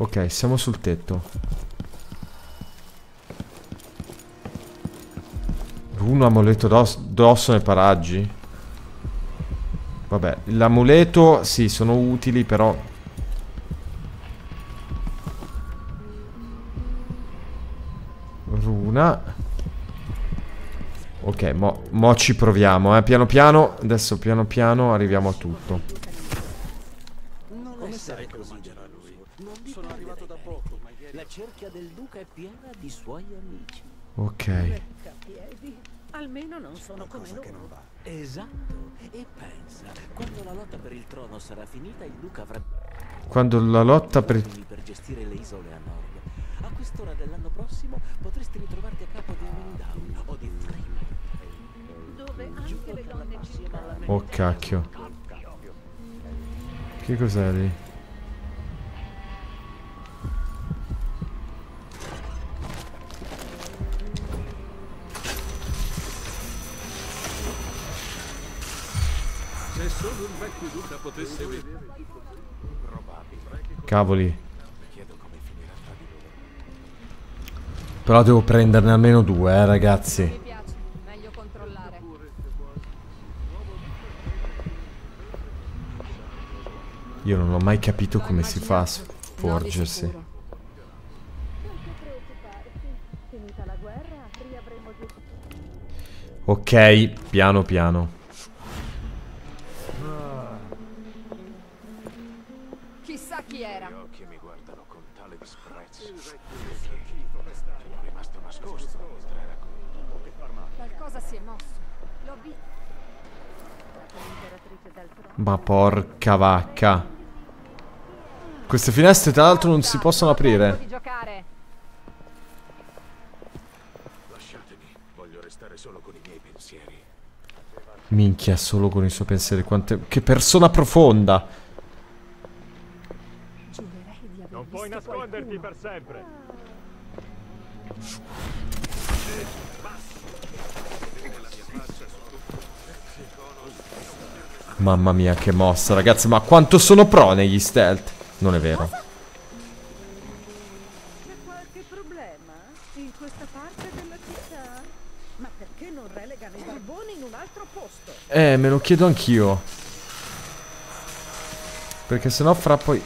Ok, siamo sul tetto. Uno amuleto d'osso nei paraggi. Vabbè, l'amuleto, sì, sono utili, però... Runa. Ok, mo, mo ci proviamo, eh. Piano piano, adesso piano piano arriviamo a tutto. Non essere così geloso. Non sono arrivato da poco, ma ieri... La cerchia del duca è piena di suoi amici. Ok. Almeno non sono come loro. Che non va. Esatto. E pensa, quando la lotta per il trono sarà finita, il duca avrà Quando la lotta per... per gestire le isole a nord. A quest'ora dell'anno prossimo potresti ritrovarti a capo di Windown o di Freeman. Dove anche le donne ci Oh cacchio. Che cos'è lì? Se solo il vecchio duca potesse vedere. Cavoli. Però devo prenderne almeno due, eh, ragazzi. Meglio controllare. Io non ho mai capito come si fa a sporgersi. Ok, piano piano. Ma porca vacca. Queste finestre tra l'altro non si possono aprire. Di giocare. Lasciatemi, voglio restare solo con i miei pensieri. Minchia, solo con i suoi pensieri. Quante... Che persona profonda. Non puoi nasconderti per sempre. Mamma mia, che mossa, ragazzi. Ma quanto sono pro negli stealth? Non è vero. qualche problema in questa parte della città? Ma perché non relegano i barboni in un altro posto? Eh, me lo chiedo anch'io. Perché sennò fra poi...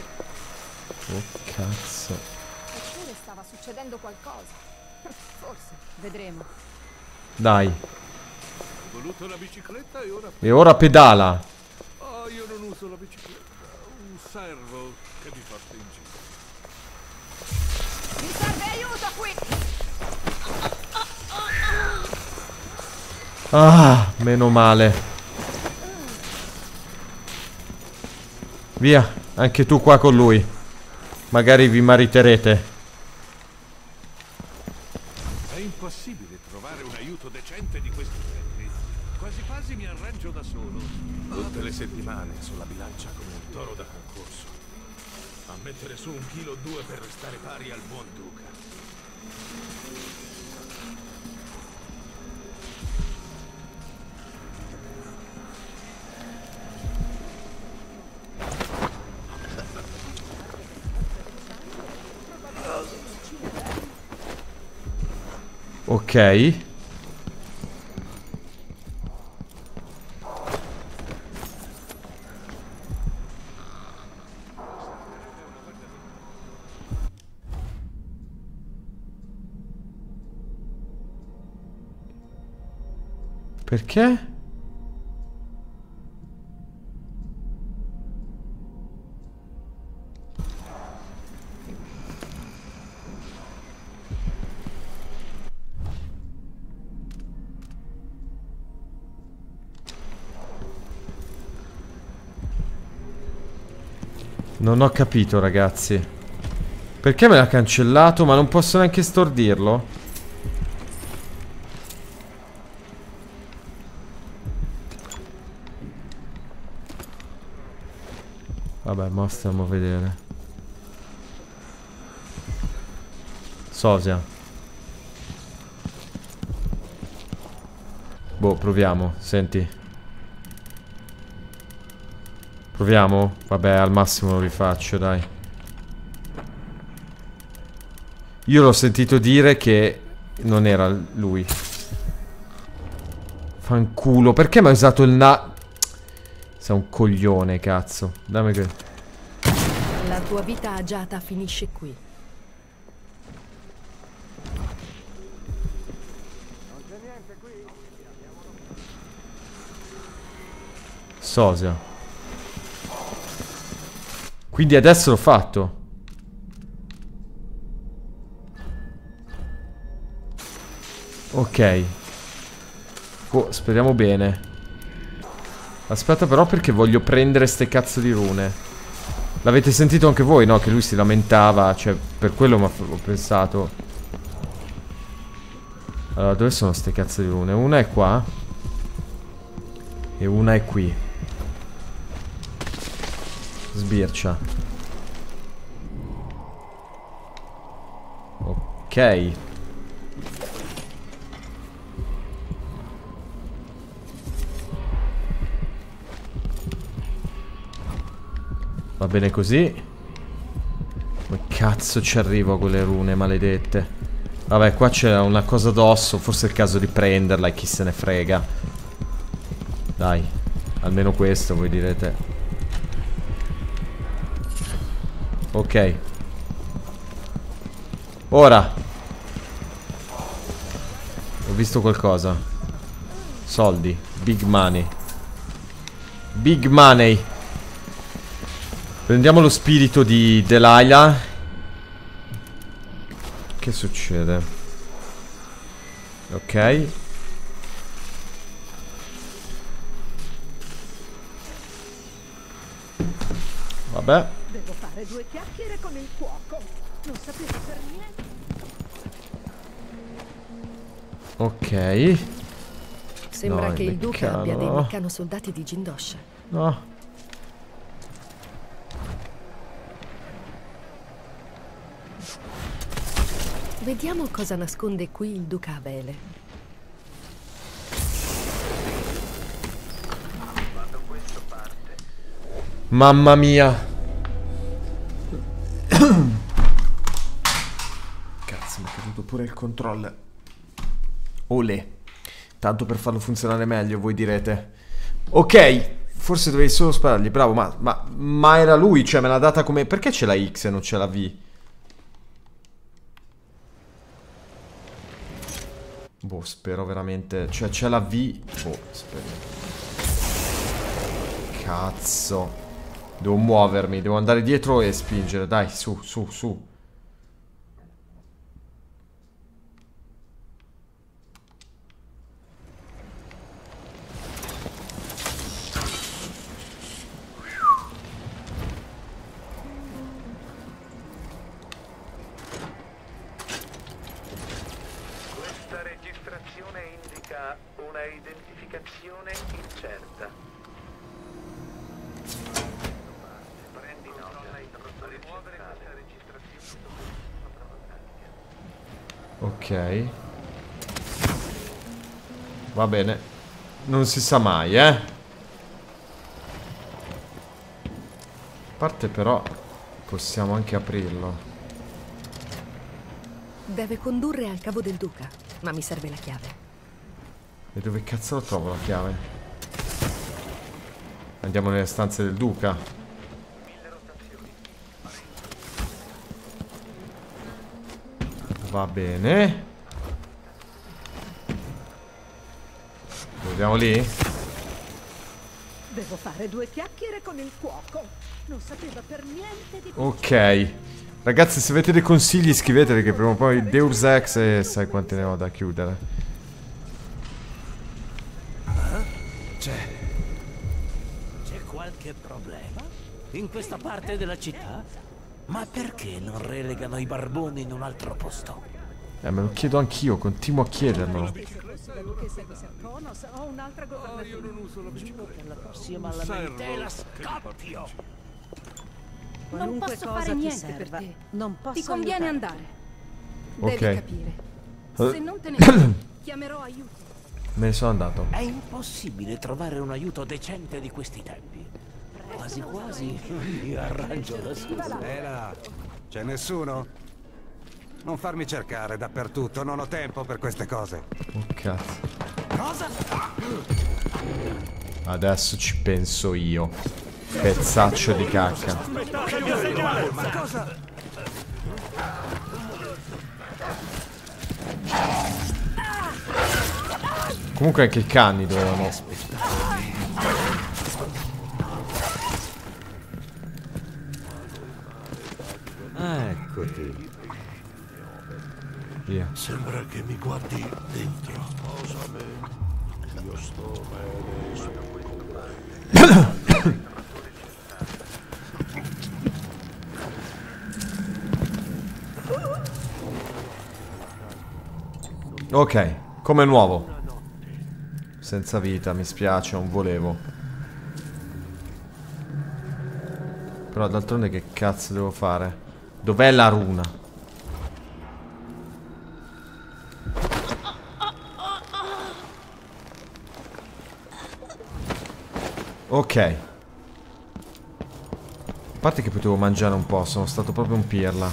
Oh, cazzo. Eppure stava succedendo qualcosa. Forse. Vedremo. Dai. Ho voluto la bicicletta e ora... E ora pedala. Ah, meno male. Via, anche tu qua con lui. Magari vi mariterete. È impossibile trovare un aiuto decente di questi tempi. Quasi quasi mi arrangio da solo. Tutte le settimane sulla bilancia come un toro da concorso. A mettere su un chilo o due per restare pari al buon Ok. Perché? Non ho capito, ragazzi. Perché me l'ha cancellato, ma non posso neanche stordirlo? Vabbè, ma stiamo a vedere. Sosia. Boh, proviamo, senti. Proviamo? Vabbè, al massimo lo rifaccio, dai. Io l'ho sentito dire che non era lui. Fanculo. Perché mi ha usato il na... Sei un coglione, cazzo. Dammi che... La tua vita agiata finisce qui. Sosia. Quindi adesso l'ho fatto. Ok. Oh, speriamo bene. Aspetta però perché voglio prendere ste cazzo di rune. L'avete sentito anche voi, no? Che lui si lamentava. Cioè, per quello ho pensato. Allora, dove sono ste cazzo di rune? Una è qua. E una è qui. Sbircia. Ok. Va bene così. Come cazzo ci arrivo a quelle rune maledette? Vabbè, qua c'è una cosa d'osso. Forse è il caso di prenderla e chi se ne frega. Dai. Almeno questo, voi direte. Ok. Ora. Ho visto qualcosa. Soldi. Big money. Big money. Prendiamo lo spirito di Delilah. Che succede? Ok. Vabbè. Due chiacchiere con il cuoco. Non sapevo per niente. Ok. Sembra No, che il duca meccano. abbia dei meccano soldati di Jindosha. No. Vediamo cosa nasconde qui il duca Abele. Mamma mia. Il controller. Ole. Tanto per farlo funzionare meglio, voi direte. Ok, forse dovevi solo sparargli, bravo, ma, ma, ma era lui, cioè me l'ha data come... Perché c'è la X e non c'è la V? Boh, spero veramente... Cioè c'è la V... Boh, spero... Cazzo. Devo muovermi, devo andare dietro e spingere. Dai, su, su, su. Questa registrazione indica una identificazione incerta. Prendi nota. Rimuovere questa registrazione. Ok. Va bene. Non si sa mai, eh. A parte però possiamo anche aprirlo. Deve condurre al cavo del duca, ma mi serve la chiave. E dove cazzo la trovo la chiave? Andiamo nelle stanze del duca. Va bene. Andiamo lì? Devo fare due chiacchiere con il cuoco. Non sapeva per niente di Ok. Ragazzi, se avete dei consigli scriveteli che prima o poi Deus Ex e sai quante ne ho da chiudere. C'è. C'è qualche problema? In questa parte della città? Ma perché non relegano i barboni in un altro posto? Eh, me lo chiedo anch'io, continuo a chiedermelo. La duchessa di Sarkonos o un'altra governatrice. Giuro per la prossima lamentela scoppio! Non posso cosa fare niente serva, per te. Non posso Ti conviene aiutarti. andare. Ok. Devi capire. Eh. Se non te ne vai, chiamerò aiuto. Me ne sono andato. È impossibile trovare un aiuto decente di questi tempi. quasi quasi mi arrangio da solo. Ela, c'è nessuno? Non farmi cercare dappertutto, non ho tempo per queste cose. Oh cazzo. Cosa? Adesso ci penso io. Pezzaccio di cacca. Ma cosa? Comunque anche i cani dovevano. Eccoti. Via. Sembra che mi guardi dentro. Posami. Io sto bene. Ok, come nuovo. Senza vita, mi spiace, non volevo. Però d'altronde che cazzo devo fare? Dov'è la runa? Ok. A parte che potevo mangiare un po', sono stato proprio un pirla.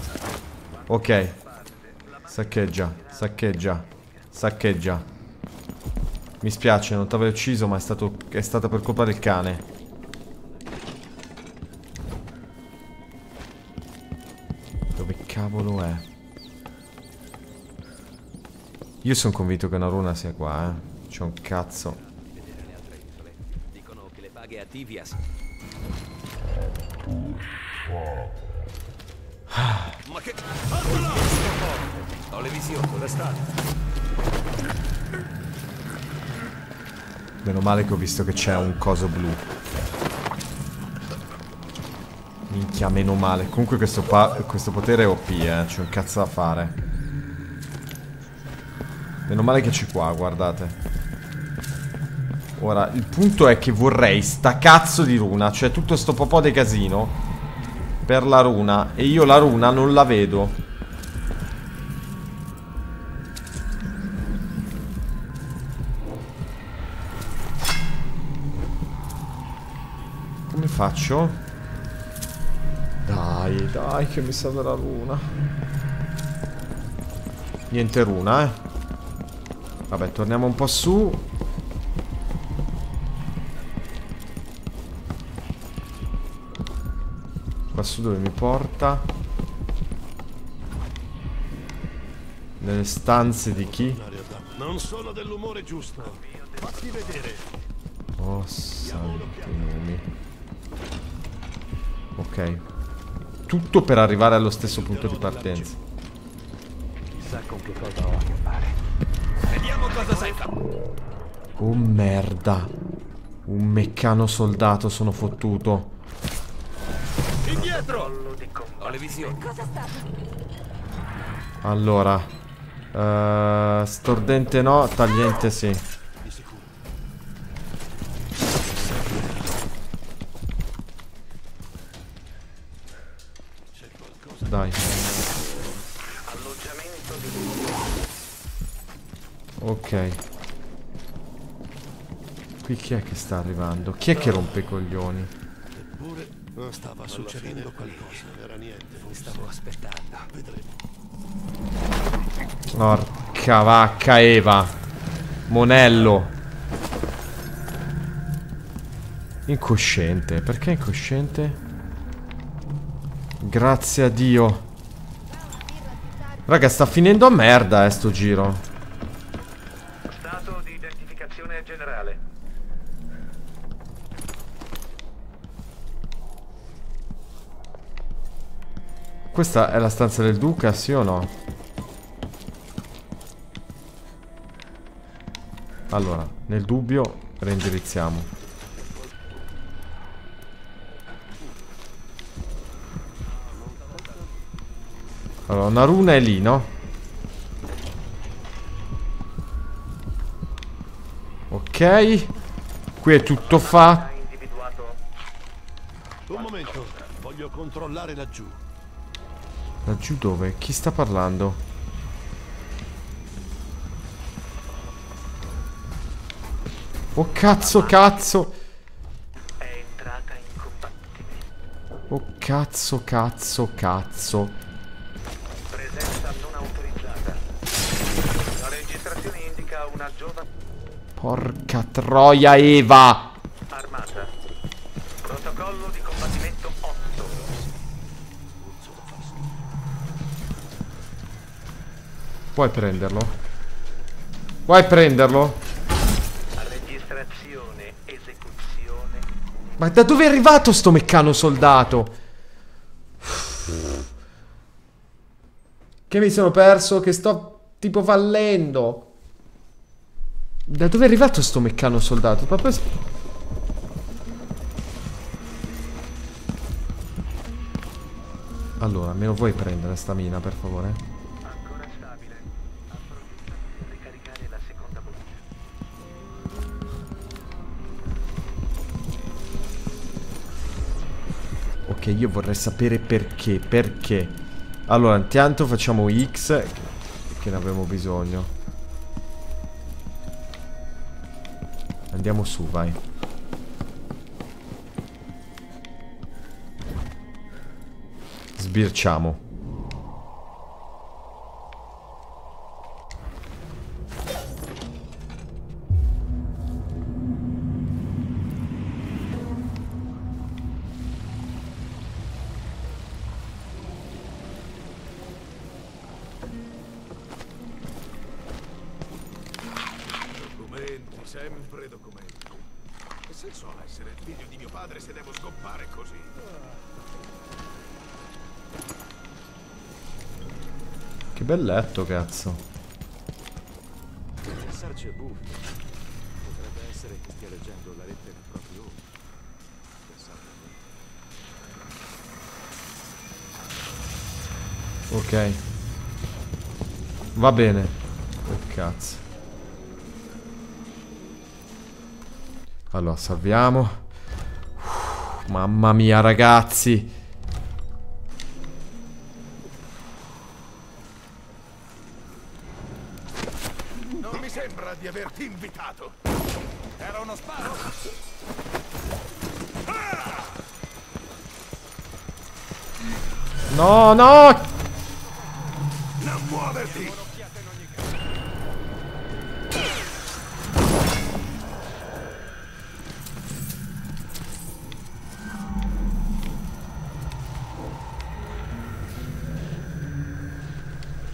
Ok. Saccheggia, saccheggia, saccheggia. Mi spiace, non t'avrei ucciso, ma è, stato, è stata per colpa del cane. Dove cavolo è? Io sono convinto che una runa sia qua, eh. C'è un cazzo. Paghe a. Ma che... Ho le visioni. Dove sta? Meno male che ho visto che c'è un coso blu. Minchia, meno male. Comunque questo, questo potere è OP, eh. C'è un cazzo da fare. Meno male che c'è qua, guardate. Ora, il punto è che vorrei sta cazzo di runa. Cioè, tutto sto popò di casino. Per la runa. E io la runa non la vedo. Come faccio? Dai, dai, che mi serve la runa. Niente runa, eh. Vabbè, torniamo un po' su. Su dove mi porta? Nelle stanze di chi? Non sono dell'umore giusto. Fatti vedere. Oh, santi nomi. Ok. Tutto per arrivare allo stesso punto di partenza. Chissà con che cosa ho a che fare. Vediamo cosa sai fare. Oh merda. Un meccano soldato sono fottuto. Indietro! Ho le visioni. Cosa sta? Allora. eh, stordente no, tagliente sì. Dai. Ok. Qui chi è che sta arrivando? Chi è che rompe i coglioni? Non stava succedendo qualcosa. Non era niente. Mi stavo aspettando. Vedremo. Porca vacca Eva. Monello. Incosciente. Perché incosciente? Grazie a Dio. Raga, sta finendo a merda, eh, sto giro. Questa è la stanza del duca, sì o no? Allora, nel dubbio, reindirizziamo. Allora, una runa è lì, no? Ok. Qui è tutto fatto. Un momento. Voglio controllare laggiù. Laggiù dove? Chi sta parlando? Oh cazzo, cazzo! cazzo, cazzo, cazzo. Presenza non autorizzata. La registrazione indica una giovane Porca troia Eva! Puoi prenderlo? Puoi prenderlo? Registrazione, esecuzione. Ma da dove è arrivato sto meccano soldato? Che mi sono perso? Che sto tipo fallendo. Da dove è arrivato sto meccano soldato? Proprio... Allora, me lo vuoi prendere sta mina, per favore? Ok, io vorrei sapere perché, perché. Allora, intanto facciamo X, che ne abbiamo bisogno. Andiamo su, vai. Sbirciamo. Che bel letto, cazzo. Pensarci è buffo. Potrebbe essere che stia leggendo la lettera proprio ora. Ok. Va bene. Che cazzo. Allora, salviamo. Uff, mamma mia, ragazzi. Averti invitato. Era uno sparo. No, no! Non muoverti!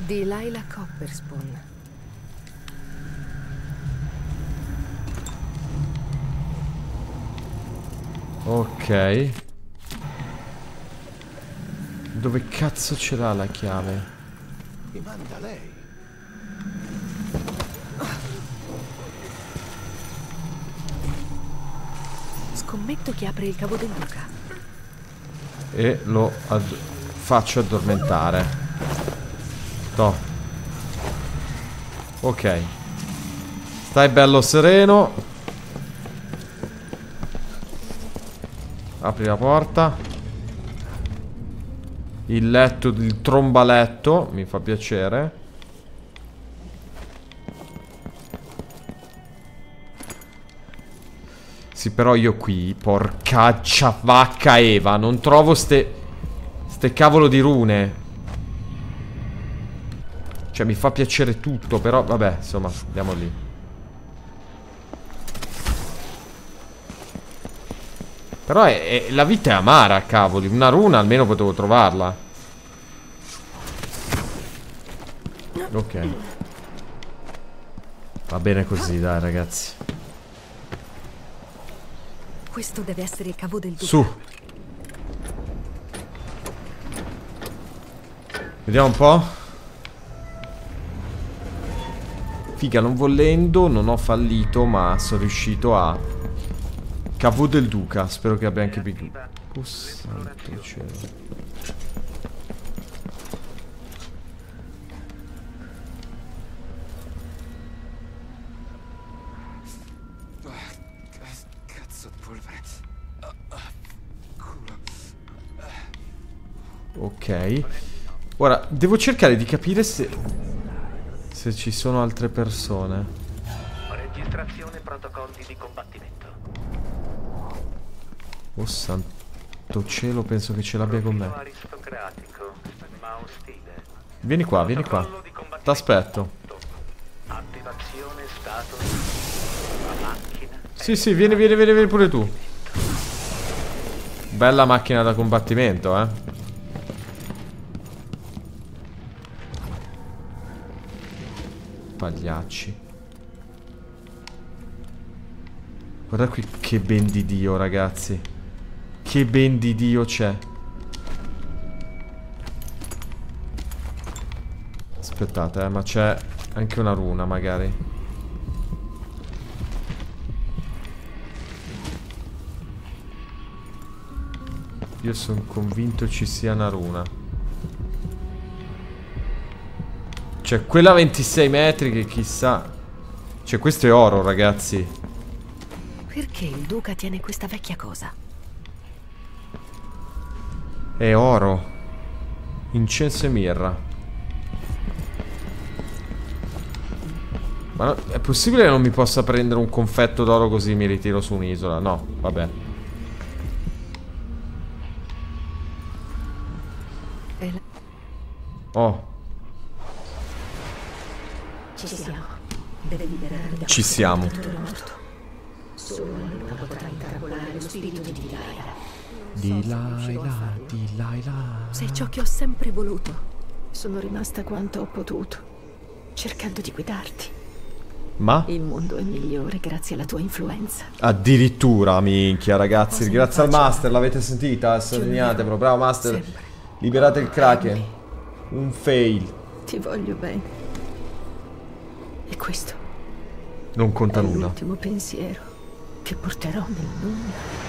Delilah Copperspoon. Ok. Dove cazzo ce l'ha la chiave? Mi manda lei. Scommetto che apre il cavo del Luca. E lo ad- faccio addormentare. Toh. Ok. Stai bello sereno. Apri la porta. Il letto, il trombaletto, mi fa piacere. Sì, però io qui, porcaccia vacca Eva, non trovo ste... Ste cavolo di rune. Cioè, mi fa piacere tutto, però, vabbè, insomma, andiamo lì. Però è- è- la vita è amara, cavoli. Una runa almeno potevo trovarla. Ok. Va bene così, dai, ragazzi. Questo deve essere il cavo del Duca. Su. Vediamo un po'. Figa, non volendo, non ho fallito, ma sono riuscito a... Cavo del Duca, spero che abbia anche Big... Oh santo cielo. Ok. Ora, devo cercare di capire se... Se ci sono altre persone. Registrazione protocolli di combattimento. Oh santo cielo, penso che ce l'abbia con me. Vieni qua, vieni qua. T'aspetto. Sì, sì, vieni, vieni, vieni, vieni pure tu. Bella macchina da combattimento, eh. Pagliacci. Guarda qui che ben di Dio, ragazzi. Che ben di Dio c'è. Aspettate, eh, ma c'è anche una runa, magari. Io sono convinto ci sia una runa. Cioè, quella a 26 metri che chissà... Cioè, questo è oro, ragazzi. Perché il duca tiene questa vecchia cosa? È oro. Incenso e mirra. Ma no, è possibile che non mi possa prendere un confetto d'oro così mi ritiro su un'isola? No, vabbè. Oh, Ci siamo. Ci siamo. il dottore morto. Solo allora potrà intrappolare lo spirito di Dilaira. Di Laila, di Laila. Sei ciò che ho sempre voluto. Sono rimasta quanto ho potuto, cercando di guidarti. Ma? Il mondo è migliore grazie alla tua influenza. Addirittura, minchia, ragazzi. Grazie al master, l'avete sentita? Sognatevelo, bravo master. Liberate il kraken. Un fail. Ti voglio bene. E questo Non conta è nulla. l'ultimo pensiero che porterò nel nulla.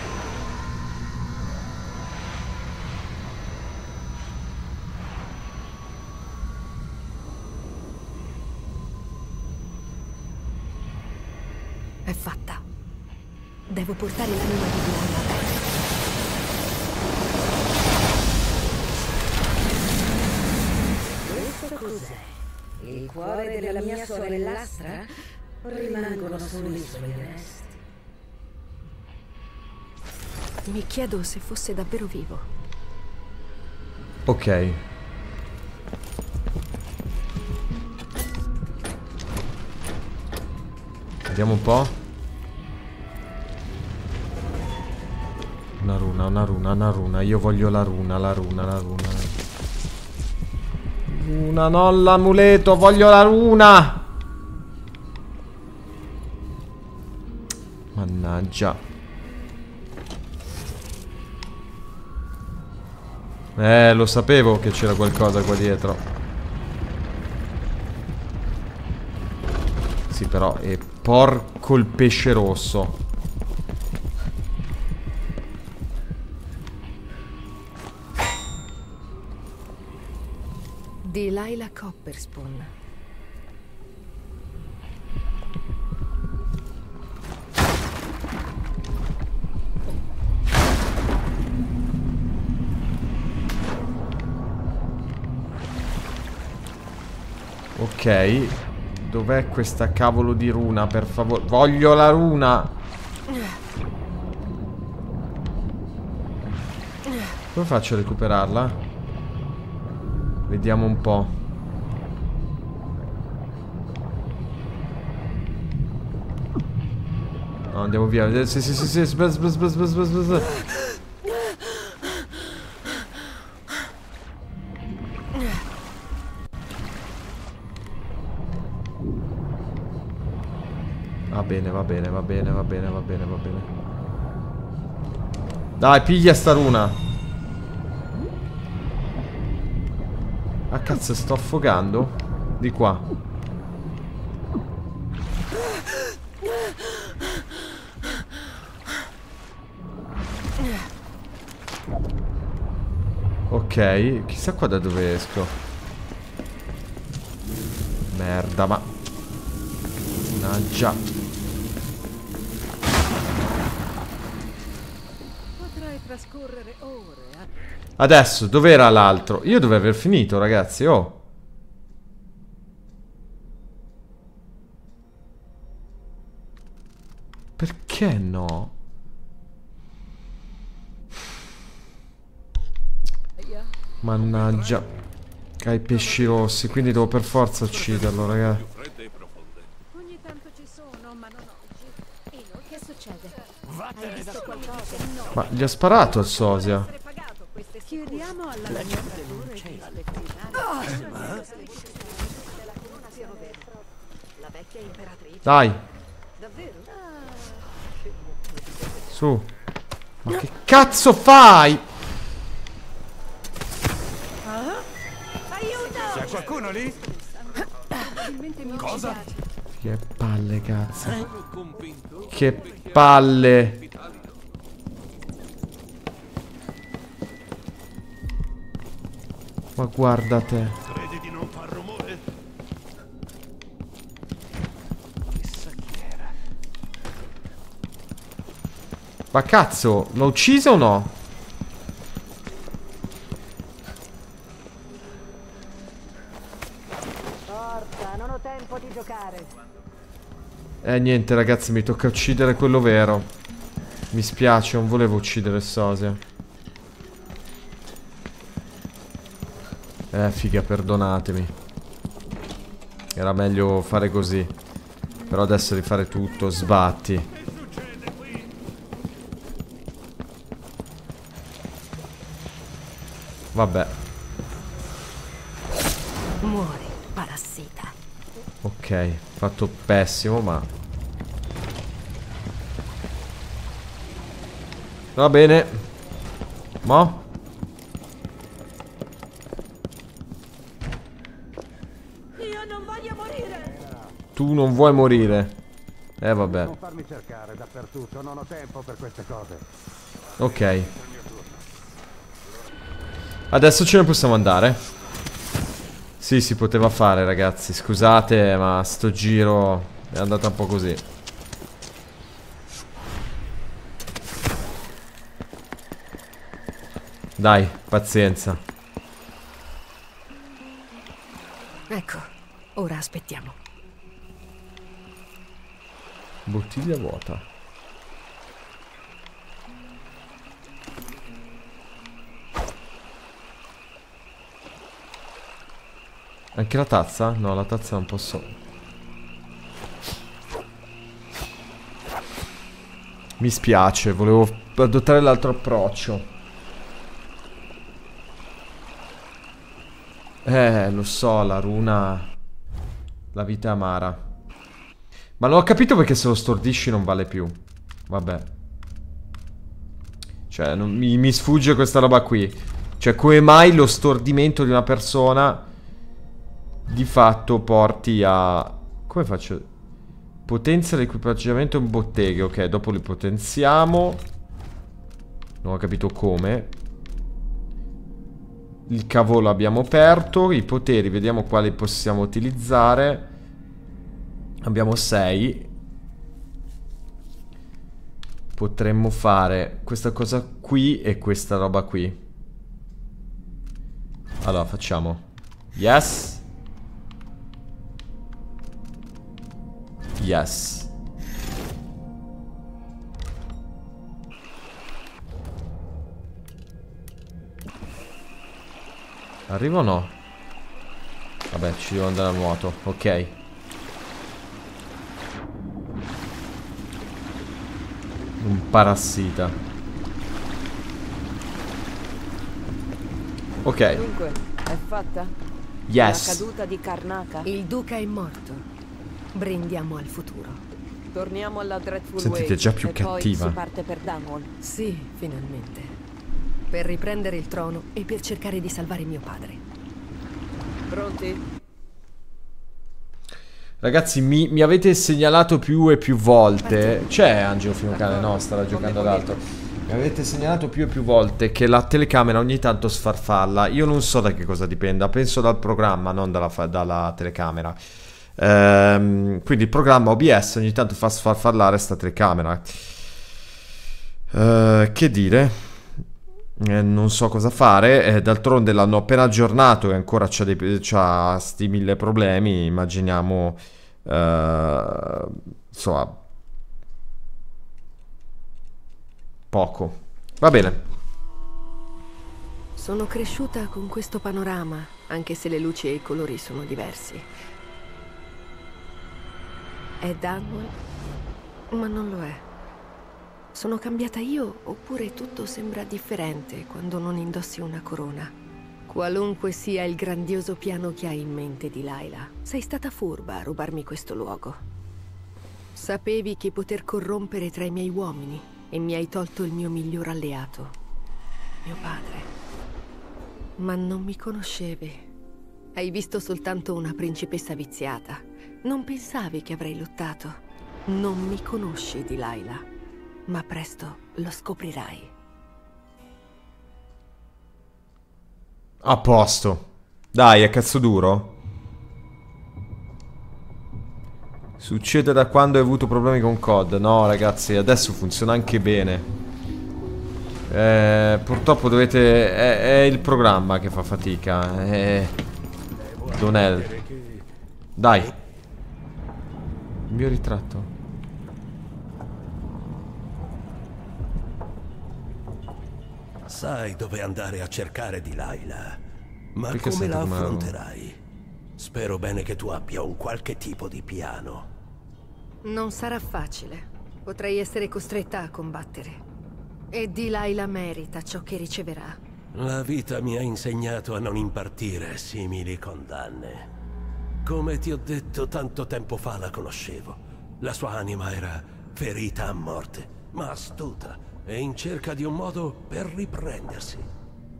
È fatta. Devo portare l'anima di Diana. Questo cos'è? Il cuore della mia sorellastra? Rimangono solo i suoi resti. Mi chiedo se fosse davvero vivo. Ok. Vediamo un po'. Una runa, una runa, una runa. Io voglio la runa, la runa, la runa. Runa, non l'amuleto, voglio la runa! Mannaggia. Eh, lo sapevo che c'era qualcosa qua dietro. Sì, però è porco il pesce rosso. Delilah Copperspoon. Ok. Dov'è questa cavolo di runa, per favore? Voglio la runa! Come faccio a recuperarla? Vediamo un po'. No, andiamo via. Sì, sì, sì, sì. Aspetta, aspetta, aspetta, aspetta, aspetta. Va bene, va bene, va bene, va bene, va bene, va bene. Dai, piglia sta runa. Ah, cazzo, sto affogando? Di qua. Ok, chissà qua da dove esco. Merda, ma... Mannaggia. Potrai trascorrere ore. Adesso, dov'era l'altro? Io dovevo aver finito, ragazzi, oh. Perché no? Mannaggia. Che ha i pesci rossi, quindi devo per forza ucciderlo, raga. Ogni tanto ci sono, ma non oggi. Ino, che succede? Vattene Hai da visto qui. qualcosa? No. Ma gli ha sparato il sosia. Chiediamo alla La gente non c'è La vecchia imperatrice. Dai, Davvero? su. Ma che cazzo fai? C'è qualcuno lì? Cosa? Che palle, cazzo. Che palle. Ma guarda te. Credi di non far rumore? Ma cazzo, l'ho ucciso o no? Forza, non ho tempo di giocare. Eh niente ragazzi, mi tocca uccidere quello vero. Mi spiace, non volevo uccidere Sosia. Eh figa, perdonatemi. Era meglio fare così. Però adesso rifare tutto, sbatti. Vabbè, Muori, parassita. ok, fatto pessimo, ma... Va bene. Mo? Io non voglio morire! Tu non vuoi morire. Eh vabbè. Non farmi cercare dappertutto, non ho tempo per queste cose. Ok. Adesso ce ne possiamo andare. Sì, si poteva fare, ragazzi. Scusate, ma sto giro è andata un po' così. Dai, pazienza. Ecco, ora aspettiamo. Bottiglia vuota. Anche la tazza? No, la tazza non posso. Mi spiace, volevo adottare l'altro approccio. Eh, lo so, la runa... La vita amara. Ma non ho capito perché se lo stordisci non vale più. Vabbè. Cioè, non- mi, mi sfugge questa roba qui. Cioè, come mai lo stordimento di una persona di fatto porti a... Come faccio? Potenzia l'equipaggiamento in botteghe. Ok, dopo li potenziamo. Non ho capito come. Il cavolo abbiamo aperto. I poteri, vediamo quali possiamo utilizzare. Abbiamo 6. Potremmo fare questa cosa qui e questa roba qui. Allora, facciamo. Yes. Yes. Arrivo o no? Vabbè, ci devo andare a nuoto. Ok. Un parassita. Ok. Dunque, è fatta? Yes. La caduta di Karnaka? Il duca è morto. Brindiamo al futuro. Torniamo alla Dreadful Sentite Way già più e cattiva. poi si parte per Dunwall. Sì, finalmente. Per riprendere il trono e per cercare di salvare mio padre. Pronti? Ragazzi, mi, mi avete segnalato più e più volte. C'è Angelo Finocane, no, stava giocando ad altro. Mi avete segnalato più e più volte che la telecamera ogni tanto sfarfalla. Io non so da che cosa dipenda, penso dal programma, non dalla, dalla telecamera. Ehm, quindi il programma OBS ogni tanto fa sfarfallare sta telecamera. Eh, che dire? Eh, non so cosa fare. eh, d'altronde l'hanno appena aggiornato e ancora c'ha, dei, c'ha sti mille problemi. Immaginiamo. eh, insomma. Poco. Va bene. Sono cresciuta con questo panorama, anche se le luci e i colori sono diversi. È Dunwell, ma non lo è. Sono cambiata io oppure tutto sembra differente quando non indossi una corona? Qualunque sia il grandioso piano che hai in mente di Laila, sei stata furba a rubarmi questo luogo. Sapevi che poter corrompere tra i miei uomini e mi hai tolto il mio miglior alleato, mio padre. Ma non mi conoscevi. Hai visto soltanto una principessa viziata. Non pensavi che avrei lottato. Non mi conosci, Delilah. Ma presto lo scoprirai. A posto. Dai, è cazzo duro. Succede da quando hai avuto problemi con COD. No, ragazzi, adesso funziona anche bene. Eh, purtroppo dovete... È, è, il programma che fa fatica. È... Donel. Dai. Il mio ritratto. Sai dove andare a cercare di Laila. Ma Perché come la affronterai? Spero bene che tu abbia un qualche tipo di piano. Non sarà facile. Potrei essere costretta a combattere. E Delilah merita ciò che riceverà. La vita mi ha insegnato a non impartire simili condanne. Come ti ho detto tanto tempo fa la conoscevo. La sua anima era ferita a morte, ma astuta e in cerca di un modo per riprendersi.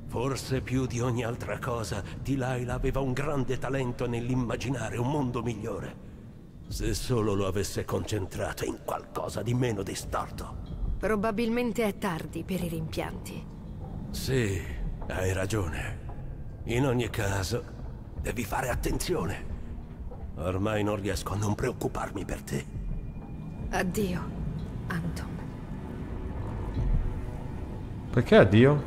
Forse più di ogni altra cosa, Delilah aveva un grande talento nell'immaginare un mondo migliore. Se solo lo avesse concentrato in qualcosa di meno distorto. Probabilmente è tardi per i rimpianti. Sì, hai ragione. In ogni caso, devi fare attenzione. Ormai non riesco a non preoccuparmi per te. Addio, Anton. Perché addio?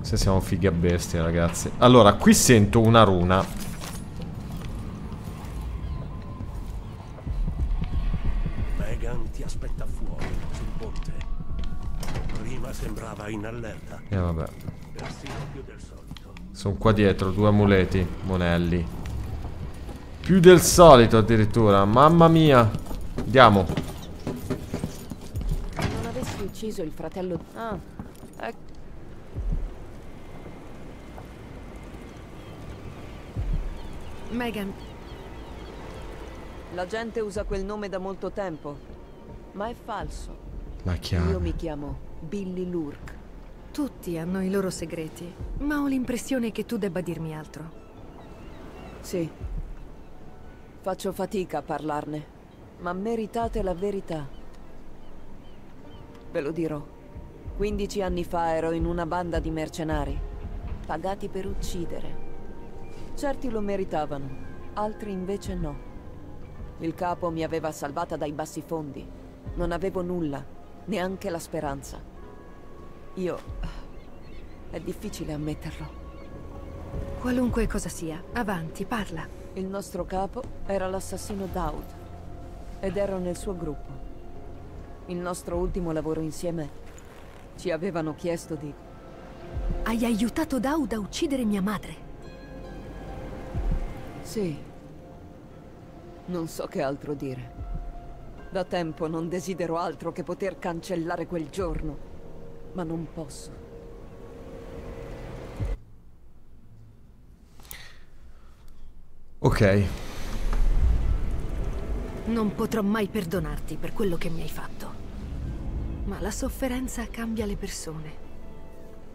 Se siamo fighi a bestia, ragazzi. Allora, qui sento una runa. Megan ti aspetta fuori, sul ponte. Prima sembrava in allerta. E vabbè. Del solito. Sono qua dietro, due amuleti, monelli. Più del solito addirittura. Mamma mia. Andiamo. Ucciso il fratello... Ah, ecco. Megan, La gente usa quel nome da molto tempo, ma è falso. La chiave. Io mi chiamo Billy Lurk. tutti hanno i loro segreti, ma ho l'impressione che tu debba dirmi altro. Sì. Faccio fatica a parlarne, ma meritate la verità. Ve lo dirò. 15 anni fa ero in una banda di mercenari, pagati per uccidere. Certi lo meritavano, altri invece no. Il capo mi aveva salvata dai bassi fondi. Non avevo nulla, neanche la speranza. Io... È difficile ammetterlo. Qualunque cosa sia, avanti, parla. Il nostro capo era l'assassino Daud ed ero nel suo gruppo. Il nostro ultimo lavoro insieme ci avevano chiesto di... Hai aiutato Daud a uccidere mia madre. Sì. Non so che altro dire. Da tempo non desidero altro che poter cancellare quel giorno, ma non posso. Ok. Non potrò mai perdonarti per quello che mi hai fatto. Ma la sofferenza cambia le persone.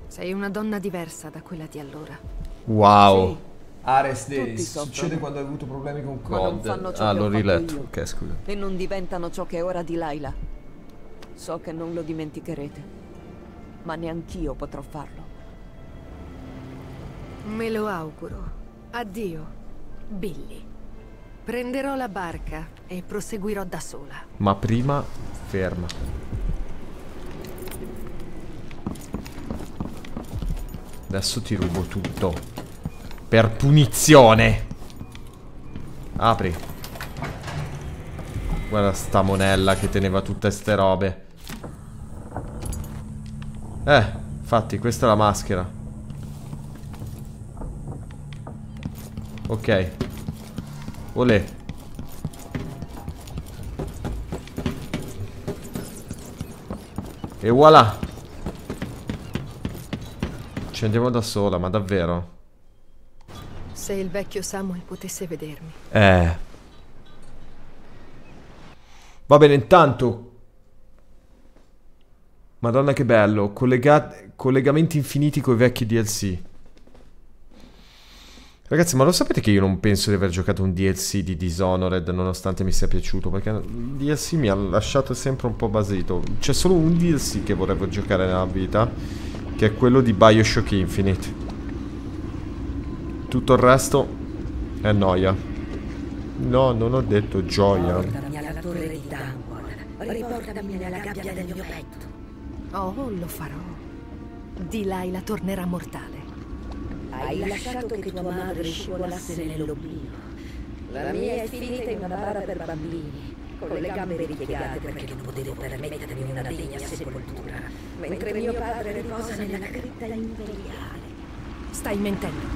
Sei una donna diversa da quella di allora. Wow. Sì. Ares Tutti soffrono. Succede quando hai avuto problemi con COD. Ah, che l'ho riletto. io. Ok, scusa. E non diventano ciò che è ora di Laila. So che non lo dimenticherete, ma neanch'io potrò farlo. Me lo auguro. Addio, Billy. Prenderò la barca e proseguirò da sola. Ma prima, ferma. Adesso ti rubo tutto. Per punizione. Apri. Guarda sta monella che teneva tutte ste robe. Eh, Infatti, questa è la maschera. Ok. Olè. E voilà. Ci andiamo da sola, ma davvero? Se il vecchio Samuel potesse vedermi. Eh. Va bene, intanto. Madonna che bello. Collega- collegamenti infiniti con i vecchi DLC. Ragazzi, ma lo sapete che io non penso di aver giocato un DLC di Dishonored nonostante mi sia piaciuto? Perché il DLC mi ha lasciato sempre un po' basito. C'è solo un DLC che vorrei giocare nella vita, che è quello di Bioshock Infinite. Tutto il resto è noia. No, non ho detto gioia. Portami alla torre di Dunwall. Riportami nella gabbia del mio petto. Oh, lo farò. Delilah tornerà mortale. Hai lasciato che tua madre scivolasse nell'oblio. La mia è finita in una bara per bambini, con le gambe ripiegate perché non potevo permettermi una degna sepoltura, mentre mio padre riposa nella cripta imperiale. Stai mentendo.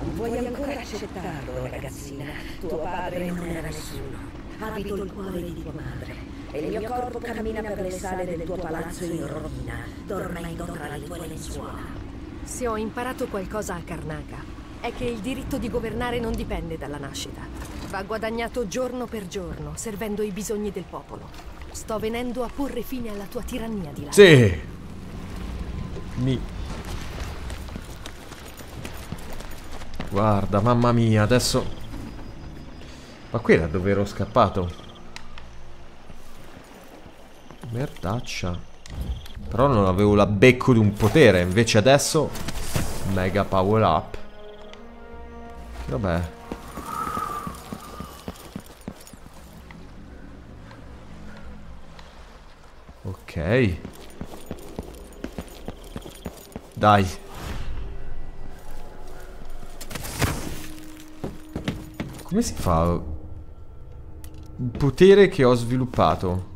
Non vuoi ancora accettarlo, ragazzina. Tuo padre non era nessuno. Abito il cuore di tua madre. E il mio corpo cammina per le sale del tuo palazzo in rovina, dormendo tra le tue lenzuola. Se ho imparato qualcosa a Karnaca, è che il diritto di governare non dipende dalla nascita. Va guadagnato giorno per giorno, servendo i bisogni del popolo. Sto venendo a porre fine alla tua tirannia di là. Sì. Mi... Guarda, mamma mia, adesso... Ma qui era dove ero scappato. Merdaccia. Però non avevo la becco di un potere, invece adesso... Mega power up. Vabbè. Ok. Dai. Come si fa? Un potere che ho sviluppato.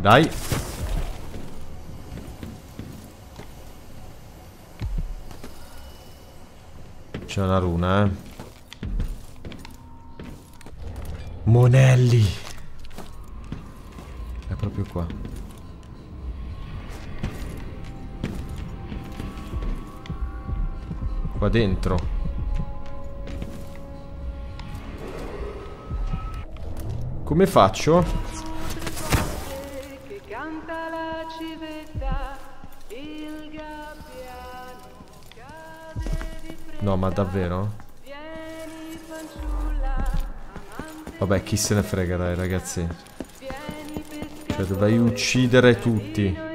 Dai. C'è una runa, eh. Monelli. È proprio qua. Qua dentro. Come faccio? che canta la civetta, il gabbiano cade di No, ma davvero? vieni fanciulla, Vabbè, chi se ne frega, dai, ragazzi. Cioè, dovrei uccidere tutti.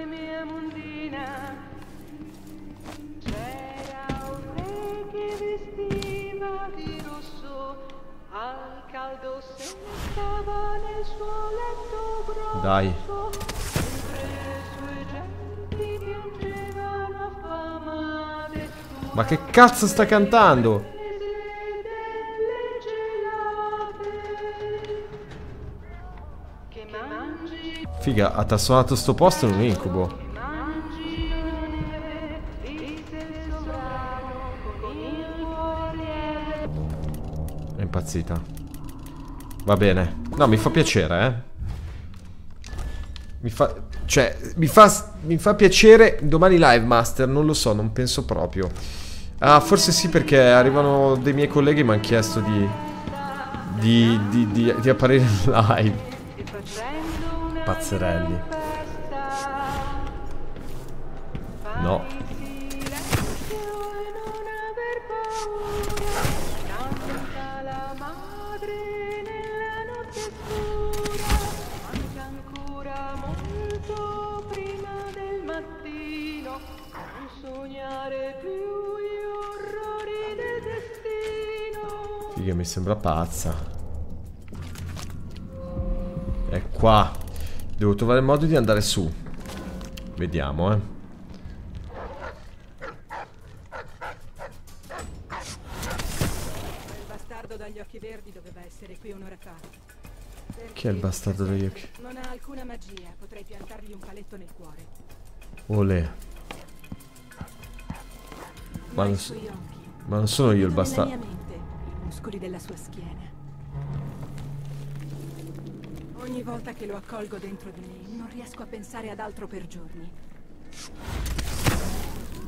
e Ma che cazzo sta cantando? Figa, ha tassonato sto posto in un incubo. È impazzita. Va bene. No, mi fa piacere, eh. Mi fa... Cioè, mi fa, mi fa piacere domani live, Master. Non lo so, non penso proprio. Ah, forse sì, perché arrivano dei miei colleghi e mi hanno chiesto di... Di, di, di, di apparire in live. Pazzerelli. No. Prima del mattino, non sognare più Figa, mi sembra pazza. È qua. Devo trovare il modo di andare su. Vediamo, eh. Chi è il bastardo degli occhi? Non ha alcuna magia, potrei piantargli un paletto nel cuore. Ole. Ma non, so ma non sono io il bastardo muscoli della sua schiena. Ogni volta che lo accolgo dentro di me, non riesco a pensare ad altro per giorni.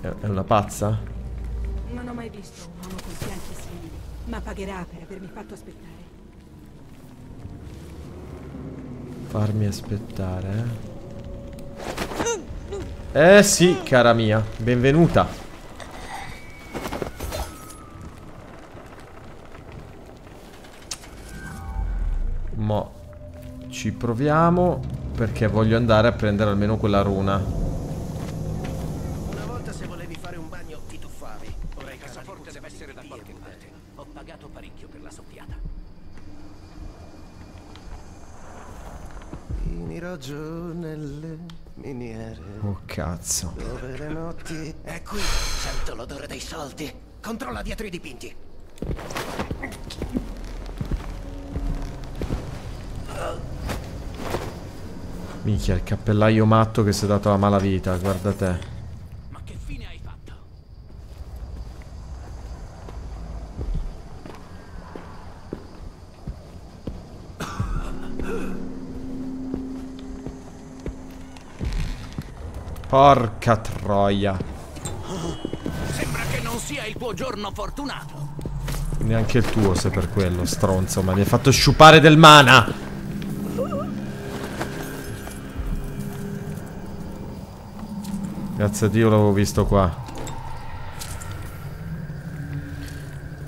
È, è una pazza? Non ho mai visto un uomo con fianchi simili, ma pagherà per avermi fatto aspettare. Farmi aspettare, eh. Eh sì, cara mia. Benvenuta. Mo ci proviamo perché voglio andare a prendere almeno quella runa. Una volta se volevi fare un bagno ti tuffavi. Ora il passaporto deve essere da qualche parte. Ho pagato parecchio per la soppiata. Finirò giù nelle miniere. Oh cazzo. Dove le notti. È qui. Sento l'odore dei soldi. Controlla dietro i dipinti. Minchia, il cappellaio matto che si è dato la malavita, guarda te. Ma che fine hai fatto? Porca troia. Sembra che non sia il tuo giorno fortunato. Neanche il tuo se per quello, stronzo, ma mi hai fatto sciupare del mana. Grazie a Dio l'avevo visto qua.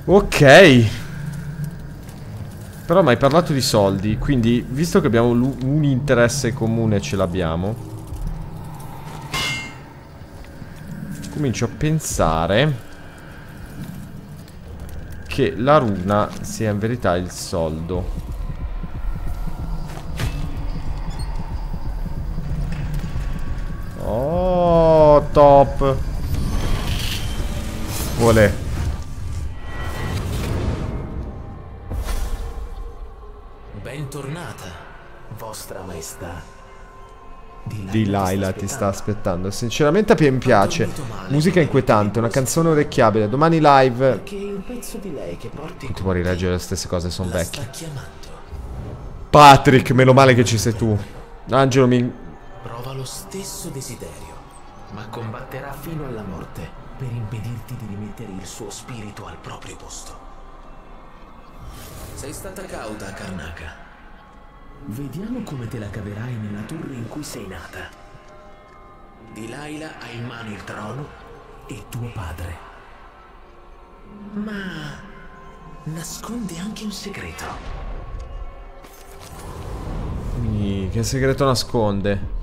Ok. Però mi hai parlato di soldi, quindi visto che abbiamo un interesse comune ce l'abbiamo. Comincio a pensare che la runa sia in verità il soldo. Oh, top. Vuole. Bentornata, vostra maestà. Di Laila ti sta aspettando. Sinceramente mi piace. Musica inquietante, una canzone orecchiabile. Domani live. Perché un pezzo di lei che porti Non ti può rileggere le stesse cose, sono vecchie. Patrick, meno male che ci sei tu. Angelo mi... Lo stesso desiderio, ma combatterà fino alla morte per impedirti di rimettere il suo spirito al proprio posto. Sei stata cauta, Karnaka. Vediamo come te la caverai nella torre in cui sei nata. Dilaila ha in mano il trono e tuo padre. Ma nasconde anche un segreto. Mi- Che segreto nasconde?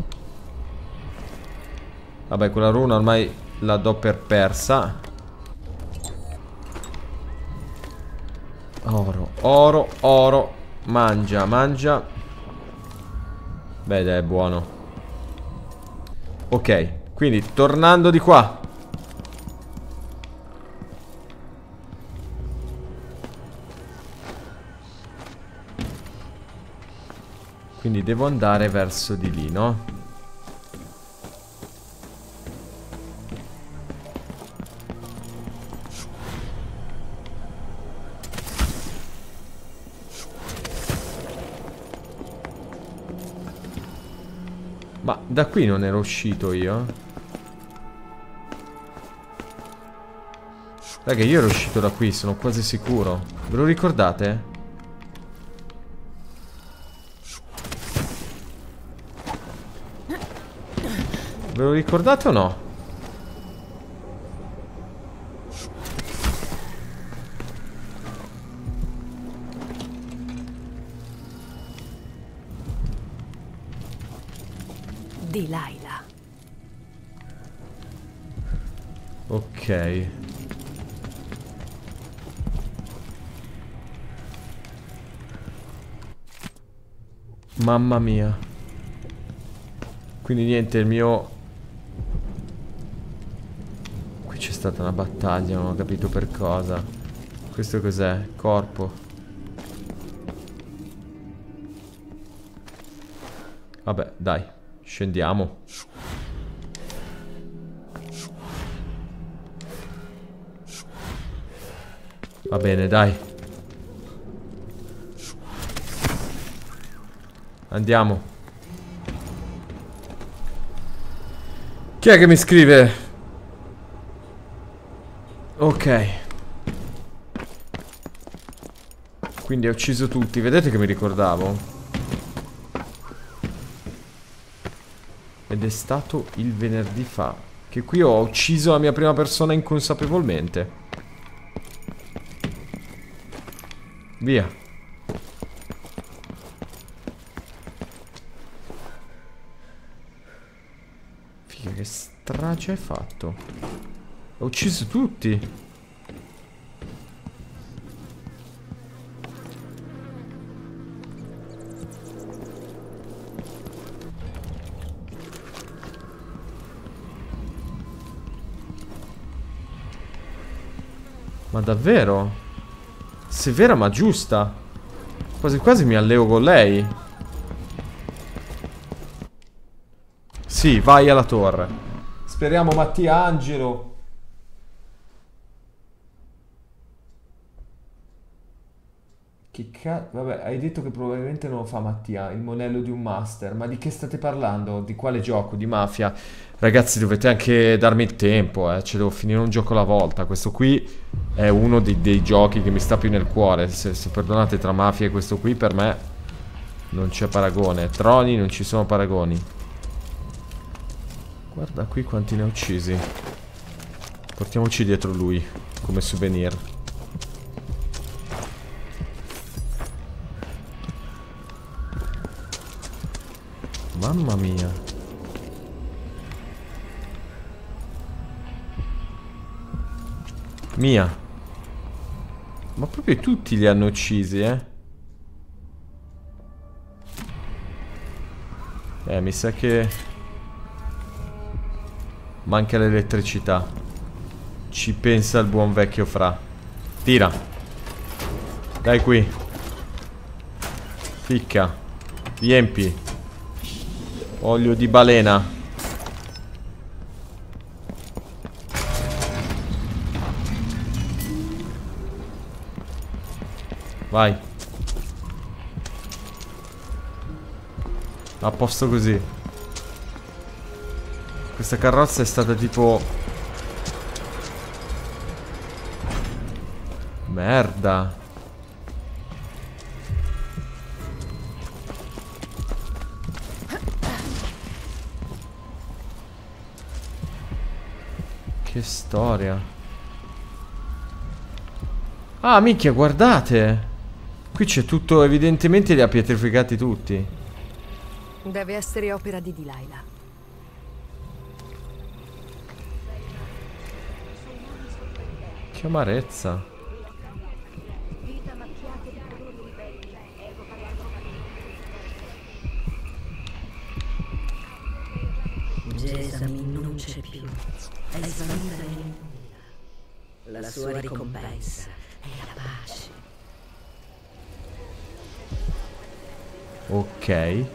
Vabbè, quella runa ormai la do per persa. Oro, oro, oro. Mangia, mangia. Beh, dai, è buono. Ok, quindi tornando di qua. Quindi devo andare verso di lì, no? Da qui non ero uscito io? Raga, io ero uscito da qui, sono quasi sicuro. Ve lo ricordate? Ve lo ricordate o no? di Laila. Ok. Mamma mia. Quindi niente, il mio... Qui c'è stata una battaglia, non ho capito per cosa. Questo cos'è? Corpo. Vabbè, dai. Scendiamo. Va bene, dai. Andiamo. Chi è che mi scrive? Ok. Quindi ho ucciso tutti. Vedete che mi ricordavo? Ed è stato il venerdì fa. Che qui ho ucciso la mia prima persona inconsapevolmente. Via. Figa, che strage hai fatto? Ho ucciso tutti. Ma davvero? Severa ma giusta. Quasi quasi mi alleo con lei. Sì, vai alla torre. Speriamo Mattia Angelo. Che cazzo... Vabbè, hai detto che probabilmente non lo fa Mattia, il monello di un master. Ma di che state parlando? Di quale gioco? Di mafia? Ragazzi, dovete anche darmi il tempo, eh. Cioè, devo finire un gioco alla volta. Questo qui è uno dei, dei giochi che mi sta più nel cuore. Se, se perdonate, tra mafia e questo qui, per me non c'è paragone. Troni, non ci sono paragoni. Guarda qui quanti ne ha uccisi. Portiamoci dietro lui, come souvenir. Mamma mia. Mia. Ma proprio tutti li hanno uccisi, eh. Eh, mi sa che... Manca l'elettricità. Ci pensa il buon vecchio Fra. Tira. Dai qui. Ficca. Riempi. Olio di balena. Vai. A posto così. Questa carrozza è stata tipo... Merda. Che storia. Ah, minchia, guardate. Qui c'è tutto, evidentemente li ha pietrificati tutti. Deve essere opera di Delilah. Che amarezza. Gesami non c'è più. Svanita in. La sua ricompensa è la pace. Ok.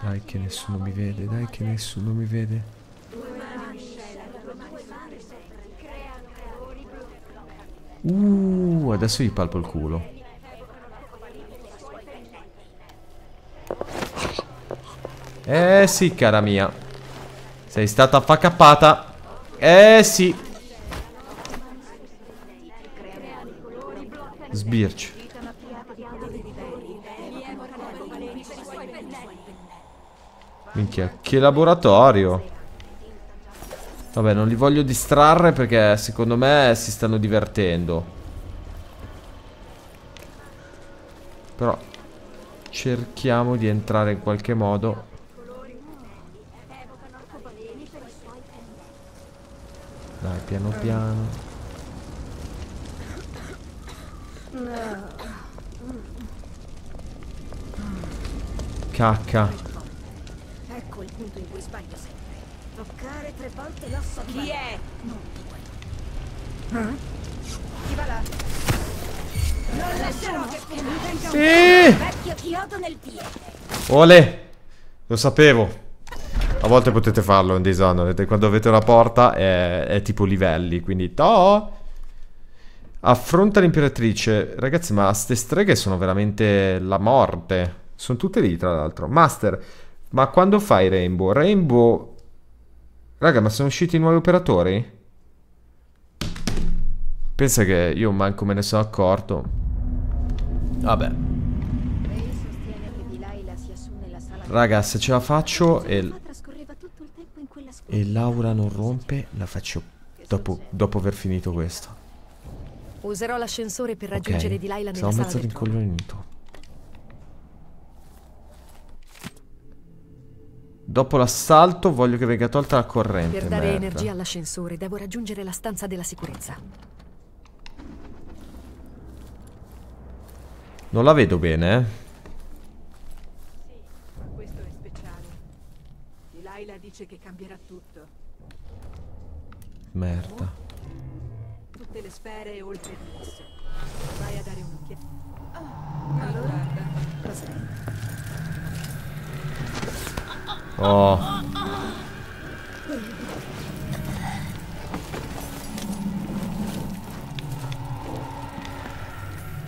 Dai che nessuno mi vede, dai che nessuno mi vede. Uh, adesso gli palpo il culo. Eh sì, cara mia. Sei stata affacappata. Eh sì. Sbirci. Minchia, che laboratorio. Vabbè, non li voglio distrarre perché secondo me si stanno divertendo. Però cerchiamo di entrare in qualche modo. Dai, piano piano. Cacca. Ecco il punto in cui sbaglio sempre. Toccare tre volte l'osso Chi è? Eh? va là. Non lasciamo che mi venga Sì. vecchio chiodo nel piede. Ole! Lo sapevo. A volte potete farlo in Dishonored. Quando avete una porta è, è tipo livelli. Quindi. To! Affronta l'imperatrice. Ragazzi, ma ste streghe sono veramente la morte. Sono tutte lì, tra l'altro. Master, ma quando fai Rainbow? Rainbow. Raga, ma sono usciti nuovi operatori? Pensa che io manco me ne sono accorto. Vabbè. Raga, se ce la faccio e, e Laura non rompe, la faccio dopo, dopo aver finito questo. Userò l'ascensore per raggiungere di Laila nella sono sala mezzo rincoglionito. Dopo l'assalto voglio che venga tolta la corrente. Per dare merda. energia all'ascensore devo raggiungere la stanza della sicurezza. Non la vedo bene, eh. Questo è speciale. Delilah dice che cambierà tutto. Merda. Tutte le sfere oltre di esso. Vai a dare un'occhiata. Ah, guarda. Cos'è? Oh.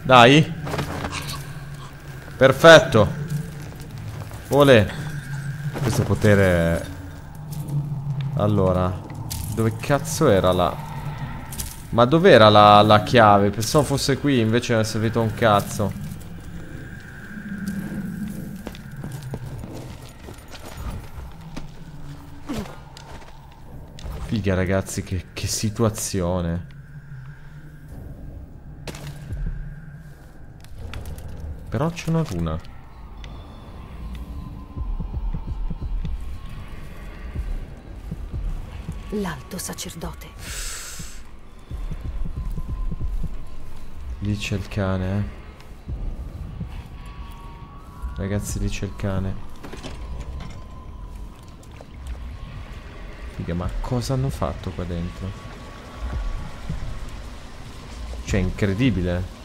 Dai. Perfetto. Ole. Questo potere... Allora. Dove cazzo era la... Ma dov'era la, la chiave? Pensavo fosse qui, invece mi è servito un cazzo. Figa ragazzi, che, che situazione. Però c'è una runa. L'alto sacerdote. Lì c'è il cane, eh. Ragazzi, lì c'è il cane. Figa, ma cosa hanno fatto qua dentro? Cioè, incredibile.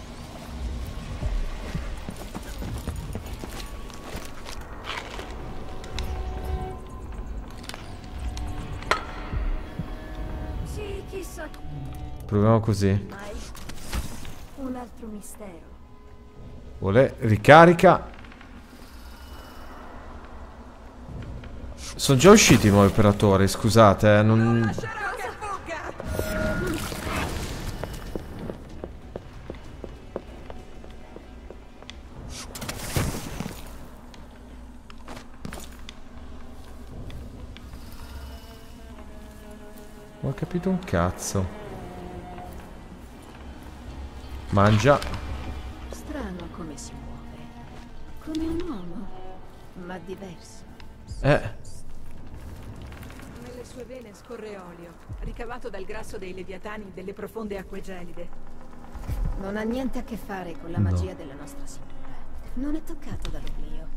Proviamo così. Un altro mistero. Ole, ricarica. Sono già usciti i nuovi operatori, scusate, eh, non... Non ho capito un cazzo. Mangia. Strano come si muove. Come un uomo, ma diverso. Eh. Nelle sue vene scorre olio, ricavato dal grasso dei leviatani delle profonde acque gelide. Non ha niente a che fare con la No. magia della nostra Signora. Non è toccato dall'oblio.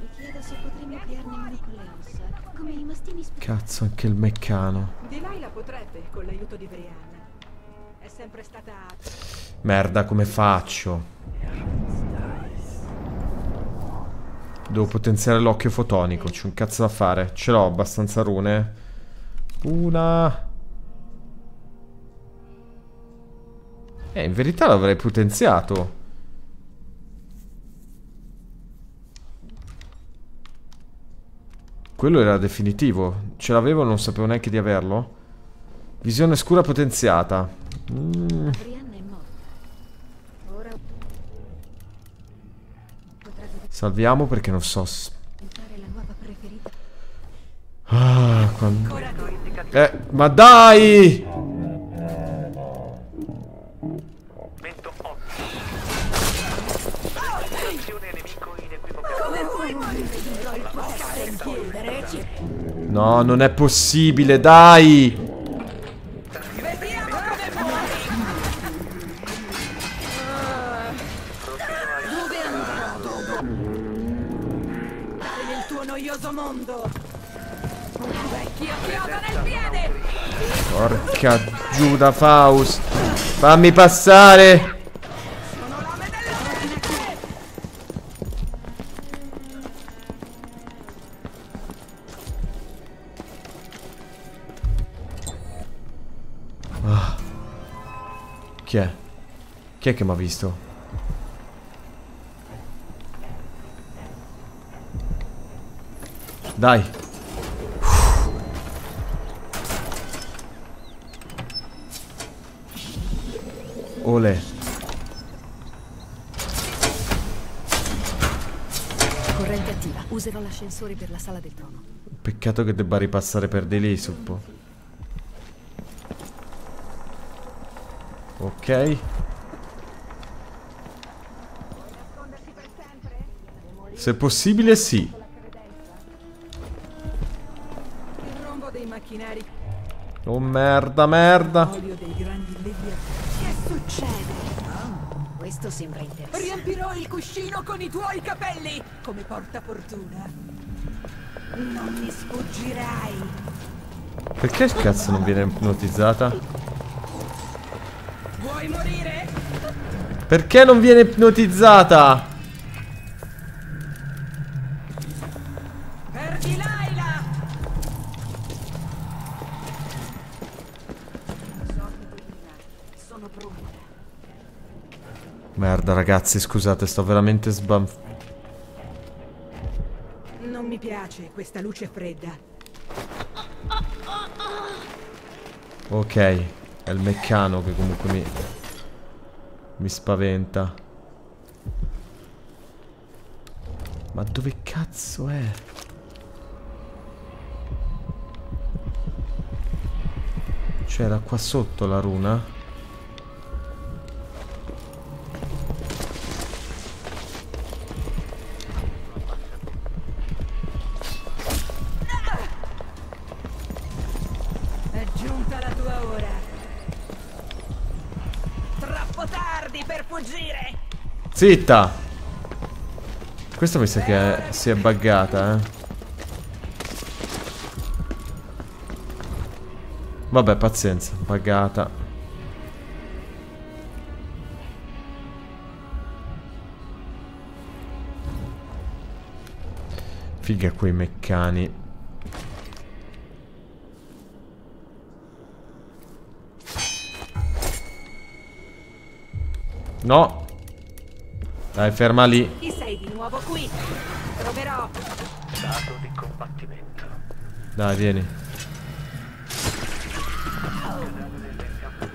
Mi chiedo se potremmo piarne uno con le ossa, come i mastini sp- Cazzo, anche il meccano. Delilah potrebbe, con l'aiuto di Brianna. È sempre stata... Merda, come faccio? Devo potenziare l'occhio fotonico. C'è un cazzo da fare. Ce l'ho abbastanza rune. Una. Eh, in verità l'avrei potenziato. Quello era definitivo. Ce l'avevo, non sapevo neanche di averlo. Visione scura potenziata. Mm. Brianna è morta. Ora potrebbe Salviamo perché non so. Ah, quando... Eh, ma dai! No, non è possibile, dai! Mondo! Piede! Porca Giuda Faust. Fammi passare. Ah. Chi è? Chi è che mi ha visto? Dai. Ole. Corrente attiva. Userò l'ascensore per la sala del trono. Peccato che debba ripassare per di lì, suppo. Ok. Se possibile, sì. Macchinari. Oh merda, merda. Olio dei grandi leviatani. Che succede? Questo sembra interessante. Riempirò il cuscino con i tuoi capelli come porta fortuna. Non mi sfuggirai. Perché il cazzo non viene ipnotizzata? Vuoi morire? Perché non viene ipnotizzata? Merda, ragazzi, scusate, sto veramente sbanf... Non mi piace questa luce fredda. Ok, è il meccano che comunque mi... Mi spaventa. Ma dove cazzo è? C'era qua sotto la runa? Fuggire! Zitta! Questa mi sa che è- si è buggata, eh. Vabbè, pazienza, buggata. Figa quei meccani. No. Dai, ferma lì. Chi sei di nuovo qui? Troverò. Dato di combattimento. Dai, vieni.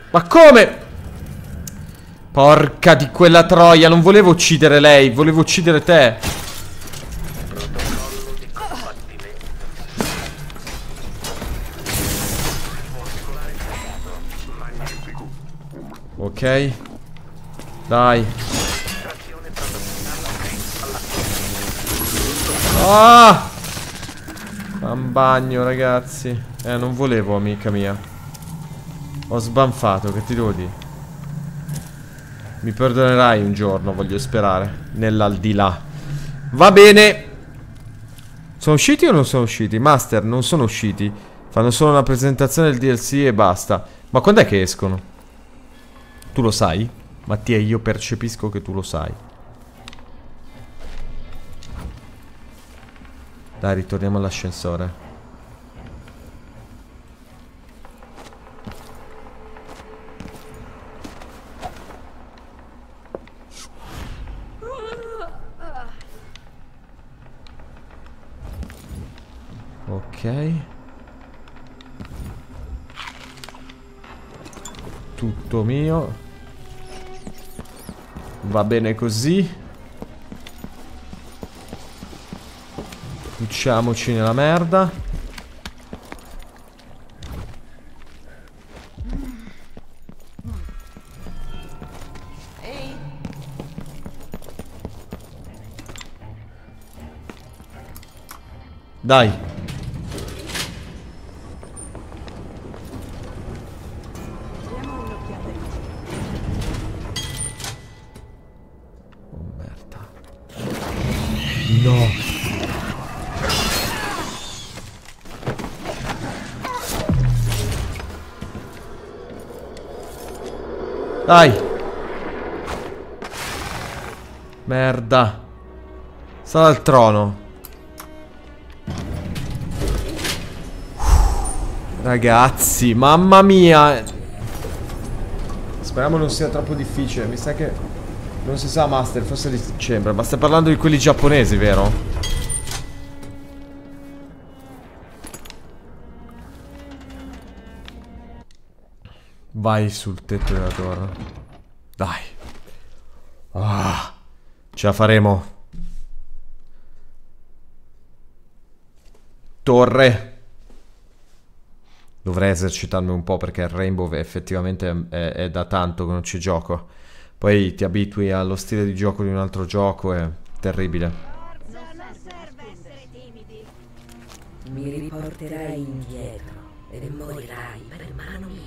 Ma come? Porca di quella troia, non volevo uccidere lei, volevo uccidere te. Ok. Dai. Ah! Un bagno, ragazzi. Eh, non volevo, amica mia. Ho sbanfato, che ti devo dire? Mi perdonerai un giorno, voglio sperare. Nell'aldilà. Va bene. Sono usciti o non sono usciti? Master, non sono usciti. Fanno solo una presentazione del DLC e basta. Ma quando è che escono? Tu lo sai? Mattia, io percepisco che tu lo sai. Dai, ritorniamo all'ascensore. Ok. Tutto mio. Va bene così. Bucciamoci nella merda. Ehi, Dai. no. Dai. Merda. Sala al trono. Ragazzi Mamma mia. Speriamo non sia troppo difficile. Mi sa che non si sa Master, forse di dicembre. Ma stai parlando di quelli giapponesi, vero? Vai sul tetto della torre. Dai. Ah, ce la faremo. Torre. Dovrei esercitarmi un po' perché il Rainbow effettivamente è, è da tanto che non ci gioco. Poi ti abitui allo stile di gioco di un altro gioco, è terribile. Mi riporterai indietro e morirai per mano mia.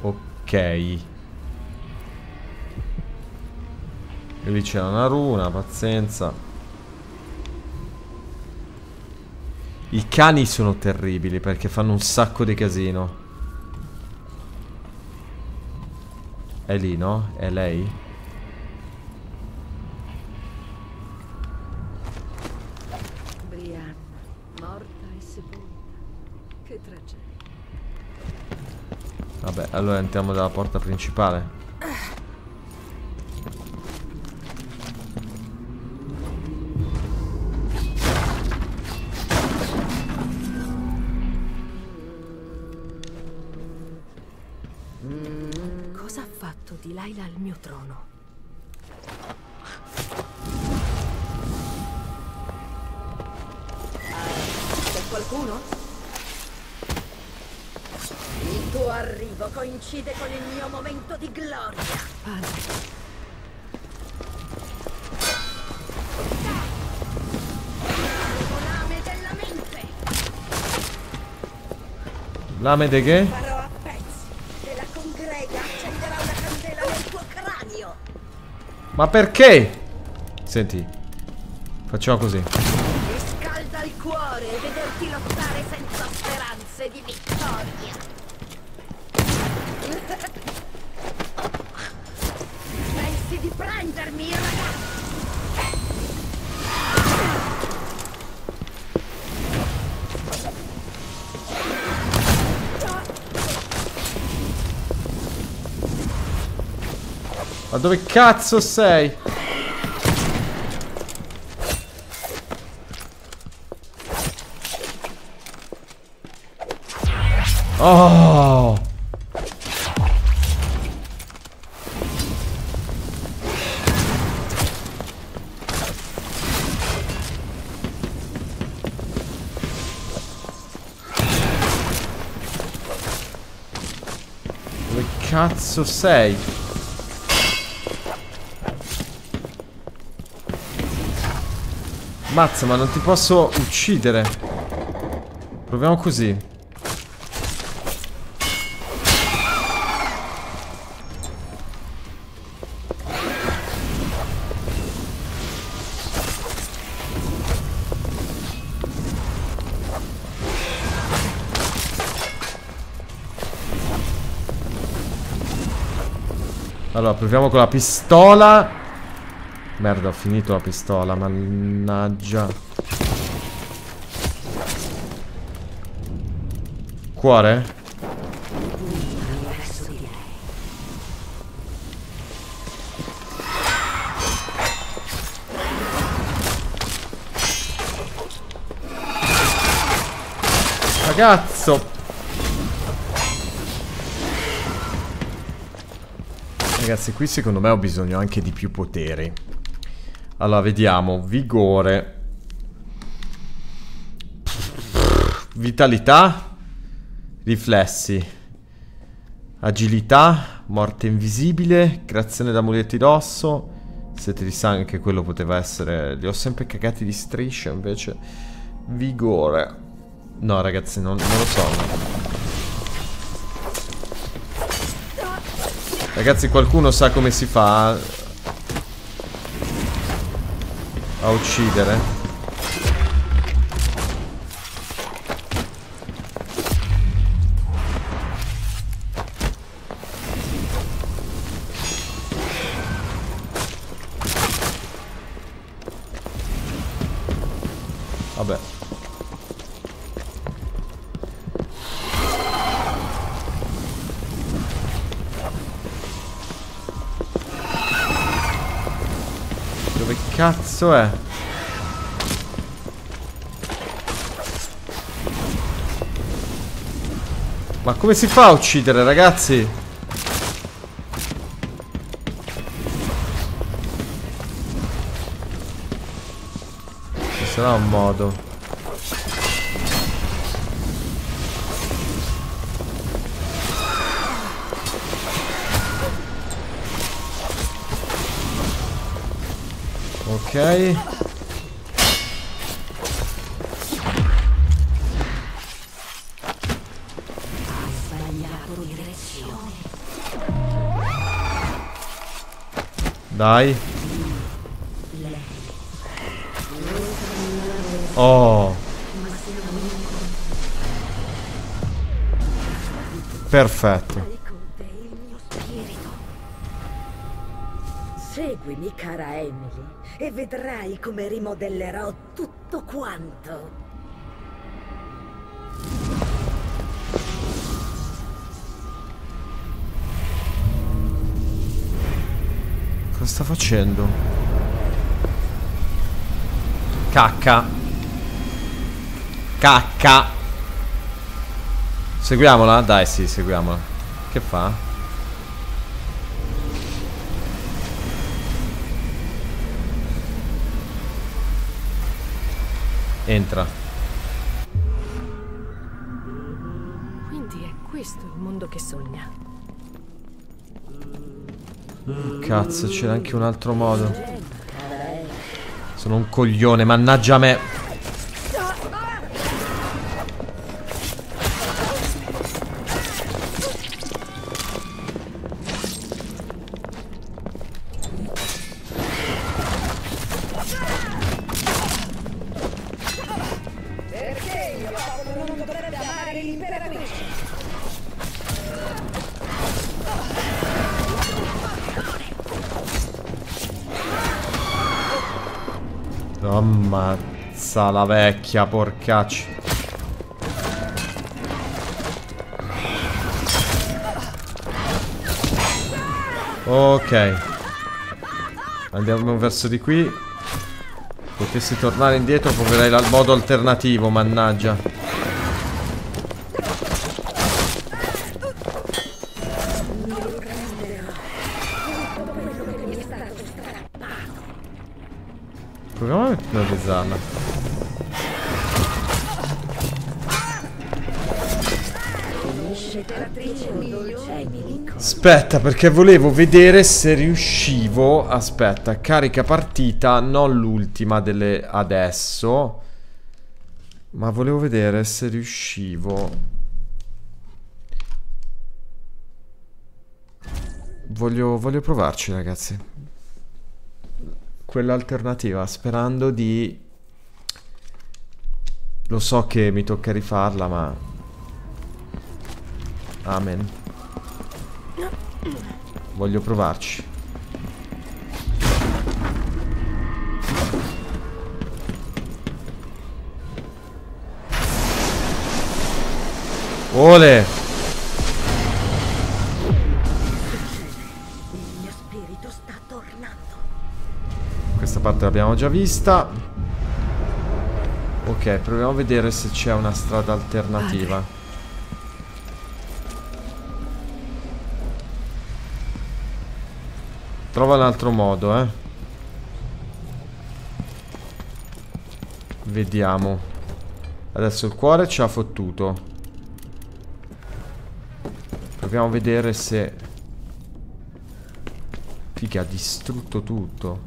Ok. E lì c'è una runa, pazienza. I cani sono terribili perché fanno un sacco di casino. È lì, no? È lei? Brianna, morta e sepolta. Che tragedia. Vabbè, allora entriamo dalla porta principale. Laila al mio trono? C'è qualcuno? Il tuo arrivo coincide con il mio momento di gloria. Padre. Lame della mente. Lame de che? Ma perché? Senti. Facciamo così. Ma dove cazzo sei? Oh! Dove cazzo sei? Mazza, ma non ti posso uccidere. Proviamo così. Allora, proviamo con la pistola. Merda, ho finito la pistola, mannaggia. Cuore? Ragazzo! Ragazzi, qui secondo me ho bisogno anche di più poteri. Allora, vediamo. Vigore. Vitalità. Riflessi. Agilità. Morte invisibile. Creazione d'amuletti d'osso. Sete di sangue, anche quello poteva essere... Li ho sempre cagati di striscia, invece. Vigore. No, ragazzi, non, non lo so. Ragazzi, qualcuno sa come si fa a uccidere? Cazzo è? Ma come si fa a uccidere, ragazzi? Ci sarà un modo. Ok. Dai. Oh. Perfetto. Vedrai come rimodellerò tutto quanto. Cosa sta facendo? Cacca. Cacca. Seguiamola? Dai, sì, seguiamola. Che fa? Entra. Quindi è questo il mondo che sogna. Cazzo, c'era anche un altro modo. Sono un coglione, mannaggia me. Ammazza la vecchia, porcaccio. Ok. Andiamo verso di qui. Potessi tornare indietro, proverei il modo alternativo, mannaggia. Aspetta, perché volevo vedere se riuscivo. Aspetta, carica partita, non l'ultima delle adesso. Ma volevo vedere se riuscivo. Voglio, voglio provarci, ragazzi. Quella alternativa, sperando di. Lo so che mi tocca rifarla, ma. Amen. Voglio provarci. Ole! Questa parte l'abbiamo già vista. Ok, proviamo a vedere se c'è una strada alternativa. Trova un altro modo, eh. Vediamo. Adesso il cuore ci ha fottuto. Proviamo a vedere se... Figa, ha distrutto tutto.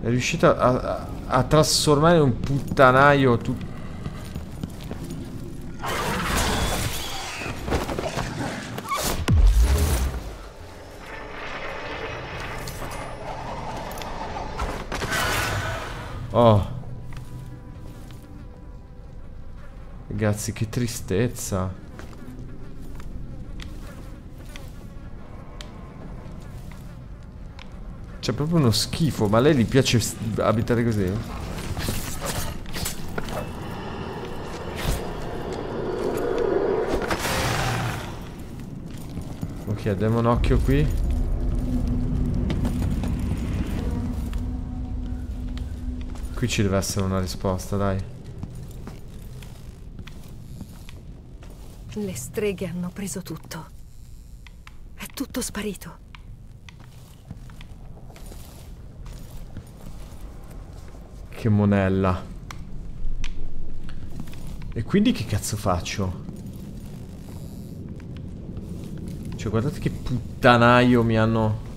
È riuscito a, a- a trasformare in un puttanaio tutto. Oh. Ragazzi, che tristezza. C'è proprio uno schifo, ma a lei gli piace abitare così? Ok, diamo un occhio qui. Qui ci deve essere una risposta, dai. Le streghe hanno preso tutto. È tutto sparito. Che monella. E quindi che cazzo faccio? Cioè, guardate che puttanaio mi hanno...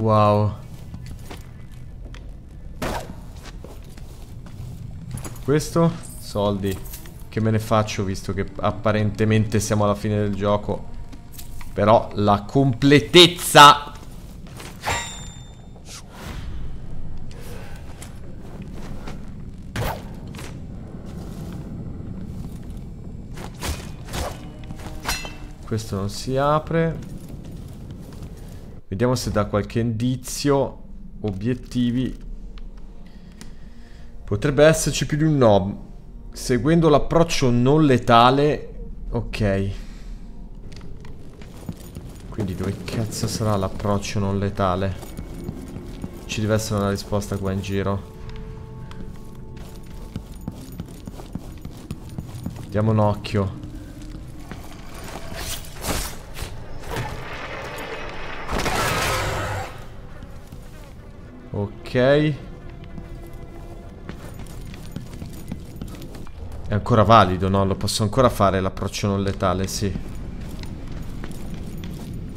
Wow. Questo? Soldi. Che me ne faccio visto che apparentemente siamo alla fine del gioco. Però la completezza... Questo non si apre. Vediamo se dà qualche indizio. Obiettivi. Potrebbe esserci più di un no. Seguendo l'approccio non letale. Ok. Quindi dove cazzo sarà l'approccio non letale? Ci deve essere una risposta qua in giro. Diamo un occhio. Ok. È ancora valido, no? Lo posso ancora fare l'approccio non letale, sì.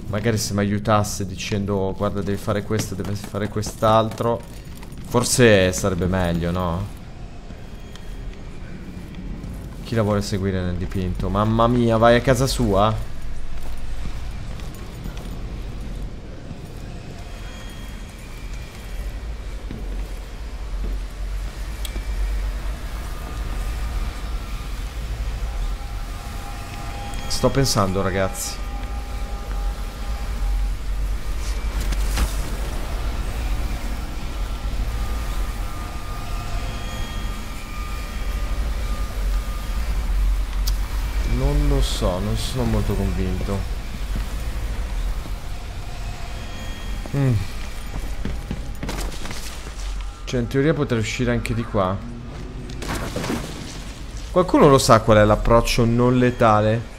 Magari se mi aiutasse dicendo guarda devi fare questo, devi fare quest'altro. Forse sarebbe meglio, no? Chi la vuole seguire nel dipinto? Mamma mia, vai a casa sua? Sto pensando, ragazzi. Non lo so, non sono molto convinto. Mm. Cioè, in teoria potrei uscire anche di qua. Qualcuno lo sa qual è l'approccio non letale?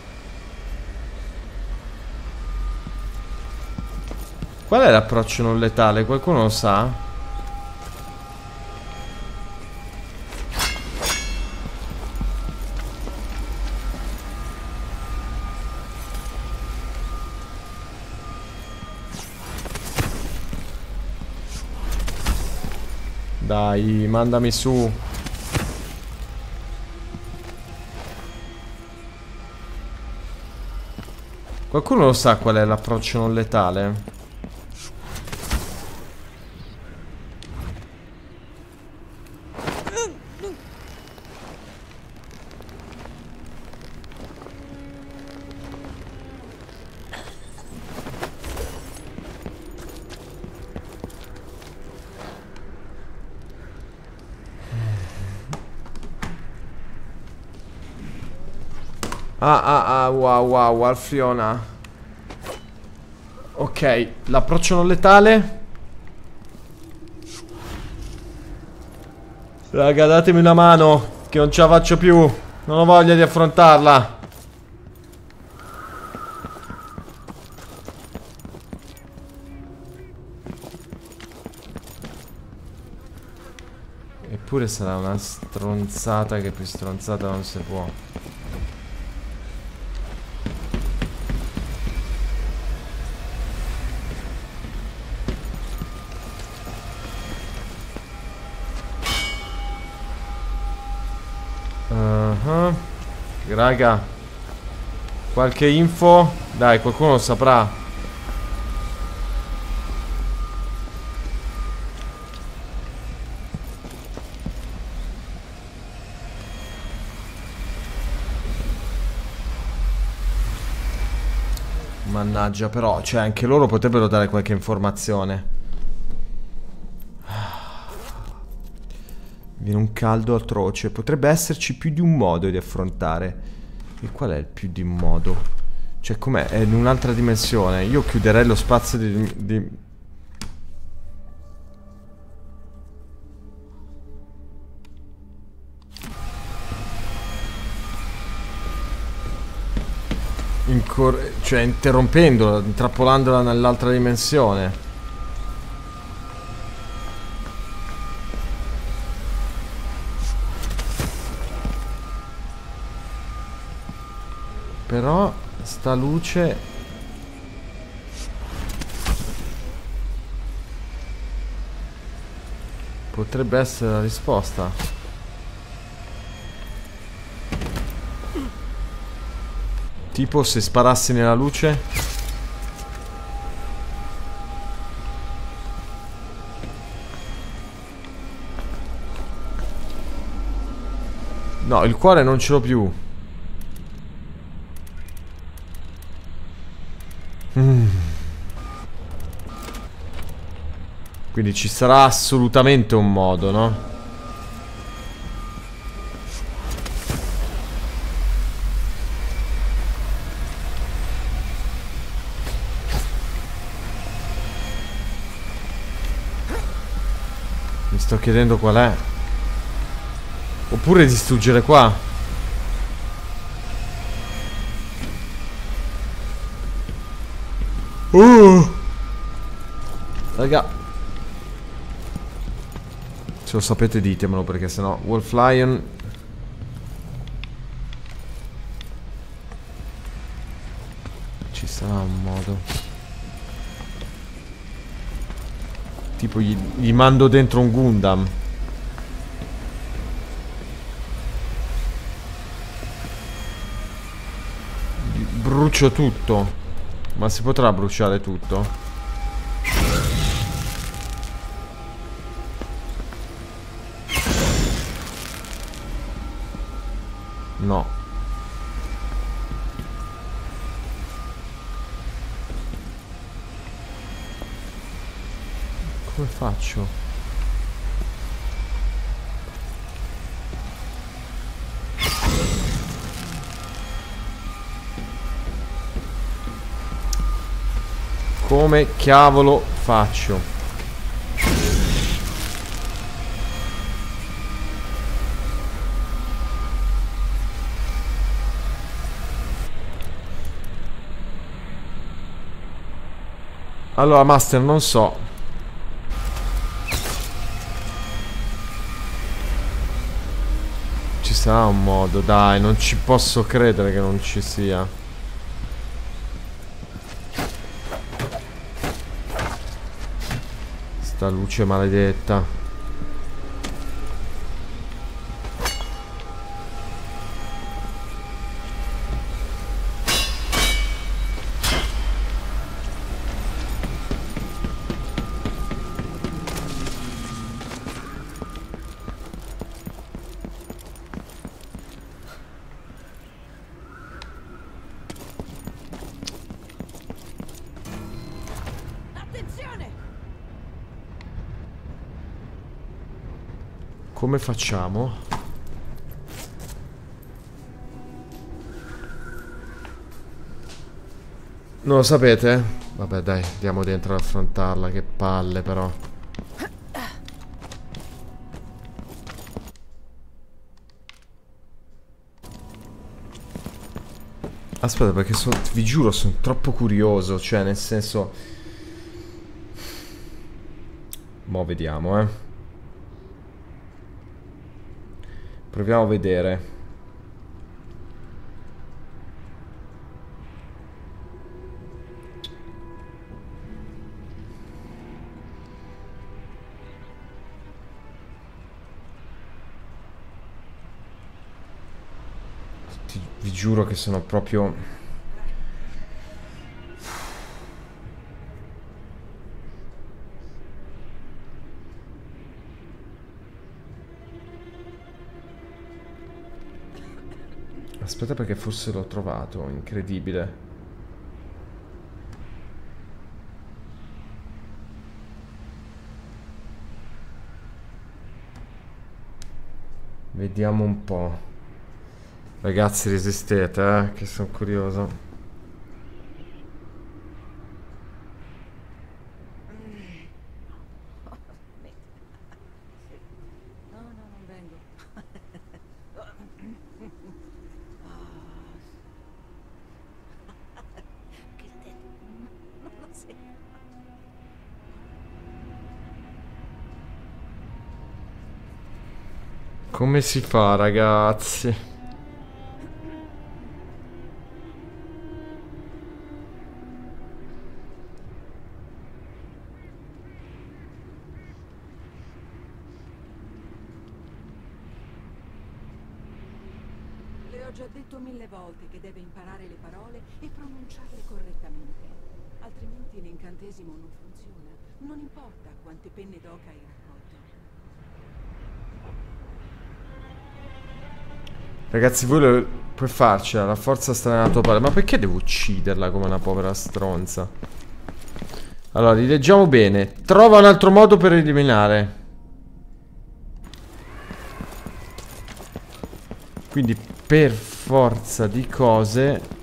Qual è l'approccio non letale? Qualcuno lo sa? Dai, mandami su. Qualcuno lo sa qual è l'approccio non letale? Wow wow Alfiona. Ok L'approccio non letale. Raga datemi una mano Che non ce la faccio più. Non ho voglia di affrontarla. Eppure sarà una stronzata che più stronzata non si può raga Qualche info? Dai qualcuno lo saprà. Mannaggia però Cioè anche loro potrebbero dare qualche informazione. Caldo atroce. Potrebbe esserci più di un modo di affrontare. E qual è il più di un modo? Cioè, com'è? È in un'altra dimensione. Io chiuderei lo spazio di... di... Incor cioè interrompendola, intrappolandola nell'altra dimensione. Sta luce. Potrebbe essere la risposta. Tipo se sparassi nella luce? No, il cuore non ce l'ho più Quindi ci sarà assolutamente un modo, no? Mi sto chiedendo qual è. Oppure distruggere qua. Uh. Se lo sapete ditemelo perché sennò Wolf Lion. Ci sarà un modo. Tipo gli, gli mando dentro un Gundam. Brucio tutto. Ma si potrà bruciare tutto? Faccio? Come cavolo faccio? Allora, Master, non so. Ci sarà un modo, dai, non ci posso credere che non ci sia. Sta luce maledetta facciamo? Non lo sapete? Vabbè dai, andiamo dentro ad affrontarla, che palle però. Aspetta perché sono, vi giuro sono troppo curioso, cioè nel senso... Mo' vediamo eh. Proviamo a vedere. Ti, vi giuro che sono proprio... Aspetta perché forse l'ho trovato, incredibile. Vediamo un po'. Ragazzi resistete, eh, che sono curioso. Come si fa, ragazzi? Ragazzi, voi lo... puoi farcela, la forza sta nella tua parte. Ma perché devo ucciderla come una povera stronza? Allora, rileggiamo bene. Trova un altro modo per eliminare. Quindi, per forza di cose...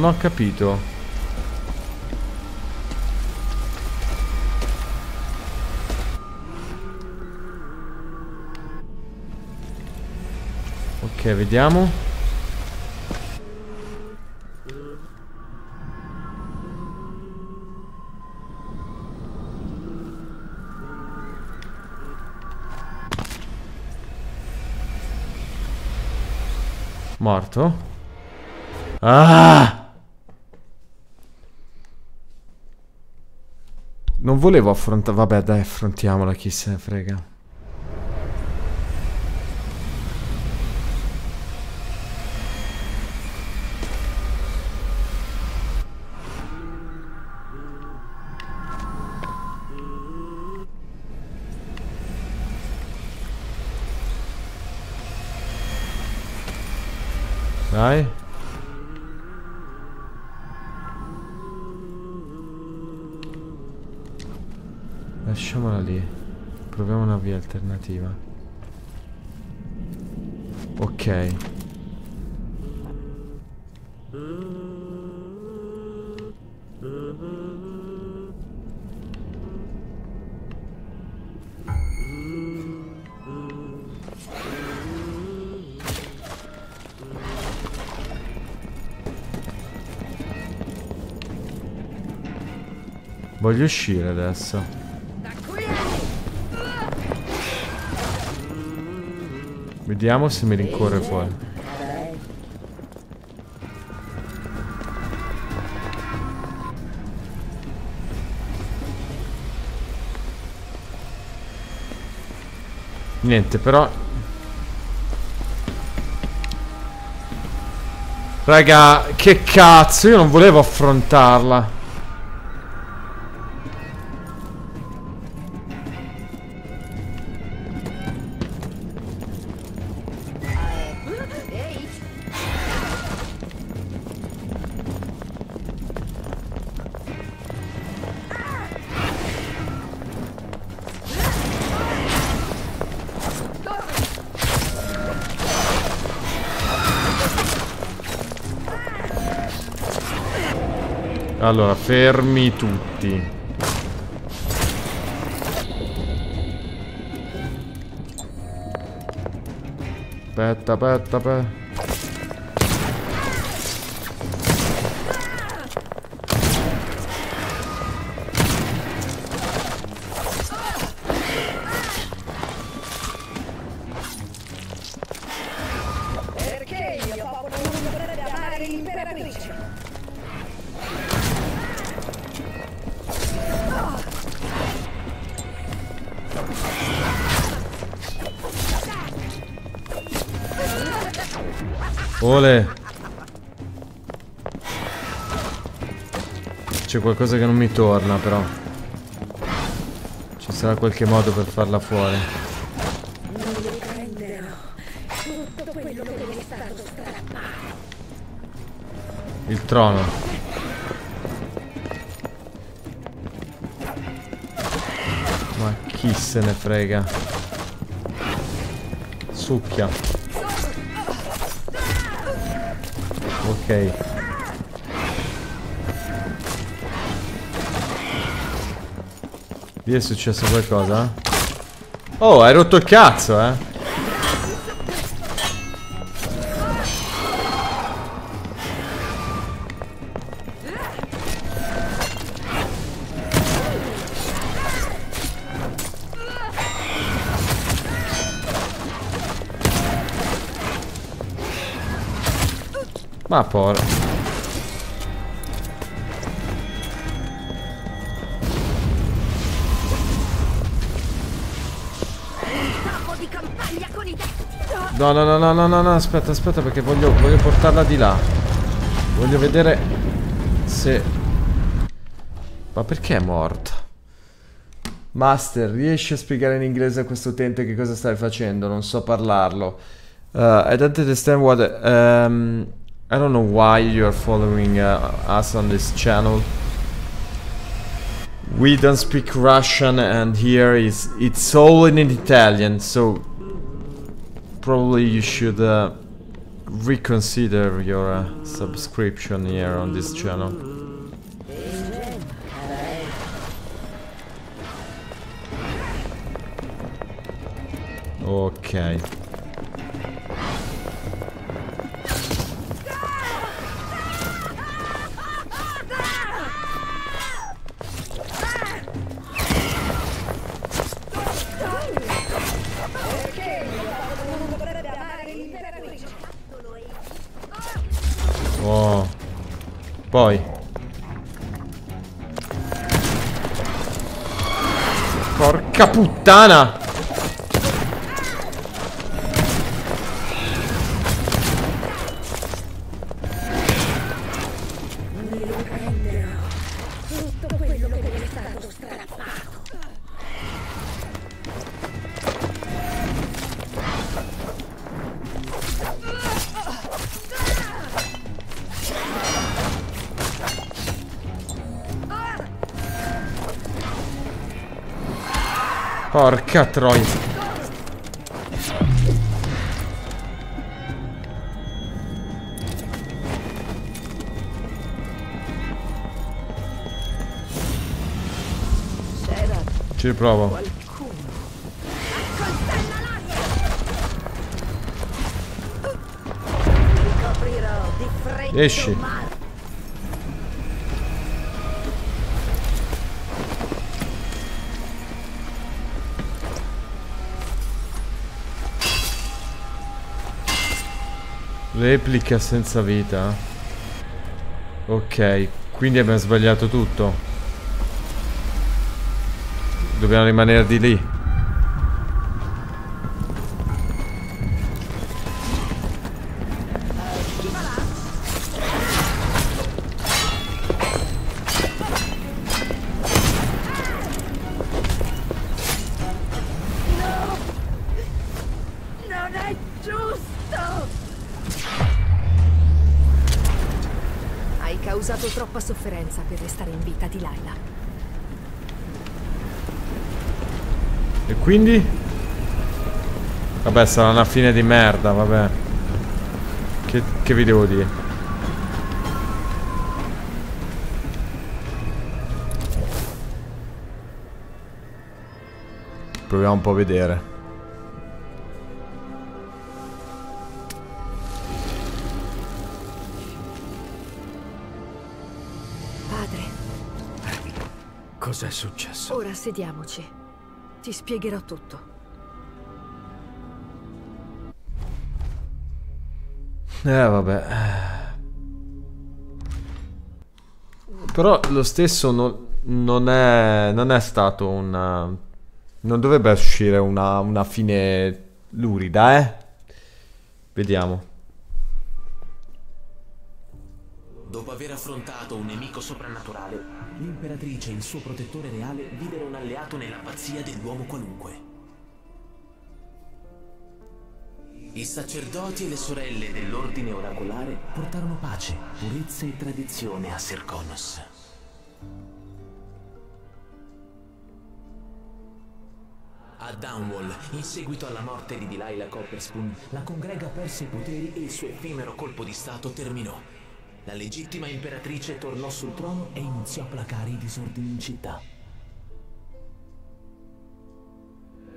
Non ho capito. Ok, vediamo. Morto? Ah! Volevo affrontare... Vabbè, dai, affrontiamola, chi se ne frega. Alternativa. Ok. Voglio uscire adesso. Vediamo se mi rincorre fuori. Niente, però... Raga, che cazzo, io non volevo affrontarla. Allora, fermi tutti. Aspetta, aspetta, aspetta. Ole. C'è qualcosa che non mi torna però. Ci sarà qualche modo per farla fuori. Il trono. Ma chi se ne frega? Succhia. Ok. Lì è successo qualcosa? Oh, hai rotto il cazzo, eh? Ma por... Capo di campagna con i detti. No, no, no, no, no, no, no, aspetta, aspetta perché voglio, voglio portarla di là. Voglio vedere se... Ma perché è morta? Master, riesci a spiegare in inglese a questo utente che cosa stai facendo? Non so parlarlo. Uh, I don't understand what... Um, I don't know why you're following uh, us on this channel. We don't speak Russian and here is it's all in Italian, so probably you should uh, reconsider your uh, subscription here on this channel. Ok. Poi. Porca puttana! Porca troia. Ci riprovo. Esci. Replica senza vita. Ok, quindi abbiamo sbagliato tutto. Dobbiamo rimanere di lì. Quindi? Vabbè, sarà una fine di merda, vabbè. Che, che vi devo dire? Proviamo un po' a vedere. Padre, Cos'è successo? ora sediamoci. Ti spiegherò tutto. Eh, vabbè. Però lo stesso non, non è, non è stato una... Non dovrebbe uscire una, una fine lurida, eh? Vediamo. Dopo aver affrontato un nemico soprannaturale, l'imperatrice e il suo protettore reale videro un alleato nell'abbazia dell'uomo qualunque. I sacerdoti e le sorelle dell'ordine oracolare portarono pace, purezza e tradizione a Serconos. A Downwall, in seguito alla morte di Delilah Copperspoon, la congrega perse i poteri e il suo effimero colpo di stato terminò. La legittima imperatrice tornò sul trono e iniziò a placare i disordini in città.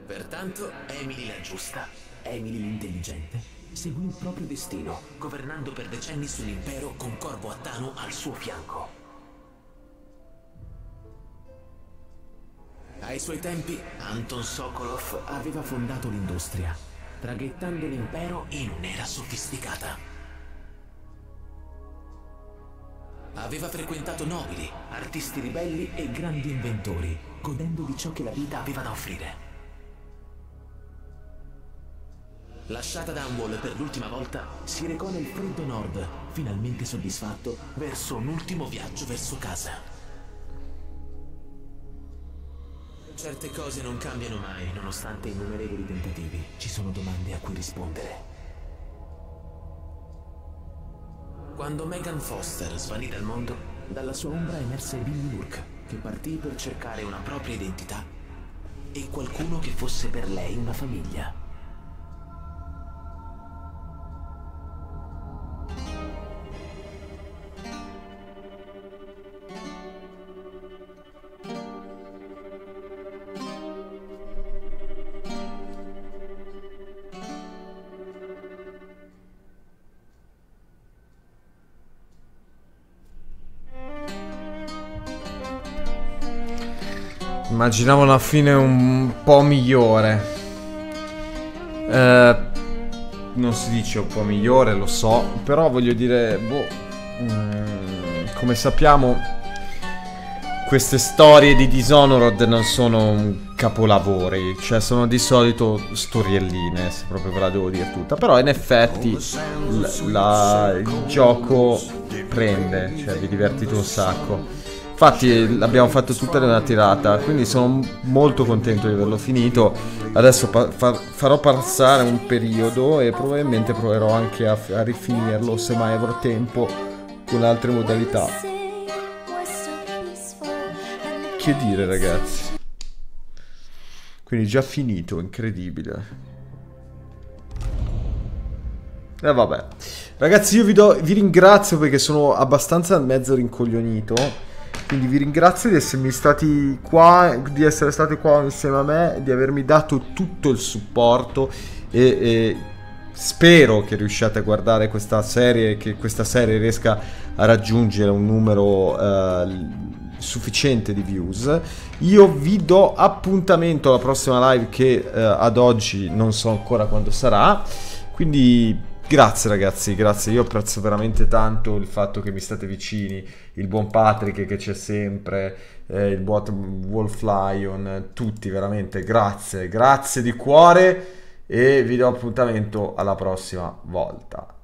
Pertanto, Emily la giusta, Emily l'intelligente, seguì il proprio destino, governando per decenni sull'impero con Corvo Attano al suo fianco. Ai suoi tempi, Anton Sokolov aveva fondato l'industria, traghettando l'impero in un'era sofisticata. Aveva frequentato nobili, artisti ribelli e grandi inventori, godendo di ciò che la vita aveva da offrire. Lasciata Dunwall per l'ultima volta, si recò nel freddo nord, finalmente soddisfatto, verso un ultimo viaggio verso casa. Certe cose non cambiano mai, nonostante innumerevoli tentativi. Ci sono domande a cui rispondere. Quando Megan Foster svanì dal mondo, dalla sua ombra emerse Billy Burke, che partì per cercare una propria identità e qualcuno che fosse per lei una famiglia. Immaginavo una fine un po' migliore. Eh, non si dice un po' migliore, lo so. Però voglio dire, boh. mm, come sappiamo, queste storie di Dishonored non sono capolavori. Cioè, sono di solito storielline, se proprio ve la devo dire tutta. Però, in effetti, la- il gioco prende. Cioè, vi divertite un sacco. Infatti l'abbiamo fatto tutta in una tirata, quindi sono molto contento di averlo finito. Adesso pa- fa- farò passare un periodo e probabilmente proverò anche a, a rifinirlo se mai avrò tempo con altre modalità. Che dire ragazzi? Quindi già finito, incredibile. E vabbè. Ragazzi io vi, do- vi ringrazio perché sono abbastanza mezzo rincoglionito. Quindi vi ringrazio di essermi stati qua, di essere stati qua insieme a me, di avermi dato tutto il supporto e, e spero che riusciate a guardare questa serie e che questa serie riesca a raggiungere un numero eh, sufficiente di views. Io vi do appuntamento alla prossima live che eh, ad oggi non so ancora quando sarà. Quindi Grazie ragazzi, grazie. Io apprezzo veramente tanto il fatto che mi state vicini, il buon Patrick che c'è sempre, eh, il buon Wolf Lion, tutti veramente grazie, grazie di cuore e vi do appuntamento alla prossima volta.